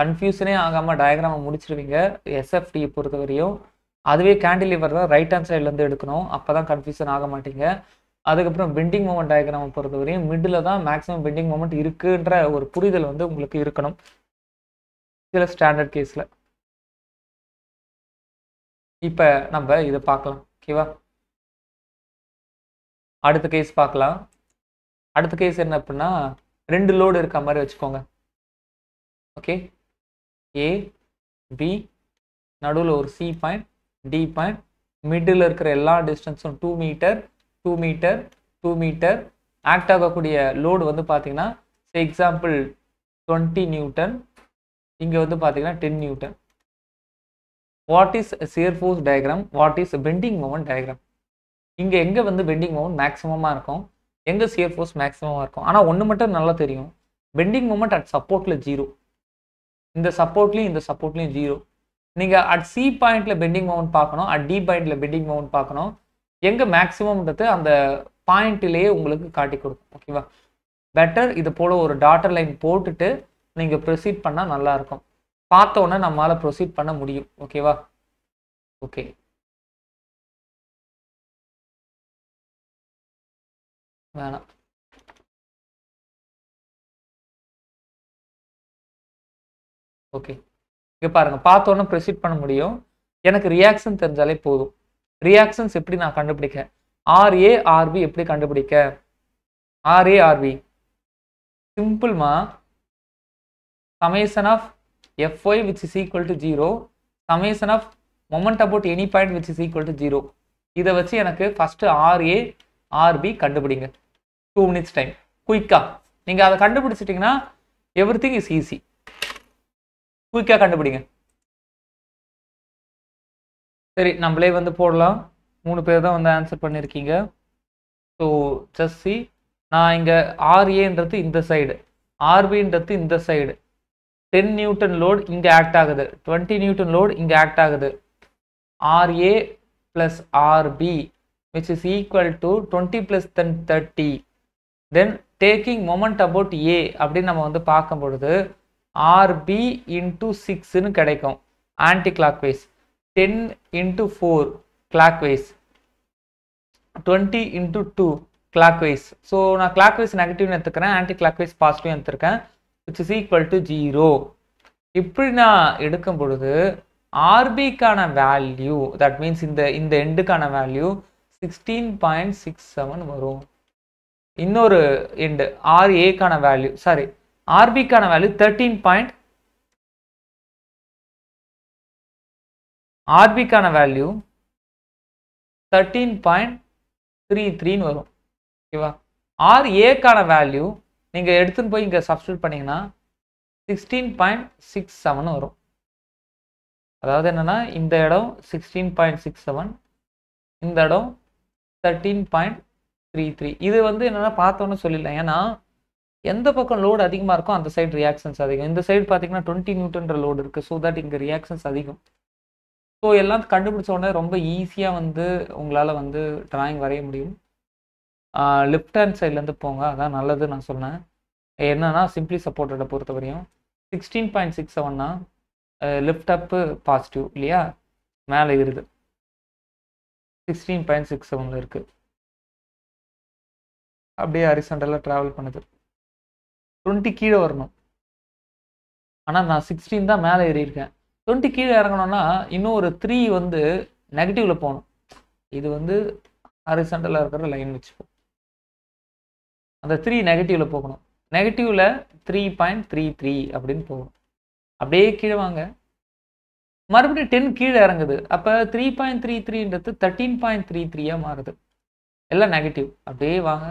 A: கன்ஃபியூஷனே ஆகாமல் டயக்ராமை முடிச்சிருவீங்க. எஸ்எஃப்டியை பொறுத்த வரையும் அதுவே கேண்டிலிவர் தான். ரைட் ஹேண்ட் சைட்லேருந்து எடுக்கணும். அப்போ தான் கன்ஃபியூஷன் ஆக மாட்டீங்க. அதுக்கப்புறம் பெண்டிங் மூமெண்ட் டயக்ராமை பொறுத்த வரையும் மிடில் தான் மேக்ஸிமம் பெண்டிங் மூமெண்ட் இருக்குன்ற ஒரு புரிதல் வந்து உங்களுக்கு இருக்கணும். சில ஸ்டாண்டர்ட் கேஸில் இப்போ நம்ம இதை பார்க்கலாம். ஓகேவா அடுத்த கேஸ் பார்க்கலாம். அடுத்த கேஸ் என்ன அப்படின்னா ரெண்டு லோடு இருக்க மாதிரி வச்சுக்கோங்க. ஓகே ஏ பி நடுவில் ஒரு C point D point middle இருக்கிற எல்லா டிஸ்டன்ஸும் two metre two metre two metre act ஆகக்கூடிய லோடு வந்து பார்த்தீங்கன்னா எக்ஸாம்பிள் டுவெண்ட்டி நியூட்டன் இங்கே வந்து பார்த்தீங்கன்னா ten newton what is shear force diagram what is bending moment diagram இங்கே எங்கே வந்து பெண்டிங் மூமெண்ட் மேக்ஸிமமாக இருக்கும்? எங்கே சியர் ஃபோர்ஸ் மேக்ஸிமமாக இருக்கும்? ஆனால் ஒன்று மட்டும் நல்லா தெரியும். பெண்டிங் மூமெண்ட் அட் சப்போர்ட்டில் ஜீரோ இந்த சப்போர்ட்லேயும் இந்த சப்போர்ட்லேயும் ஜீரோ நீங்கள் அட் சி பாயிண்ட்டில் பெண்டிங் மவுண்ட் பார்க்கணும் அட் டி பாயிண்ட்டில் பெண்டிங் மவுண்ட் பார்க்கணும். எங்கே மேக்ஸிமம்ன்றது அந்த பாயிண்ட்டிலேயே உங்களுக்கு காட்டி கொடுக்கும் ஓகேவா பெட்டர் இது போல் ஒரு டாட்டர் லைன் போட்டுட்டு நீங்கள் ப்ரொசீட் பண்ணால் நல்லாயிருக்கும் பார்த்தோன்னே நம்மளால் ப்ரொசீட் பண்ண முடியும் ஓகேவா ஓகே வேணாம். ஓகே இங்கே பாருங்கள் பார்த்தோன்னே ப்ரொசீட் பண்ண முடியும். எனக்கு ரியாக்ஷன் தெரிஞ்சாலே போதும். ரியாக்ஷன்ஸ் எப்படி நான் கண்டுபிடிக்க? ஆர்ஏ ஆர்பி எப்படி கண்டுபிடிக்க? RA RB சிம்பிள்மா summation of FY which is equal to zero summation of moment about any point which is equal to zero இதை வச்சு எனக்கு ஃபர்ஸ்ட் ஆர்ஏ ஆர்பி கண்டுபிடிங்க. டூ மினிட்ஸ் டைம் குயிக்கா நீங்க அதை கண்டுபிடிச்சிட்டிங்கன்னா எவ்ரி திங் இஸ் ஈஸி குயிக்காக கண்டுபிடிங்க. சரி நம்மளே வந்து போடலாம். மூணு பேர் தான் வந்து ஆன்சர் பண்ணியிருக்கீங்க ஸோ ஜஸ்ட் சி நான் இங்கே ஆர்ஏன்றது இந்த சைடு ஆர்பின்றது இந்த சைடு டென் நியூட்டன் லோடு இங்கே ஆக்ட் ஆகுது. டுவெண்ட்டி நியூட்டன் லோடு இங்கே ஆக்ட் ஆகுது. RA plus RB which is equal to twenty plus then thirty then taking moment about A அப்படின்னு நம்ம வந்து பார்க்கும் பொழுது ஆர்பி இன்டூ சிக்ஸ்னு கிடைக்கும் anticlockwise ten into four clockwise twenty into two clockwise so நான் கிளாக் வைஸ் நெகட்டிவ்னு எடுத்துக்கிறேன். ஆன்டி கிளாக் வைஸ் பாசிட்டிவ் எடுத்துருக்கேன் which is equal to zero இப்படி நான் எடுக்கும் பொழுது ஆர்பிக்கான வேல்யூ தட் மீன்ஸ் இந்த இந்த எண்டுக்கான value sixteen point six seven வரும். இன்னொரு எண்டு ஆர்ஏக்கான வேல்யூ சாரி ஆர்பிக்கான வேல்யூ தேர்ட்டீன் பாயிண்ட் ஆர்பிக்கான வேல்யூ தேர்ட்டீன் பாயிண்ட் த்ரீ த்ரீன்னு வரும். ஓகேவா ஆர்ஏக்கான வேல்யூ நீங்கள் எடுத்துன்னு போய் இங்கே சப்ஸ்டியூட் பண்ணிங்கன்னா சிக்ஸ்டீன் பாயிண்ட் சிக்ஸ் செவன் வரும். அதாவது என்னென்னா இந்த இடம் சிக்ஸ்டீன் பாயிண்ட் சிக்ஸ் செவன் இந்த இடம் தேர்ட்டீன் பாயிண்ட் த்ரீ த்ரீ இது வந்து என்னென்னா பார்த்தோன்னு சொல்லிடலாம். ஏன்னா எந்த பக்கம் லோடு அதிகமாக இருக்கோ அந்த சைடு ரியாக்ஷன்ஸ் அதிகம். இந்த சைடு பார்த்தீங்கன்னா டுவெண்ட்டி நியூட்டன்ற லோடு இருக்குது ஸோ தட் இங்கே ரியாக்ஷன்ஸ் அதிகம். ஸோ எல்லாம் கண்டுபிடிச்ச உடனே ரொம்ப ஈஸியாக வந்து உங்களால் வந்து டிராயிங் வரைய முடியும். லெஃப்ட் ஹேண்ட் சைட்லேருந்து போங்க அதான் நல்லது நான் சொன்னேன். என்னன்னா சிம்பிளி சப்போர்ட்டடை பொறுத்த வரையும் சிக்ஸ்டீன் பாயிண்ட் சிக்ஸ் செவன்னா லெஃப்ட் அப்பு பாசிட்டிவ் இல்லையா? மேலே இருது சிக்ஸ்டீன் பாயிண்ட் சிக்ஸ் செவனில் இருக்குது அப்படியே ஹரிசண்டலாக ட்ராவல் பண்ணுது. டுவெண்ட்டி கீழே வரணும். ஆனால் நான் சிக்ஸ்டீன் தான் மேலே ஏறியிருக்கேன். டுவெண்ட்டி கீழே இறங்கணும்னா இன்னும் ஒரு த்ரீ வந்து நெகட்டிவில் போகணும். இது வந்து ஹரிசண்டலாக இருக்கிற லைன் வச்சுப்போம் அந்த த்ரீ நெகட்டிவில் போகணும். நெகட்டிவில் த்ரீ பாயிண்ட் த்ரீ த்ரீ அப்படின்னு போகணும். அப்படியே கீழே வாங்க. மறுபடியும் டென் கீழே இறங்குது. அப்போ த்ரீ பாயிண்ட் த்ரீ த்ரீன்றது தேர்ட்டீன் பாயிண்ட் த்ரீ த்ரீயாக மாறுது. எல்லாம் நெகட்டிவ் அப்படியே வாங்க.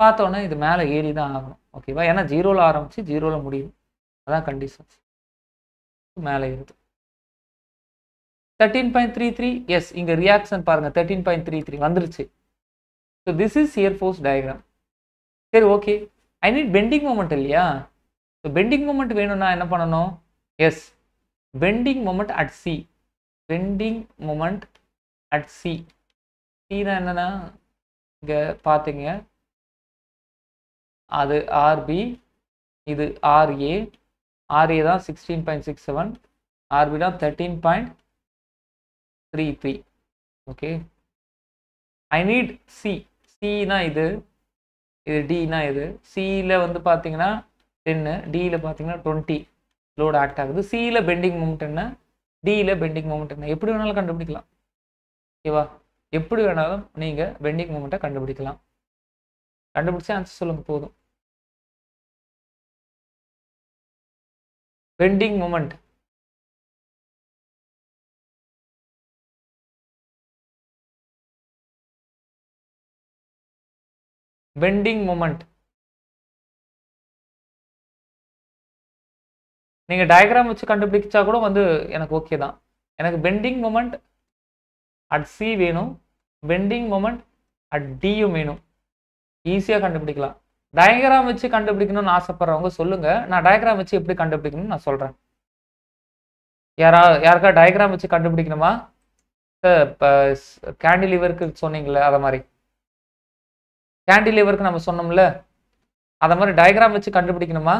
A: பார்த்தோன்னே இது மேலே ஏறி தான் ஆகணும். ஓகேவா? ஏன்னா ஜீரோவில் ஆரம்பிச்சு ஜீரோவில் முடியும். அதான் கண்டிஷன்ஸ் மேலே இருந்து. Thirteen point three three yes இங்கே ரியாக்ஷன் பாருங்கள் தேர்ட்டீன் பாயிண்ட் த்ரீ த்ரீ வந்துருச்சு. So this is shear force diagram சரி okay I need bending moment இல்லையா? ஸோ பெண்டிங் மூமெண்ட் வேணும்னா என்ன பண்ணணும்? Yes bending moment at C bending moment at C சீனா என்னன்னா இங்கே பார்த்தீங்க அது ஆர்பி இது ஆர்ஏ ஆர்ஏ தான் sixteen point six seven RB தான் thirteen point three three okay I need C சினா இது இது டினா இது. சியில் வந்து பார்த்தீங்கன்னா டென்னு டியில் பார்த்தீங்கன்னா டுவெண்ட்டி லோடு ஆக்ட் ஆகுது. சியில் பெண்டிங் மூமெண்ட் என்ன? டியில் பெண்டிங் மூமெண்ட் என்ன? எப்படி வேணாலும் கண்டுபிடிக்கலாம். ஓகேவா எப்படி வேணாலும் நீங்கள் பெண்டிங் மூமெண்ட்டை கண்டுபிடிக்கலாம். கண்டுபிடிச்சி ஆன்சர் சொல்லுங்கள் போதும். Bending moment. Bending moment. நீங்க டயக்ராம் வச்சு கண்டுபிடிச்சா கூட வந்து எனக்கு ஓகே தான். எனக்கு பெண்டிங் மூமெண்ட் அட் சி வேணும். பெண்டிங் மூமெண்ட் அட் டியும் வேணும். ஈஸியாக கண்டுபிடிக்கலாம். டயக்ராம் வச்சு கண்டுபிடிக்கணும்னு ஆசைப்படுறவங்க சொல்லுங்க. நான் டயக்ராம் வச்சு எப்படி கண்டுபிடிக்கணும்னு நான் சொல்றேன். யாரா யாருக்கா டயக்ராம் வச்சு கண்டுபிடிக்கணுமா? இப்போ கேண்டிலிவருக்கு சொன்னீங்களே அதை மாதிரி. கேண்டிலிவருக்கு நம்ம சொன்னோம்ல அதை மாதிரி டயக்ராம் வச்சு கண்டுபிடிக்கணுமா?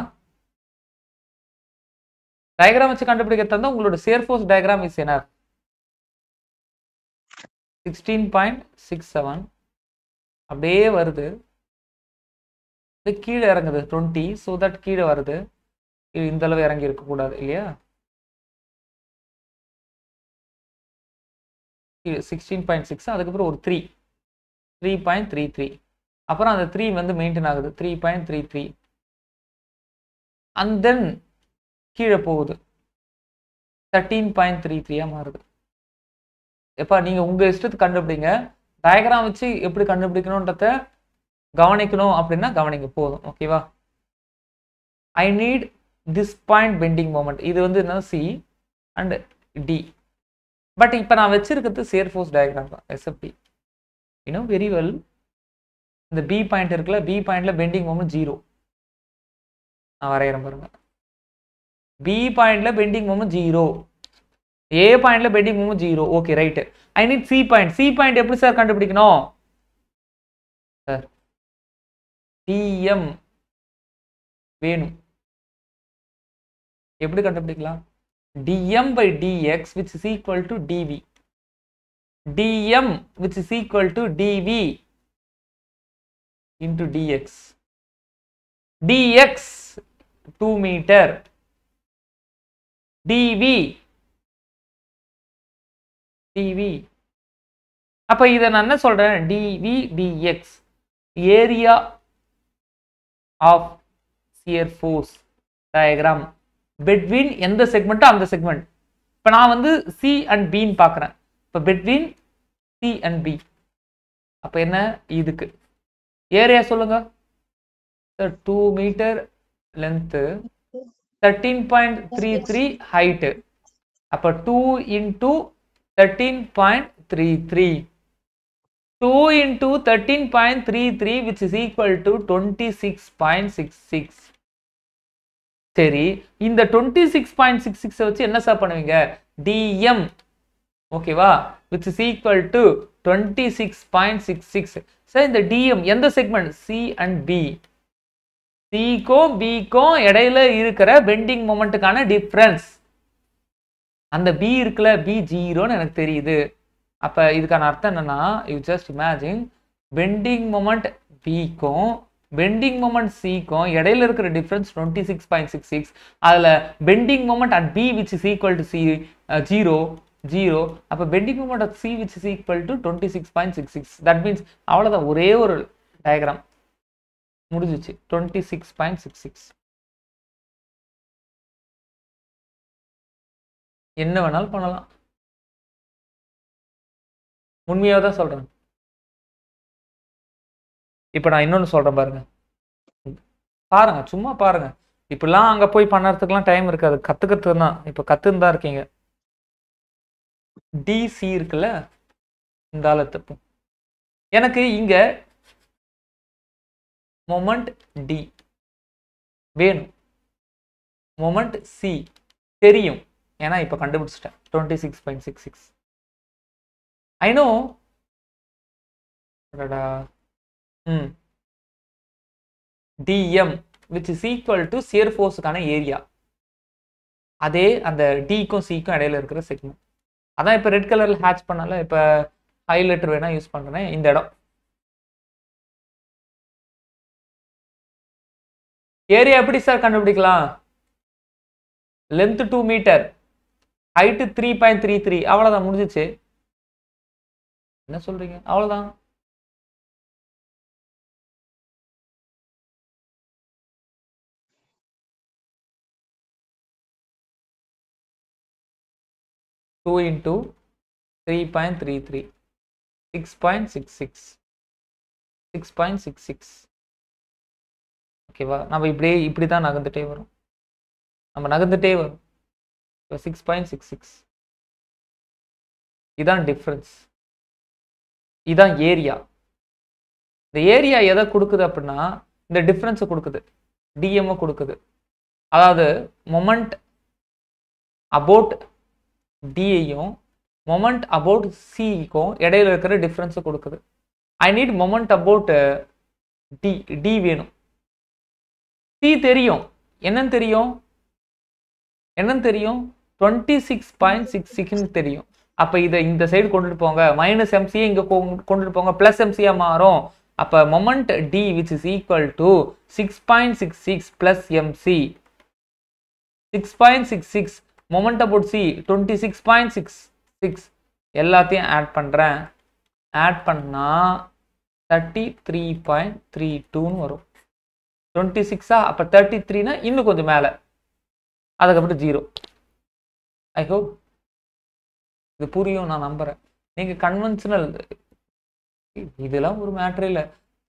A: டயக்ராம் வச்சு கண்டுபிடிக்கிறது தான் உங்களோட சேர்ஃபோர்ஸ் டயக்ராம் இஸ் என்ன சிக்ஸ்டீன் பாயிண்ட் சிக்ஸ் செவன் அப்படியே வருது. இது கீழே இறங்குது டுவெண்ட்டி ஸோ தட் கீழே வருது. இது இந்த அளவு இறங்கி இருக்கக்கூடாது இல்லையா? சிக்ஸ்டீன் பாயிண்ட் சிக்ஸ் அதுக்கப்புறம் ஒரு three three point three three அப்புறம் அந்த த்ரீ வந்து மெயின்டைன் ஆகுது. Three point three three and then கீழே போகுது. தேர்ட்டீன் பாயிண்ட் த்ரீ த்ரீயாக மாறுது. எப்பா நீங்கள் உங்கள் இஷ்டத்துக்கு கண்டுபிடிங்க. டயக்ராம் வச்சு எப்படி கண்டுபிடிக்கணுன்றத கவனிக்கணும் அப்படின்னா கவனிங்க போதும். ஓகேவா I need this point bending moment இது வந்து என்ன சி அண்ட் டி பட் இப்போ நான் வச்சிருக்கிறது சேர் ஃபோர்ஸ் டயக்ராம் தான் SFD you know very well இந்த பி பாயிண்ட் இருக்குல்ல பி பாயிண்ட்ல பெண்டிங் மூமெண்ட் ஜீரோ நான் வரைகிறேன் பாருங்க. பி பாயிண்ட்ல பெண்டிங் மூமெண்ட் ஜீரோ ஏ பாயிண்ட்ல bending moment zero okay right I need C point C point எப்படி சார் கண்டுபிடிக்கணும்? சார் டிஎம் வேணும் எப்படி கண்டுபிடிக்கலாம் DM by DX which is equal to DV DM which is equal to DV into DX DX two metre DV DV அப்ப இதை நான் என்ன சொல்றேன் dv dx area of shear force diagram between எந்த செக்மெண்ட்டோ அந்த செக்மெண்ட் இப்போ நான் வந்து சி அண்ட் பின்னு பார்க்குறேன் இப்போ பெட்வீன் சி அண்ட் பி அப்போ என்ன? இதுக்கு. ஏரியா சொல்லுங்க. Two metre length thirteen point three three height அப்போ two into thirteen point three three two into thirteen point three three which is equal to twenty six point six six சரி இந்த twenty six point six சிக்ஸை வச்சு என்ன sir பண்ணுவீங்க? DM ஓகேவா which is equal to twenty six point six six sir இந்த DM எந்த segment C and B சிக்கும் பிக்கும் இடையில இருக்கிற பெண்டிங் மூமெண்ட்டுக்கான டிஃப்ரென்ஸ் அந்த பி இருக்குல்ல பி ஜீரோன்னு எனக்கு தெரியுது. அப்போ இதுக்கான அர்த்தம் என்னன்னா you just imagine bending moment பிக்கும் பெண்டிங் மொமெண்ட் சிக்கும் இடையில இருக்கிற difference twenty six point six six அதில் bending moment at B which is equal to C zero zero அப்போ bending moment at C which is equal to twenty six point six six that means அவ்வளோதான் ஒரே ஒரு diagram முடிஞ்சிச்சு. Twenty six point six six என்ன வேணாலும் பண்ணலாம். உண்மையாக தான் சொல்கிறேன் இப்போ நான் இன்னொன்று சொல்கிறேன் பாருங்க. பாருங்க சும்மா பாருங்க. இப்படிலாம் அங்கே போய் பண்ணுறதுக்குலாம் டைம் இருக்காது. கற்றுக்கிறது தான். இப்போ கற்றுன்னு தான் இருக்கீங்க. டிசி இருக்குல்ல? இந்த ஆளத்துப்பு எனக்கு இங்கே மொமெண்ட் டி வேணும். மொமெண்ட் சி தெரியும். ஏன்னா இப்போ கண்டுபிடிச்சிட்டேன். Twenty six point six six I know hmm. DM which is equal to shear ஃபோர்ஸுக்கான area அதே அந்த டிக்கும் சிக்கும் இடையில இருக்கிற செக்மெண்ட் அதான் இப்போ ரெட் கலரில் ஹேட்ச் பண்ணால இப்போ ஹைலைட்டர் வேணால் யூஸ் பண்ணுறேன் இந்த இடம். ஏரியா எப்படி சார் கண்டுபிடிக்கலாம்? Length two metre height three point three three அவ்வளோதான் முடிஞ்சிச்சு. என்ன சொல்றீங்க? அவ்வளோதான் two into three point three three six point six six six point six six ஓகேவா நம்ம இப்படியே இப்படி தான் நகர்ந்துட்டே வரும். நம்ம நகர்ந்துட்டே வரும். இப்போ சிக்ஸ் பாயிண்ட் சிக்ஸ் சிக்ஸ் இதான் டிஃப்ரென்ஸ் இதுதான் ஏரியா. இந்த ஏரியா எதை கொடுக்குது அப்படின்னா இந்த டிஃப்ரென்ஸை கொடுக்குது. டிஎம்ஐ கொடுக்குது. அதாவது மொமெண்ட் அபவுட் டிஐயும் மொமெண்ட் அபவுட் சிக்கும் இடையில இருக்கிற டிஃப்ரென்ஸை கொடுக்குது. I need moment about D D வேணும். சி தெரியும். என்னன்னு தெரியும்? என்னன்னு தெரியும்? டுவெண்ட்டி சிக்ஸ் பாயிண்ட் சிக்ஸ் சிக்ஸ்னு தெரியும். அப்போ இதை இந்த சைடு கொண்டுட்டு போங்க. மைனஸ் எம்சியை இங்கே கொண்டுட்டு போங்க. ப்ளஸ் எம்சியாக மாறும். அப்போ moment D which is equal to six point six six plus MC six point six six moment about C twenty six point six six எல்லாத்தையும் ஆட் பண்ணுறேன் ஆட் பண்ணால் தேர்ட்டி த்ரீ பாயிண்ட் த்ரீ டூன்னு வரும். Twenty சிக்ஸா அப்போ thirty த்ரீனா இன்னும் கொஞ்சம் மேலே. அதுக்கப்புறம் ஜீரோ ஐ ஹோப் இது புரியும் நான் நம்புகிறேன் நீங்கள் கன்வென்ஷனல் இதெல்லாம் ஒரு மேட்ரு இல்லை.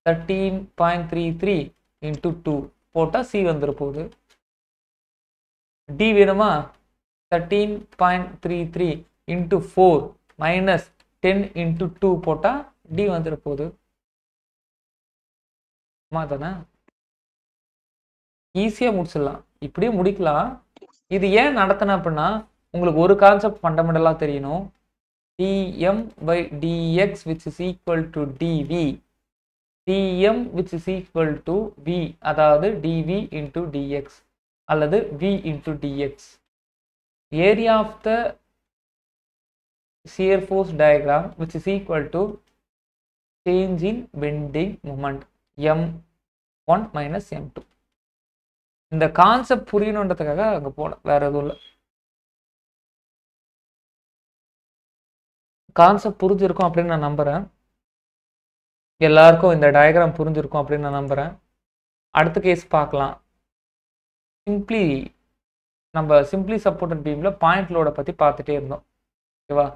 A: Thirteen point three three into two போட்டால் சி வந்துட போகுது. டி வேணுமா? Thirteen point three three into four minus ten into two போட்டால் டி வந்துட போகுது. ஆமா தானே? ஈஸியாக முடிச்சிடலாம். இப்படியே முடிக்கலாம். இது ஏன் நடத்தின அப்படின்னா உங்களுக்கு ஒரு கான்செப்ட் ஃபண்டமெண்டலாக தெரியணும் DM by DX which is equal to DV DM which is equal to V அதாவது டிவி இன்டூ டிஎக்ஸ் அல்லது V into DX area of the shear force diagram which is equal to bending moment M one minus M two இந்த concept புரியணுன்றதுக்காக அங்கே போனேன் வேறு எதுவும் இல்லை concept புரிஞ்சிருக்கும் அப்படின்னு நான் நம்புகிறேன் எல்லாருக்கும் இந்த டயக்ராம் புரிஞ்சிருக்கும் அப்படின்னு நான் நம்புகிறேன் அடுத்த கேஸ் பார்க்கலாம். சிம்பிளி நம்ம சிம்பிளி சப்போர்ட்டட் பீமில் பாயிண்ட் லோடை பற்றி பார்த்துட்டே இருந்தோம். ஓகேவா?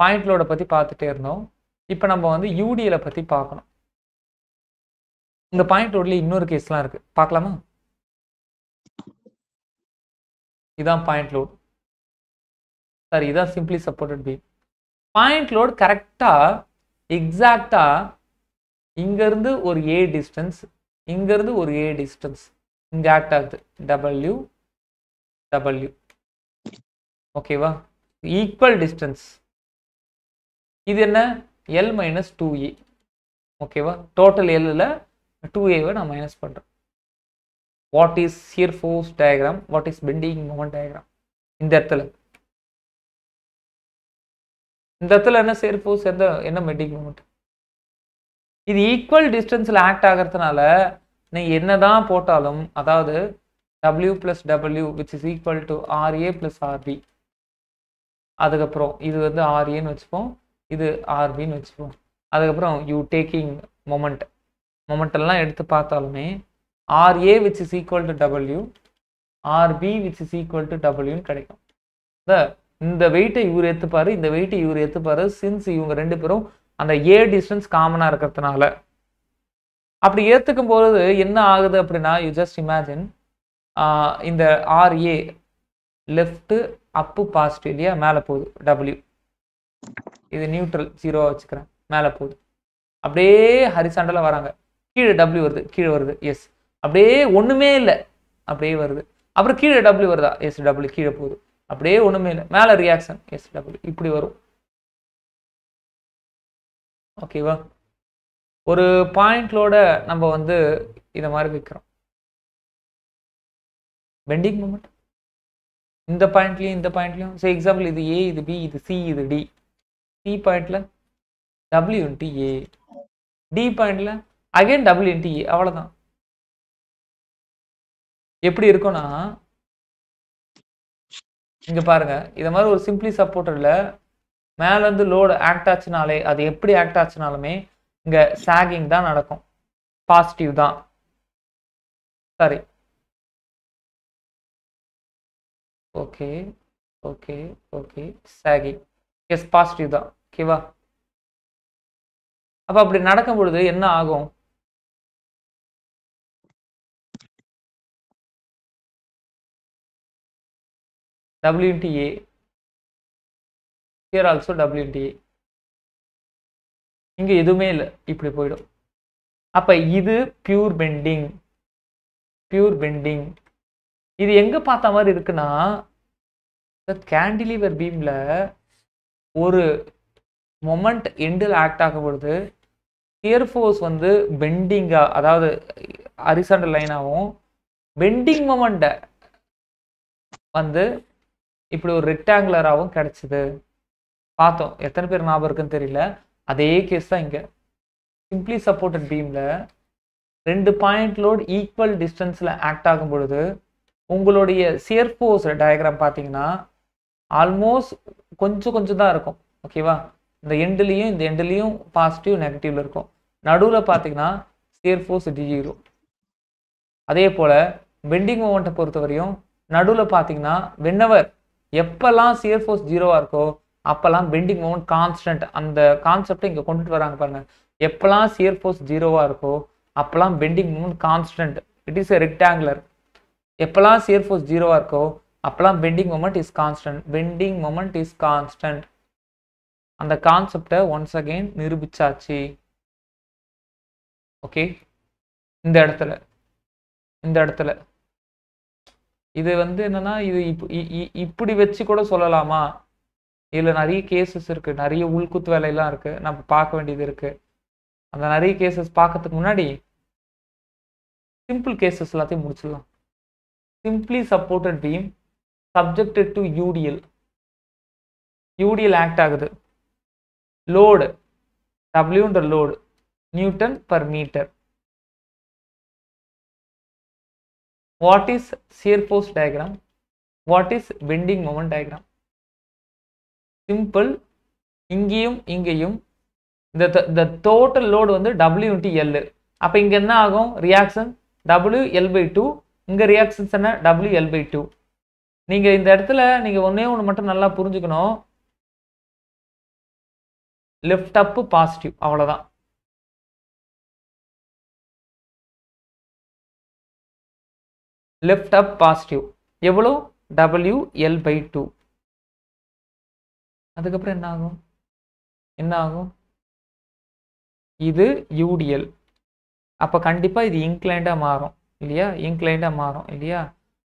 A: பாயிண்ட் லோடை பற்றி பார்த்துட்டே இருந்தோம். இப்போ நம்ம வந்து யூடிஎலை பற்றி பார்க்கணும். இந்த பாயிண்ட் லோடில் இன்னொரு கேஸ்லாம் இருக்குது பார்க்கலாமா? இதான் பாயிண்ட் லோட் சாரி இதான் simply supported beam point load கரெக்டாக எக்ஸாக்டாக இங்கேருந்து ஒரு ஏ டிஸ்டன்ஸ் இங்கேருந்து ஒரு ஏ டிஸ்டன்ஸ் இங்கே ஆக்ட் ஆகுது. டபிள்யூ டபிள்யூ ஓகேவா ஈக்குவல் டிஸ்டன்ஸ் இது என்ன? எல் மைனஸ் டூ ஏ ஓகேவா டோட்டல் எல்லில் டூ ஏவை நான் மைனஸ் பண்ணுறேன் what is shear force diagram what is bending moment diagram இந்த இடத்துல. இந்த இடத்துல என்ன சேர் ஃபோர்ஸ் எந்த என்ன மெட்டிக் மூமெண்ட் இது ஈக்குவல் டிஸ்டன்ஸில் ஆக்ட் ஆகிறதுனால நீ என்னதான் போட்டாலும் அதாவது W plus W which is equal to RA plus RB அதுக்கப்புறம் இது வந்து ஆர்ஏன்னு வச்சுப்போம் இது ஆர்பின்னு வச்சுப்போம். அதுக்கப்புறம் யூ டேக்கிங் மொமெண்ட் மொமெண்டெல்லாம் எடுத்து பார்த்தாலுமே RA which is equal to W RB which is equal to டபிள்யூன்னு கிடைக்கும். இந்த இந்த வெயிட்டை இவர் ஏற்றுப்பாரு இந்த வெயிட்டை இவர் ஏற்றுப்பாரு சின்ஸ் இவங்க ரெண்டு பேரும் அந்த ஏ டிஸ்டன்ஸ் காமனாக இருக்கிறதுனால. அப்படி ஏற்றுக்கும் பொழுது என்ன ஆகுது அப்படின்னா யூ ஜஸ்ட் இமேஜின் இந்த R A left up positive இல்லையா மேலே போகுது டபிள்யூ இது நியூட்ரல் ஜீரோவாக வச்சுக்கிறேன் மேலே போகுது. அப்படியே ஹரிசாண்டலாக வராங்க. கீழே டபிள்யூ வருது கீழே வருது எஸ் அப்படியே ஒன்றுமே இல்லை அப்படியே வருது. அப்புறம் கீழே டபிள்யூ வருதா? எஸ் டபிள்யூ கீழே போகுது. அப்படியே ஒன்றுமே இல்லை. மேலே ரியாக்ஷன் எஸ் டபுள் இப்படி வரும். ஓகேவா ஒரு பாயிண்ட்லோட நம்ம வந்து இதை மாதிரி வைக்கிறோம். பெண்டிங் மூமெண்ட் இந்த பாயிண்ட்லையும் இந்த பாயிண்ட்லையும் சரி எக்ஸாம்பிள் இது ஏ இது பி இது சி இது டி சி பாயிண்ட்ல டபிள்யூ இன்ட்டு ஏ டி பாயிண்ட்ல அகைன் டபிள்யூ இன்ட்டு ஏ அவ்வளோதான் எப்படி இருக்கும்னா இங்கே பாருங்கள் இதை மாதிரி ஒரு சிம்பிளி சப்போர்ட்டரில் மேலேருந்து லோடு ஆக்ட் ஆச்சுனாலே அது எப்படி ஆக்ட் ஆச்சுனாலுமே இங்கே சாகிங் தான் நடக்கும். பாசிட்டிவ் தான். சரி okay okay okay sagging is positive தான். ஓகேவா அப்போ அப்படி நடக்கும் பொழுது என்ன ஆகும்? WTA. Here also WTA. இங்க எதுவுமே இல்லை இப்படி போயிடும் அப்ப இது பியூர் பெண்டிங் பியூர் பெண்டிங் இது எங்க பார்த்த மாதிரி இருக்குன்னா கேண்டிலிவர் பீம்ல ஒரு மொமெண்ட் எண்டில் ஆக்ட் ஆகும் பொழுது டியர் ஃபோர்ஸ் வந்து பெண்டிங்கா அதாவது அரிசாண்டல் லைனாகவும் பெண்டிங் மொமெண்ட்டை வந்து இப்படி ஒரு ரெக்டாங்குலராகவும் கிடைச்சிது. பார்த்தோம். எத்தனை பேர் ஞாபகம் இருக்குன்னு தெரியல. அதே கேஸ் தான் இங்கே. சிம்பிளி சப்போர்ட்டட் பீமில் ரெண்டு பாயிண்ட் லோட் ஈக்குவல் டிஸ்டன்ஸில் ஆக்ட் ஆகும் பொழுது உங்களுடைய சியர் ஃபோர்ஸ் டயக்ராம் பார்த்தீங்கன்னா ஆல்மோஸ்ட் கொஞ்சம் கொஞ்சம் தான் இருக்கும். ஓகேவா இந்த எண்டுலேயும் இந்த எண்டுலேயும் பாசிட்டிவ் நெகட்டிவ்ல இருக்கும். நடுவில் பார்த்தீங்கன்னா சியர் ஃபோர்ஸ் ஜீரோ அதே போல் பெண்டிங் மூமெண்ட்டை பொறுத்த வரையும் நடுவில் பார்த்தீங்கன்னா வென்னவர் எப்பெல்லாம் சியர் ஃபோர்ஸ் ஜீரோவாக இருக்கோ அப்போல்லாம் பெண்டிங் மூமெண்ட் கான்ஸ்டன்ட் அந்த கான்செப்டை இங்கே கொண்டுட்டு வராங்க பாருங்க. எப்பெல்லாம் சியர் ஃபோர்ஸ் ஜீரோவாக இருக்கோ அப்போல்லாம் bending moment constant it is a rectangular எப்பெல்லாம் சியர் ஃபோர்ஸ் ஜீரோவாக இருக்கோ அப்போல்லாம் bending moment is constant bending moment is constant அந்த கான்செப்டை ஒன்ஸ் அகெயின் நிரூபிச்சாச்சு. ஓகே இந்த இடத்துல. இந்த இடத்துல. இது வந்து என்னன்னா இது இப்- இ- இ- இப்படி வச்சு கூட சொல்லலாமா? இதுல நிறைய கேசஸ் இருக்கு. நிறைய உள்குத்து வேலையெல்லாம் இருக்கு. நம்ம பார்க்க வேண்டியது இருக்கு. அந்த நிறைய கேசஸ் பார்க்கறதுக்கு முன்னாடி சிம்பிள் கேசஸ் எல்லாத்தையும் முடிச்சிடலாம். Simply supported beam subjected to UDL UDL act ஆகுது. Load டபிள்யூன்ற load newton per metre what is shear force diagram? What is bending moment diagram? Simple இங்கேயும் இங்கேயும். இந்த இந்த டோட்டல் லோடு வந்து W இன்ட்டு எல் அப்போ இங்கே என்ன ஆகும்? Reaction W L by two இங்கே ரியாக்ஷன்ஸ் என்ன? W எல் பை டூ நீங்கள் இந்த இடத்துல நீங்கள் ஒன்றே ஒன்று மட்டும் நல்லா புரிஞ்சுக்கணும். லெஃப்ட் அப்பு பாசிட்டிவ் அவ்வளோதான் லெஃப்ட் அப் பாசிட்டிவ் எவ்வளோ டபிள்யூ எல் பை டூ அதுக்கப்புறம் என்ன ஆகும் என்ன ஆகும் இது யூடிஎல் அப்போ கண்டிப்பாக இது இன்க்ளைண்டாக மாறும். இல்லையா? இன்க்ளைண்டாக மாறும். இல்லையா?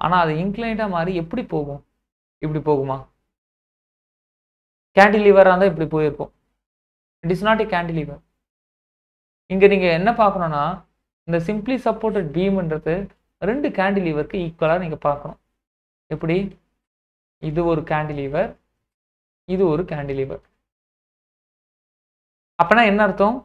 A: ஆனால் அது இன்க்ளைண்டாக மாறி எப்படி போகும்? இப்படி போகுமா? கேண்டிலிவராக இருந்தால் இப்படி போயிருக்கும். It is not a cantilever இங்கே நீங்கள் என்ன பார்க்கணுன்னா இந்த சிம்பிளி சப்போர்ட்டட் பீம்ன்றது ரெண்டு கேண்டிலீவருக்கு ஈக்குவலாக நீங்கள் பார்க்கணும். எப்படி? இது ஒரு கேண்டிலீவர் இது ஒரு கேண்டிலீவர் அப்பனா என்ன அர்த்தம்?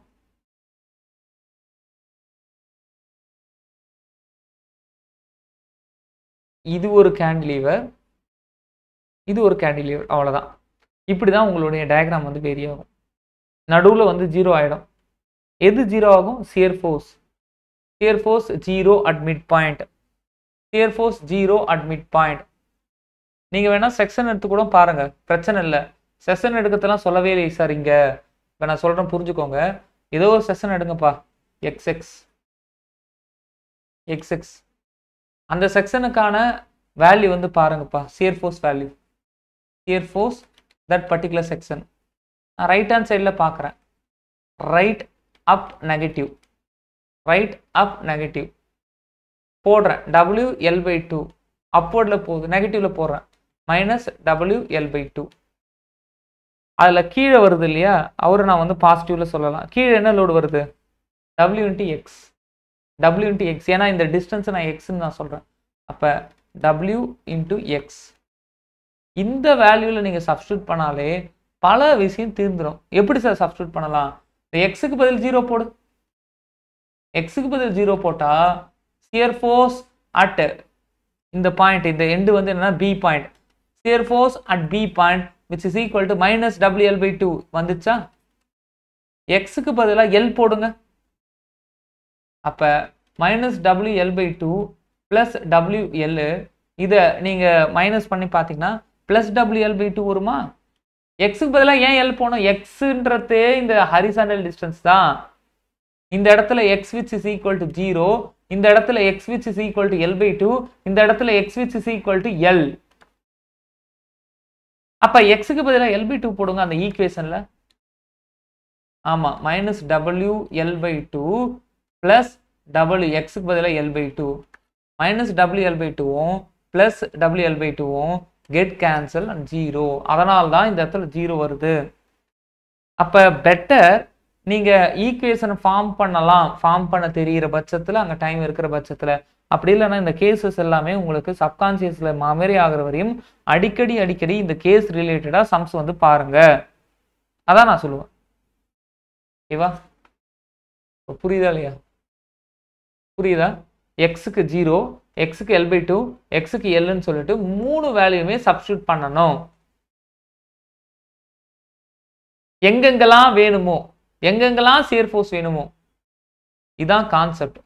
A: இது ஒரு கேண்டிலீவர் இது ஒரு கேண்டிலீவர் அவ்வளோதான் இப்படி தான் உங்களுடைய டயக்ராம் வந்து வேரி ஆகும். நடுவில் வந்து ஜீரோ ஆகிடும் எது ஜீரோ ஆகும்? Shear force shear force 0 at midpoint. Shear force 0 at midpoint. நீங்க வேணா செக்ஷன் எடுத்து கூட பாருங்க. பிரச்சனை இல்லை. செஷன் எடுக்கிறதெல்லாம் சொல்லவே இல்லை சார் இங்க. இப்போ நான் சொல்றேன் புரிஞ்சுக்கோங்க. ஏதோ ஒரு செஷன் எடுங்கப்பா. எக்ஸ் எக்ஸ் எக்ஸ் எக்ஸ் அந்த செக்ஷனுக்கான வேல்யூ வந்து பாருங்கப்பா. Shear force value shear force that particular section நான் ரைட் ஹேண்ட் சைடில் பார்க்குறேன் right up negative right up negative போடுறேன். டபிள்யூ எல் பை டூ அப்வர்டில் போகுது. நெகட்டிவில் போடுறேன். Minus W L by two அதில் கீழே வருது இல்லையா? அவரை நான் வந்து பாசிட்டிவில் சொல்லலாம். கீழே என்ன லோடு வருது? W into X W into X ஏன்னா இந்த டிஸ்டன்ஸை நான் எக்ஸ்ன்னு நான் சொல்கிறேன் அப்போ டபிள்யூ இன்ட்டு எக்ஸ் இந்த வேல்யூவில் நீங்கள் சப்ஸ்டியூட் பண்ணாலே பல விஷயம் தீர்ந்துடும் எப்படி சார் சப்ஸ்டியூட் பண்ணலாம்? இந்த எக்ஸுக்கு பதில் ஜீரோ போடு. எக்ஸுக்கு பதில் ஜீரோ போட்டால் சியர் ஃபோர்ஸ் அட் இந்த பாயிண்ட் இந்த எண்டு வந்து என்னன்னா B point shear force at B point which is equal to minus WL by two வந்துச்சா? எக்ஸுக்கு பதிலாக எல் போடுங்க. அப்போ minus WL by two plus WL இதை நீங்கள் மைனஸ் பண்ணி பார்த்தீங்கன்னா ப்ளஸ் டபிள்யூஎல் பை டூ வருமா? எக்ஸுக்கு பதிலாக ஏன் எல் போனோம் எக்ஸுன்றதே இந்த ஹரிசாண்டல் டிஸ்டன்ஸ் தான். இந்த இடத்துல X which is equal to zero இந்த இடத்துல X which is equal to L by two இந்த இடத்துல X which is equal to L அப்போ எக்ஸுக்கு பதிலாக எல் பை டூ போடுங்க அந்த ஈக்குவேஷன்ல ஆமாம் minus W L by two plus W எக்ஸுக்கு பதிலாக L by two minus W L by டூவும் ப்ளஸ் டபிள்யூ எல் பை டூவும் கெட் கேன்சல் அண்ட் ஜீரோ அதனால தான் இந்த இடத்துல ஜீரோ வருது. அப்போ பெட்டர் நீங்கள் ஈக்குவேஷன் ஃபார்ம் பண்ணலாம். ஃபார்ம் பண்ண தெரியிற பட்சத்தில் அங்கே டைம் இருக்கிற பட்சத்தில். அப்படி இல்லைன்னா இந்த கேசஸ் எல்லாமே உங்களுக்கு சப்கான்சியஸில் மெமரி ஆகிற வரையும் அடிக்கடி அடிக்கடி இந்த கேஸ் ரிலேட்டடாக சம்ஸ் வந்து பாருங்க. அதான் நான் சொல்லுவேன். ஓகேவா இப்ப புரியுதா இல்லையா? புரியுதா? எக்ஸுக்கு ஜீரோ எக்ஸுக்கு எல் பை டூ எக்ஸுக்கு எல்லுன்னு சொல்லிட்டு மூணு வேல்யூமே சப்ஸ்டியூட் பண்ணணும். எங்கெங்கெல்லாம் வேணுமோ எங்கெங்கெல்லாம் சியர் ஃபோர்ஸ் வேணுமோ இதான் கான்செப்ட்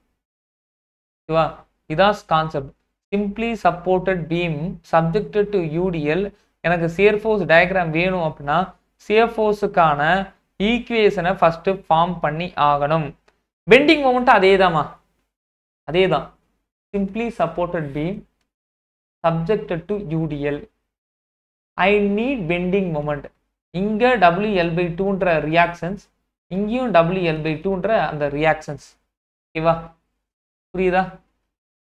A: ஓகேவா? இதான் concept simply supported beam subjected to UDL எனக்கு சியர் ஃபோர்ஸ் டயக்ராம் வேணும் அப்படின்னா சியர் ஃபோர்ஸுக்கான ஈக்குவேஷனை ஃபஸ்ட்டு ஃபார்ம் பண்ணி ஆகணும். பெண்டிங் மூமெண்ட் அதே தாம்மா அதே தான் simply supported beam subjected to UDL I need bending moment இங்கே டபிள்யூஎல் பை டூன்ற ரியாக்ஷன்ஸ் இங்கேயும் டபிள்யூஎல் பை டூன்ற அந்த ரியாக்ஷன்ஸ் ஓகேவா? புரியுதா?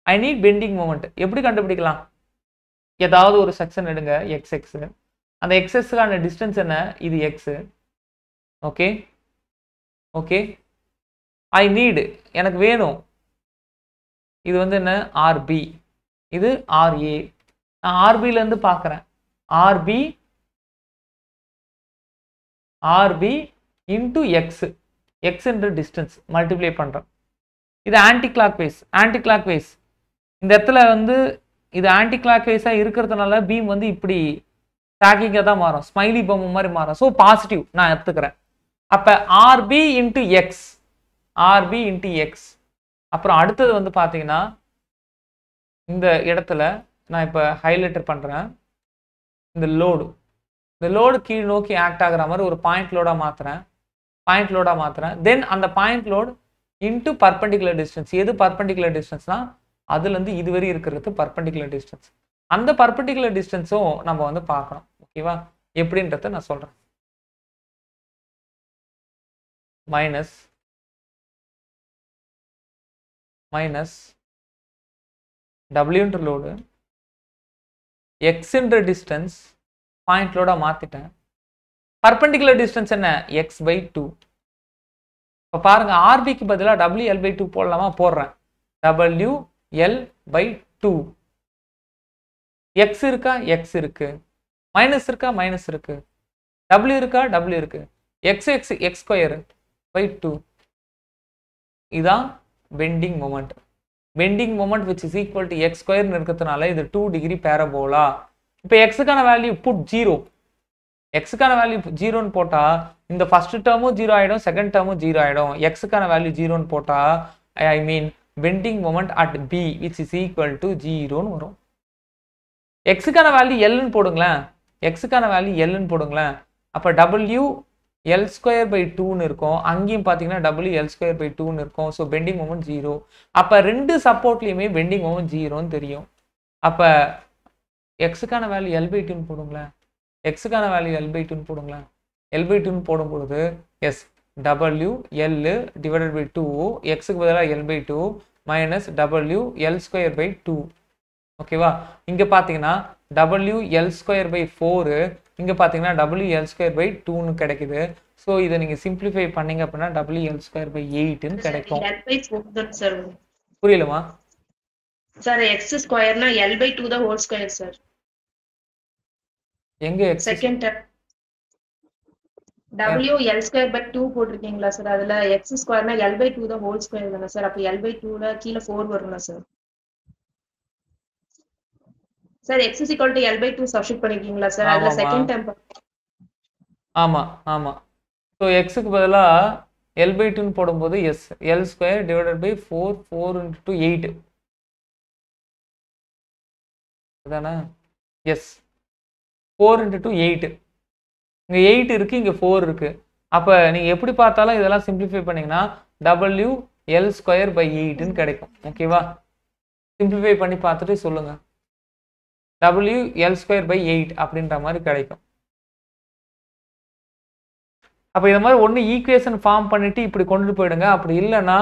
A: ஐ நீட் பெண்டிங் மூமெண்ட் எப்படி கண்டுபிடிக்கலாம்? ஏதாவது ஒரு செக்ஷன் எடுங்க எக்ஸ் எக்ஸு அந்த எக்ஸஸ்க்கான டிஸ்டன்ஸ் என்ன? இது X okay? Okay? I need எனக்கு வேணும். இது வந்து என்ன? ஆர்பி இது ஆர்ஏ நான் ஆர்பிலேருந்து பார்க்குறேன். ஆர்பி ஆர்பி இன்டு எக்ஸ் எக்ஸ்ன்ற டிஸ்டன்ஸ் மல்டிப்ளை பண்ணுறேன் இது anti clock wise anti clock wise இந்த இடத்துல வந்து இது ஆன்டி கிளாக் வைஸாக இருக்கிறதுனால பீம் வந்து இப்படி ட்ராக்கிங்காக தான் மாறும். ஸ்மைலி பொம்மை மாதிரி மாறும். ஸோ பாசிட்டிவ் நான் எடுத்துக்கிறேன். அப்போ RB into X RB into X அப்புறம் அடுத்தது வந்து பார்த்தீங்கன்னா இந்த இடத்துல நான் இப்போ ஹைலைட்டர் பண்ணுறேன் இந்த லோடு இந்த லோடு கீழ் நோக்கி ஆக்ட் ஆகிற மாதிரி ஒரு பாயிண்ட் லோடாக மாற்றுறேன் பாயிண்ட் லோடாக மாற்றுறேன் தென் அந்த point load into perpendicular distance எது பர்பண்டிகுலர் டிஸ்டன்ஸ்னா அதுலேருந்து இதுவரை இருக்கிறது பர்பண்டிகுலர் டிஸ்டன்ஸ் அந்த பர்பண்டிகுலர் டிஸ்டன்ஸும் நம்ம வந்து பார்க்கணும். ஓகேவா எப்படின்றத நான் சொல்கிறேன் மைனஸ் மைனஸ் டபிள்யூன்ற லோடு எக்ஸுன்ற டிஸ்டன்ஸ் பாயிண்ட் லோடாக மாற்றிட்டேன் பர்பண்டிகுலர் டிஸ்டன்ஸ் என்ன? எக்ஸ் பை டூ இப்போ பாருங்க ஆர்பிக்கு பதிலாக டபிள்யூ எல் பை டூ போடலாமா? போடுறேன். W L by two X இருக்கா? எக்ஸ் இருக்கு. மைனஸ் இருக்கா? மைனஸ் இருக்கு. டபிள்யூ இருக்கா? டபிள்யூ இருக்கு. X X X square by two இதான் bending moment bending moment which is equal to X ஸ்கொயர்னு இருக்கிறதுனால இது டூ டிகிரி பேரபோலா இப்போ எக்ஸுக்கான வேல்யூ புட் ஜீரோ எக்ஸுக்கான வேல்யூ ஜீரோன்னு போட்டால் இந்த ஃபர்ஸ்ட் டேர்மும் ஜீரோ ஆகிடும் செகண்ட் டேர்மும் ஜீரோ ஆகிடும் எக்ஸுக்கான வேல்யூ ஜீரோன்னு போட்டால் I mean bending moment at B which is equal to ஜீரோன்னு வரும். எக்ஸுக்கான வேல்யூ எல்லுன்னு போடுங்களேன். எக்ஸுக்கான வேல்யூ எல்லுன்னு போடுங்களேன். அப்போ டபுள்யூ எல் ஸ்கொயர் பை டூன்னு இருக்கும். அங்கேயும் பார்த்தீங்கன்னா டபுள்யூ எல் ஸ்கொயர் பை டூன்னு இருக்கும். ஸோ பெண்டிங் மொமெண்ட் ஜீரோ அப்போ ரெண்டு சப்போர்ட்லேயுமே பெண்டிங் மொமெண்ட் ஜீரோன்னு தெரியும். அப்போ எக்ஸுக்கான வேல்யூ எல் பை டூன்னு போடுங்களேன். எக்ஸுக்கான வேல்யூ எல் பை டூன்னு போடுங்களேன். எல் பை டூன்னு போடும் பொழுது yes W L divided by two எக்ஸுக்கு பதிலாக L by two minus W L square by two ஓகேவா இங்கே பார்த்தீங்கன்னா W L square by four இங்கே பார்த்தீங்கன்னா டபிள்யூ எல் ஸ்கொயர் பை டூன்னு கிடைக்குது. ஸோ இதை நீங்கள் சிம்பிளிஃபை பண்ணீங்க அப்படின்னா டபிள்யூ எல் ஸ்கொயர் பை எயிட்டுன்னு கிடைக்கும். புரியலமா?
C: சார் எக்ஸ் ஸ்கொயர்னா எல் பை டூ தான் ஹோல் ஸ்கொயர் சார்
A: எங்க
C: second term W L square by two போட்டிருக்கீங்களா சார் அதுல எக்ஸ் ஸ்கொயர்னா எல் பை டூ தான் ஹோல் ஸ்கொயர் தானே சார் அப்போ எல் பை டூல கீழே ஃபோர் வரும்ல sir sir X is equal to L by two substitute பண்ணிருக்கீங்களா சார் அதுல. செகண்ட் டேர்ம்
A: ஆமாம் ஆமாம் ஸோ எக்ஸுக்கு பதிலாக எல் பை டூன்னு போடும்போது yes L square divided by four four into eight அதானே? Yes four into two eight இங்கே எயிட் இருக்குது இங்கே ஃபோர் இருக்குது அப்போ நீங்கள் எப்படி பார்த்தாலும் இதெல்லாம் சிம்பிளிஃபை பண்ணிங்கன்னா டபுள்யூ எல் ஸ்கொயர் பை எயிட்டுன்னு கிடைக்கும். ஓகேவா சிம்பிளிஃபை பண்ணி பார்த்துட்டு சொல்லுங்கள் W L square by eight அப்படின்ற மாதிரி கிடைக்கும். அப்போ இந்த மாதிரி ஒன்று ஈக்குவேஷன் ஃபார்ம் பண்ணிவிட்டு இப்படி கொண்டுட்டு போயிடுங்க. அப்படி இல்லைன்னா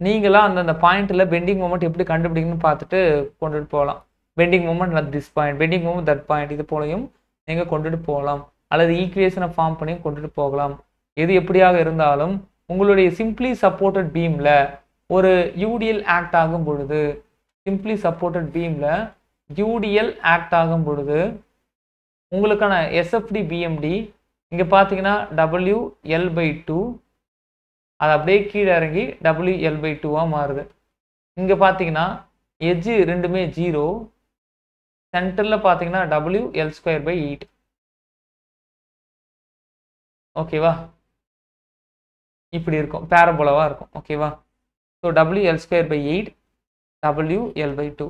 A: நீங்களாம் அந்தந்த பாயிண்ட்டில் பெண்டிங் மூமெண்ட் எப்படி கண்டுபிடிக்கணும்னு பார்த்துட்டு கொண்டுட்டு போகலாம். Bending moment at this point bending moment that point இது போலையும் நீங்கள் கொண்டுட்டு போகலாம்? அல்லது ஈக்குவேஷனை ஃபார்ம் பண்ணி கொண்டுட்டு போகலாம். எது எப்படியாக இருந்தாலும் உங்களுடைய சிம்பிளி சப்போர்ட்டட் பீமில் ஒரு யூடிஎல் ஆக்ட் ஆகும் பொழுது சிம்பிளி சப்போர்ட்டட் பீமில் யூடிஎல் ஆக்ட் ஆகும் பொழுது உங்களுக்கான எஸ்எஃப்டி பிஎம்டி இங்கே பார்த்தீங்கன்னா டபிள்யூ எல் பை டூ அது அப்படியே கீழே இறங்கி டபிள்யூ எல் பை டூவாக மாறுது. இங்கே பார்த்தீங்கன்னா எஜ்ஜு ரெண்டுமே ஜீரோ சென்டரில் பார்த்தீங்கன்னா W L square by eight ஓகேவா இப்படி இருக்கும். பேரபோலவாக இருக்கும். ஓகேவா so W L square by eight W L by two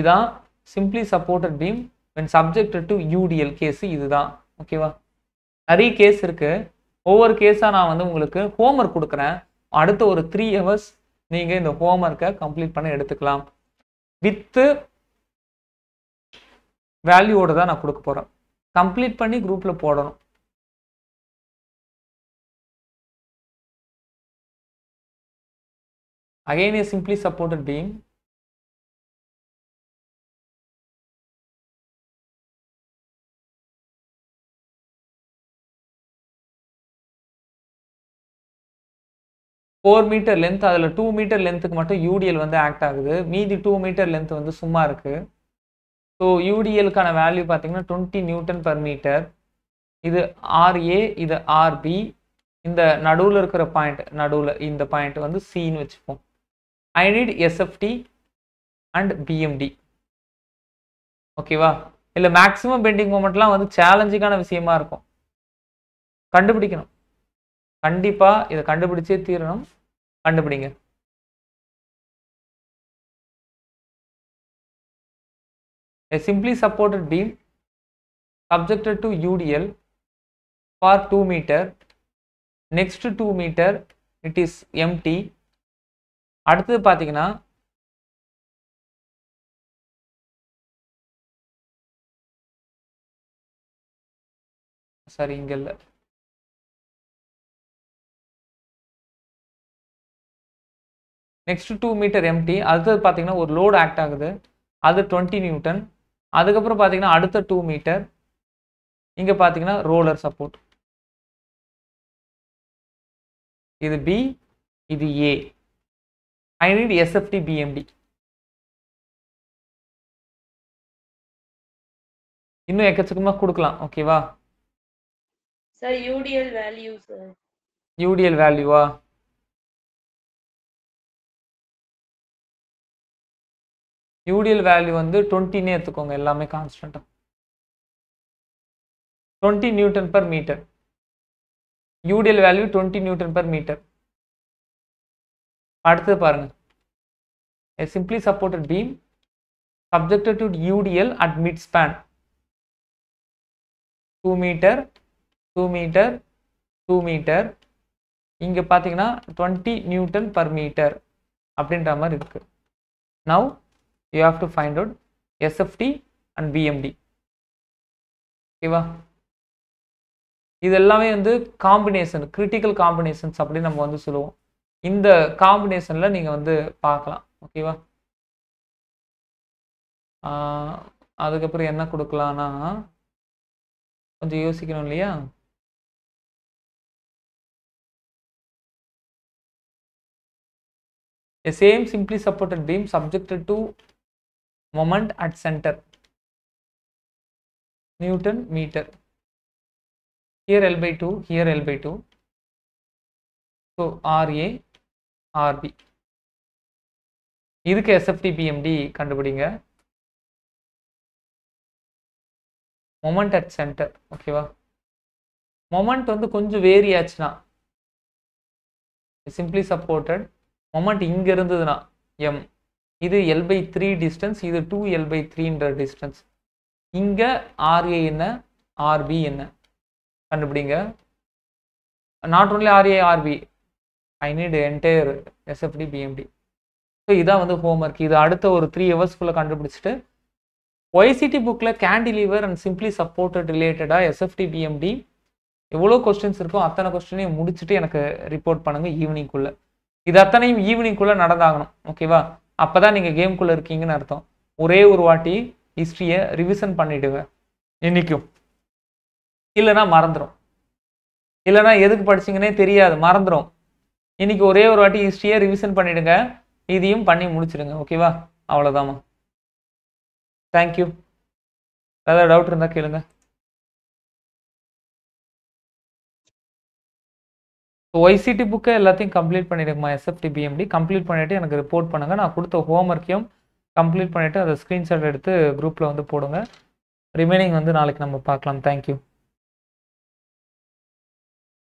A: இதான் simply supported beam when subject to UDL case இதுதான். ஓகேவா நிறைய கேஸ் இருக்குது ஒவ்வொரு கேஸாக நான் வந்து உங்களுக்கு ஹோம்ஒர்க் கொடுக்குறேன். அடுத்த ஒரு த்ரீ ஹவர்ஸ் நீங்கள் இந்த ஹோம்ஒர்க்கை கம்ப்ளீட் பண்ண எடுத்துக்கலாம். வித்து வேல்யூவோட தான் நான் கொடுக்க போகிறேன் கம்ப்ளீட் பண்ணி குரூப்பில் போடணும். Again a simply supported beam four metre length அதில் டூ மீட்டர் லென்த்துக்கு மட்டும் யூடிஎல் வந்து ஆக்ட் ஆகுது. மீதி டூ மீட்டர் லென்த் வந்து சும்மா இருக்குது ஸோ யூடிஎலுக்கான வேல்யூ பார்த்தீங்கன்னா டுவெண்ட்டி நியூட்டன் பர் மீட்டர் இது ஆர்ஏ இது ஆர்பி இந்த நடுவில் இருக்கிற பாயிண்ட் நடுவில் இந்த பாயிண்ட் வந்து சின்னு வச்சுப்போம். I need SFD and BMD ஓகேவா இல்லை மேக்ஸிமம் பெண்டிங் மூமெண்ட்லாம் வந்து சேலஞ்சிங்கான விஷயமா இருக்கும். கண்டுபிடிக்கணும். கண்டிப்பாக இதை கண்டுபிடிச்சே தீரணும். கண்டுபிடிங்க. A simply supported beam subjected to UDL for 2 meter. Next to 2 meter it is empty. அடுத்தது பார்த்தீங்கன்னா சரி இங்கே இல்லை. நெக்ஸ்ட் டூ மீட்டர் எம்டி அடுத்தது பார்த்தீங்கன்னா ஒரு லோடு ஆக்ட் ஆகுது. அது டுவெண்ட்டி நியூட்டன் அதுக்கப்புறம் பார்த்தீங்கன்னா அடுத்த டூ மீட்டர் இங்கே பார்த்தீங்கன்னா ரோலர் சப்போர்ட் இது பி இது A I need SFD BMD இன்னும் எக்கச்சக்கமாக கொடுக்கலாம் ஓகேவா
E: sir UDL value sir
A: UDL வேல்யூவா UDL value வந்து டுவெண்ட்டினே எடுத்துக்கோங்க எல்லாமே கான்ஸ்டண்ட்டாக twenty newton per metre UDL value twenty newton per metre அடுத்தது பாருங்க. A simply supported beam subjected to UDL at mid span. 2 meter 2 meter 2 meter. இங்க பார்த்தீங்கன்னா 20 நியூட்டன் பர் மீட்டர் அப்படின்ற மாதிரி இருக்கு. Now you have to find out SFT and BMD ஓகேவா இது எல்லாமே வந்து காம்பினேஷன் கிரிட்டிக்கல் காம்பினேஷன்ஸ் அப்படின்னு நம்ம வந்து சொல்லுவோம். இந்த காம்பினேஷனில் நீங்கள் வந்து பார்க்கலாம். ஓகேவா அதுக்கப்புறம் என்ன கொடுக்கலான்னா கொஞ்சம் யோசிக்கணும் இல்லையா? A same simply supported beam subjected to moment at center Newton meter. Here L by 2, here L by 2. So RA, RB. இதுக்கு எஸ்எஃப்டி பிஎம்டி கண்டுபிடிங்க மொமெண்ட் அட் சென்டர் ஓகேவா மொமெண்ட் வந்து கொஞ்சம் வேரி ஆச்சுன்னா சிம்பிளி சப்போர்ட்டட் மொமெண்ட் இங்கே இருந்ததுன்னா M இது L by three distance இது டூ எல் பை த்ரீன்ற டிஸ்டன்ஸ் இங்கே ஆர்ஏ என்ன? ஆர்பி என்ன? கண்டுபிடிங்க. Not only RA RB I need entire SFD BMD so இதான் வந்து ஹோம்ஒர்க் இது அடுத்த ஒரு த்ரீ ஹவர்ஸ்க்குள்ளே கண்டுபிடிச்சிட்டு ஒய்சிடி புக்கில் கேண்டிலீவர் அண்ட் சிம்பிளி சப்போர்ட்டட் ரிலேட்டடாக எஸ்எஃப்டி பிஎம்டி எவ்வளோ கொஸ்டின்ஸ் இருக்கோ அத்தனை கொஸ்டினையும் முடிச்சுட்டு எனக்கு ரிப்போர்ட் பண்ணுங்கள் ஈவினிங்குள்ளே இது அத்தனையும் ஈவினிங்குள்ளே நடந்தாகணும். ஓகேவா அப்போ தான் நீங்கள் கேம்குள்ளே இருக்கீங்கன்னு அர்த்தம். ஒரே ஒரு வாட்டி ஹிஸ்ட்ரியை ரிவிஷன் பண்ணிடுங்க. இன்னைக்கும். இல்லைன்னா மறந்துடும் இல்லைன்னா எதுக்கு படிச்சீங்கன்னே தெரியாது மறந்துடும் இன்னைக்கு ஒரே ஒரு வாட்டி ஹிஸ்ட்ரியை ரிவிஷன் பண்ணிடுங்க. இதையும் பண்ணி முடிச்சிடுங்க ஓகேவா அவ்வளோதாம்மா தேங்க்யூ ஏதாவது டவுட் இருந்தால் ஒய்சிடி புக்கை எல்லாத்தையும் கம்ப்ளீட் பண்ணிடுங்கம்மா எஸ்எஃப்டி பிஎம்டி கம்ப்ளீட் பண்ணிவிட்டு எனக்கு ரிப்போர்ட் பண்ணுங்கள் நான் கொடுத்த ஹோம்ஒர்க்கையும் கம்ப்ளீட் பண்ணிவிட்டு அதை ஸ்க்ரீன்ஷாட் எடுத்து குரூப்பில் வந்து போடுங்க. ரிமைனிங் வந்து நாளைக்கு நம்ம பார்க்கலாம். தேங்க்யூ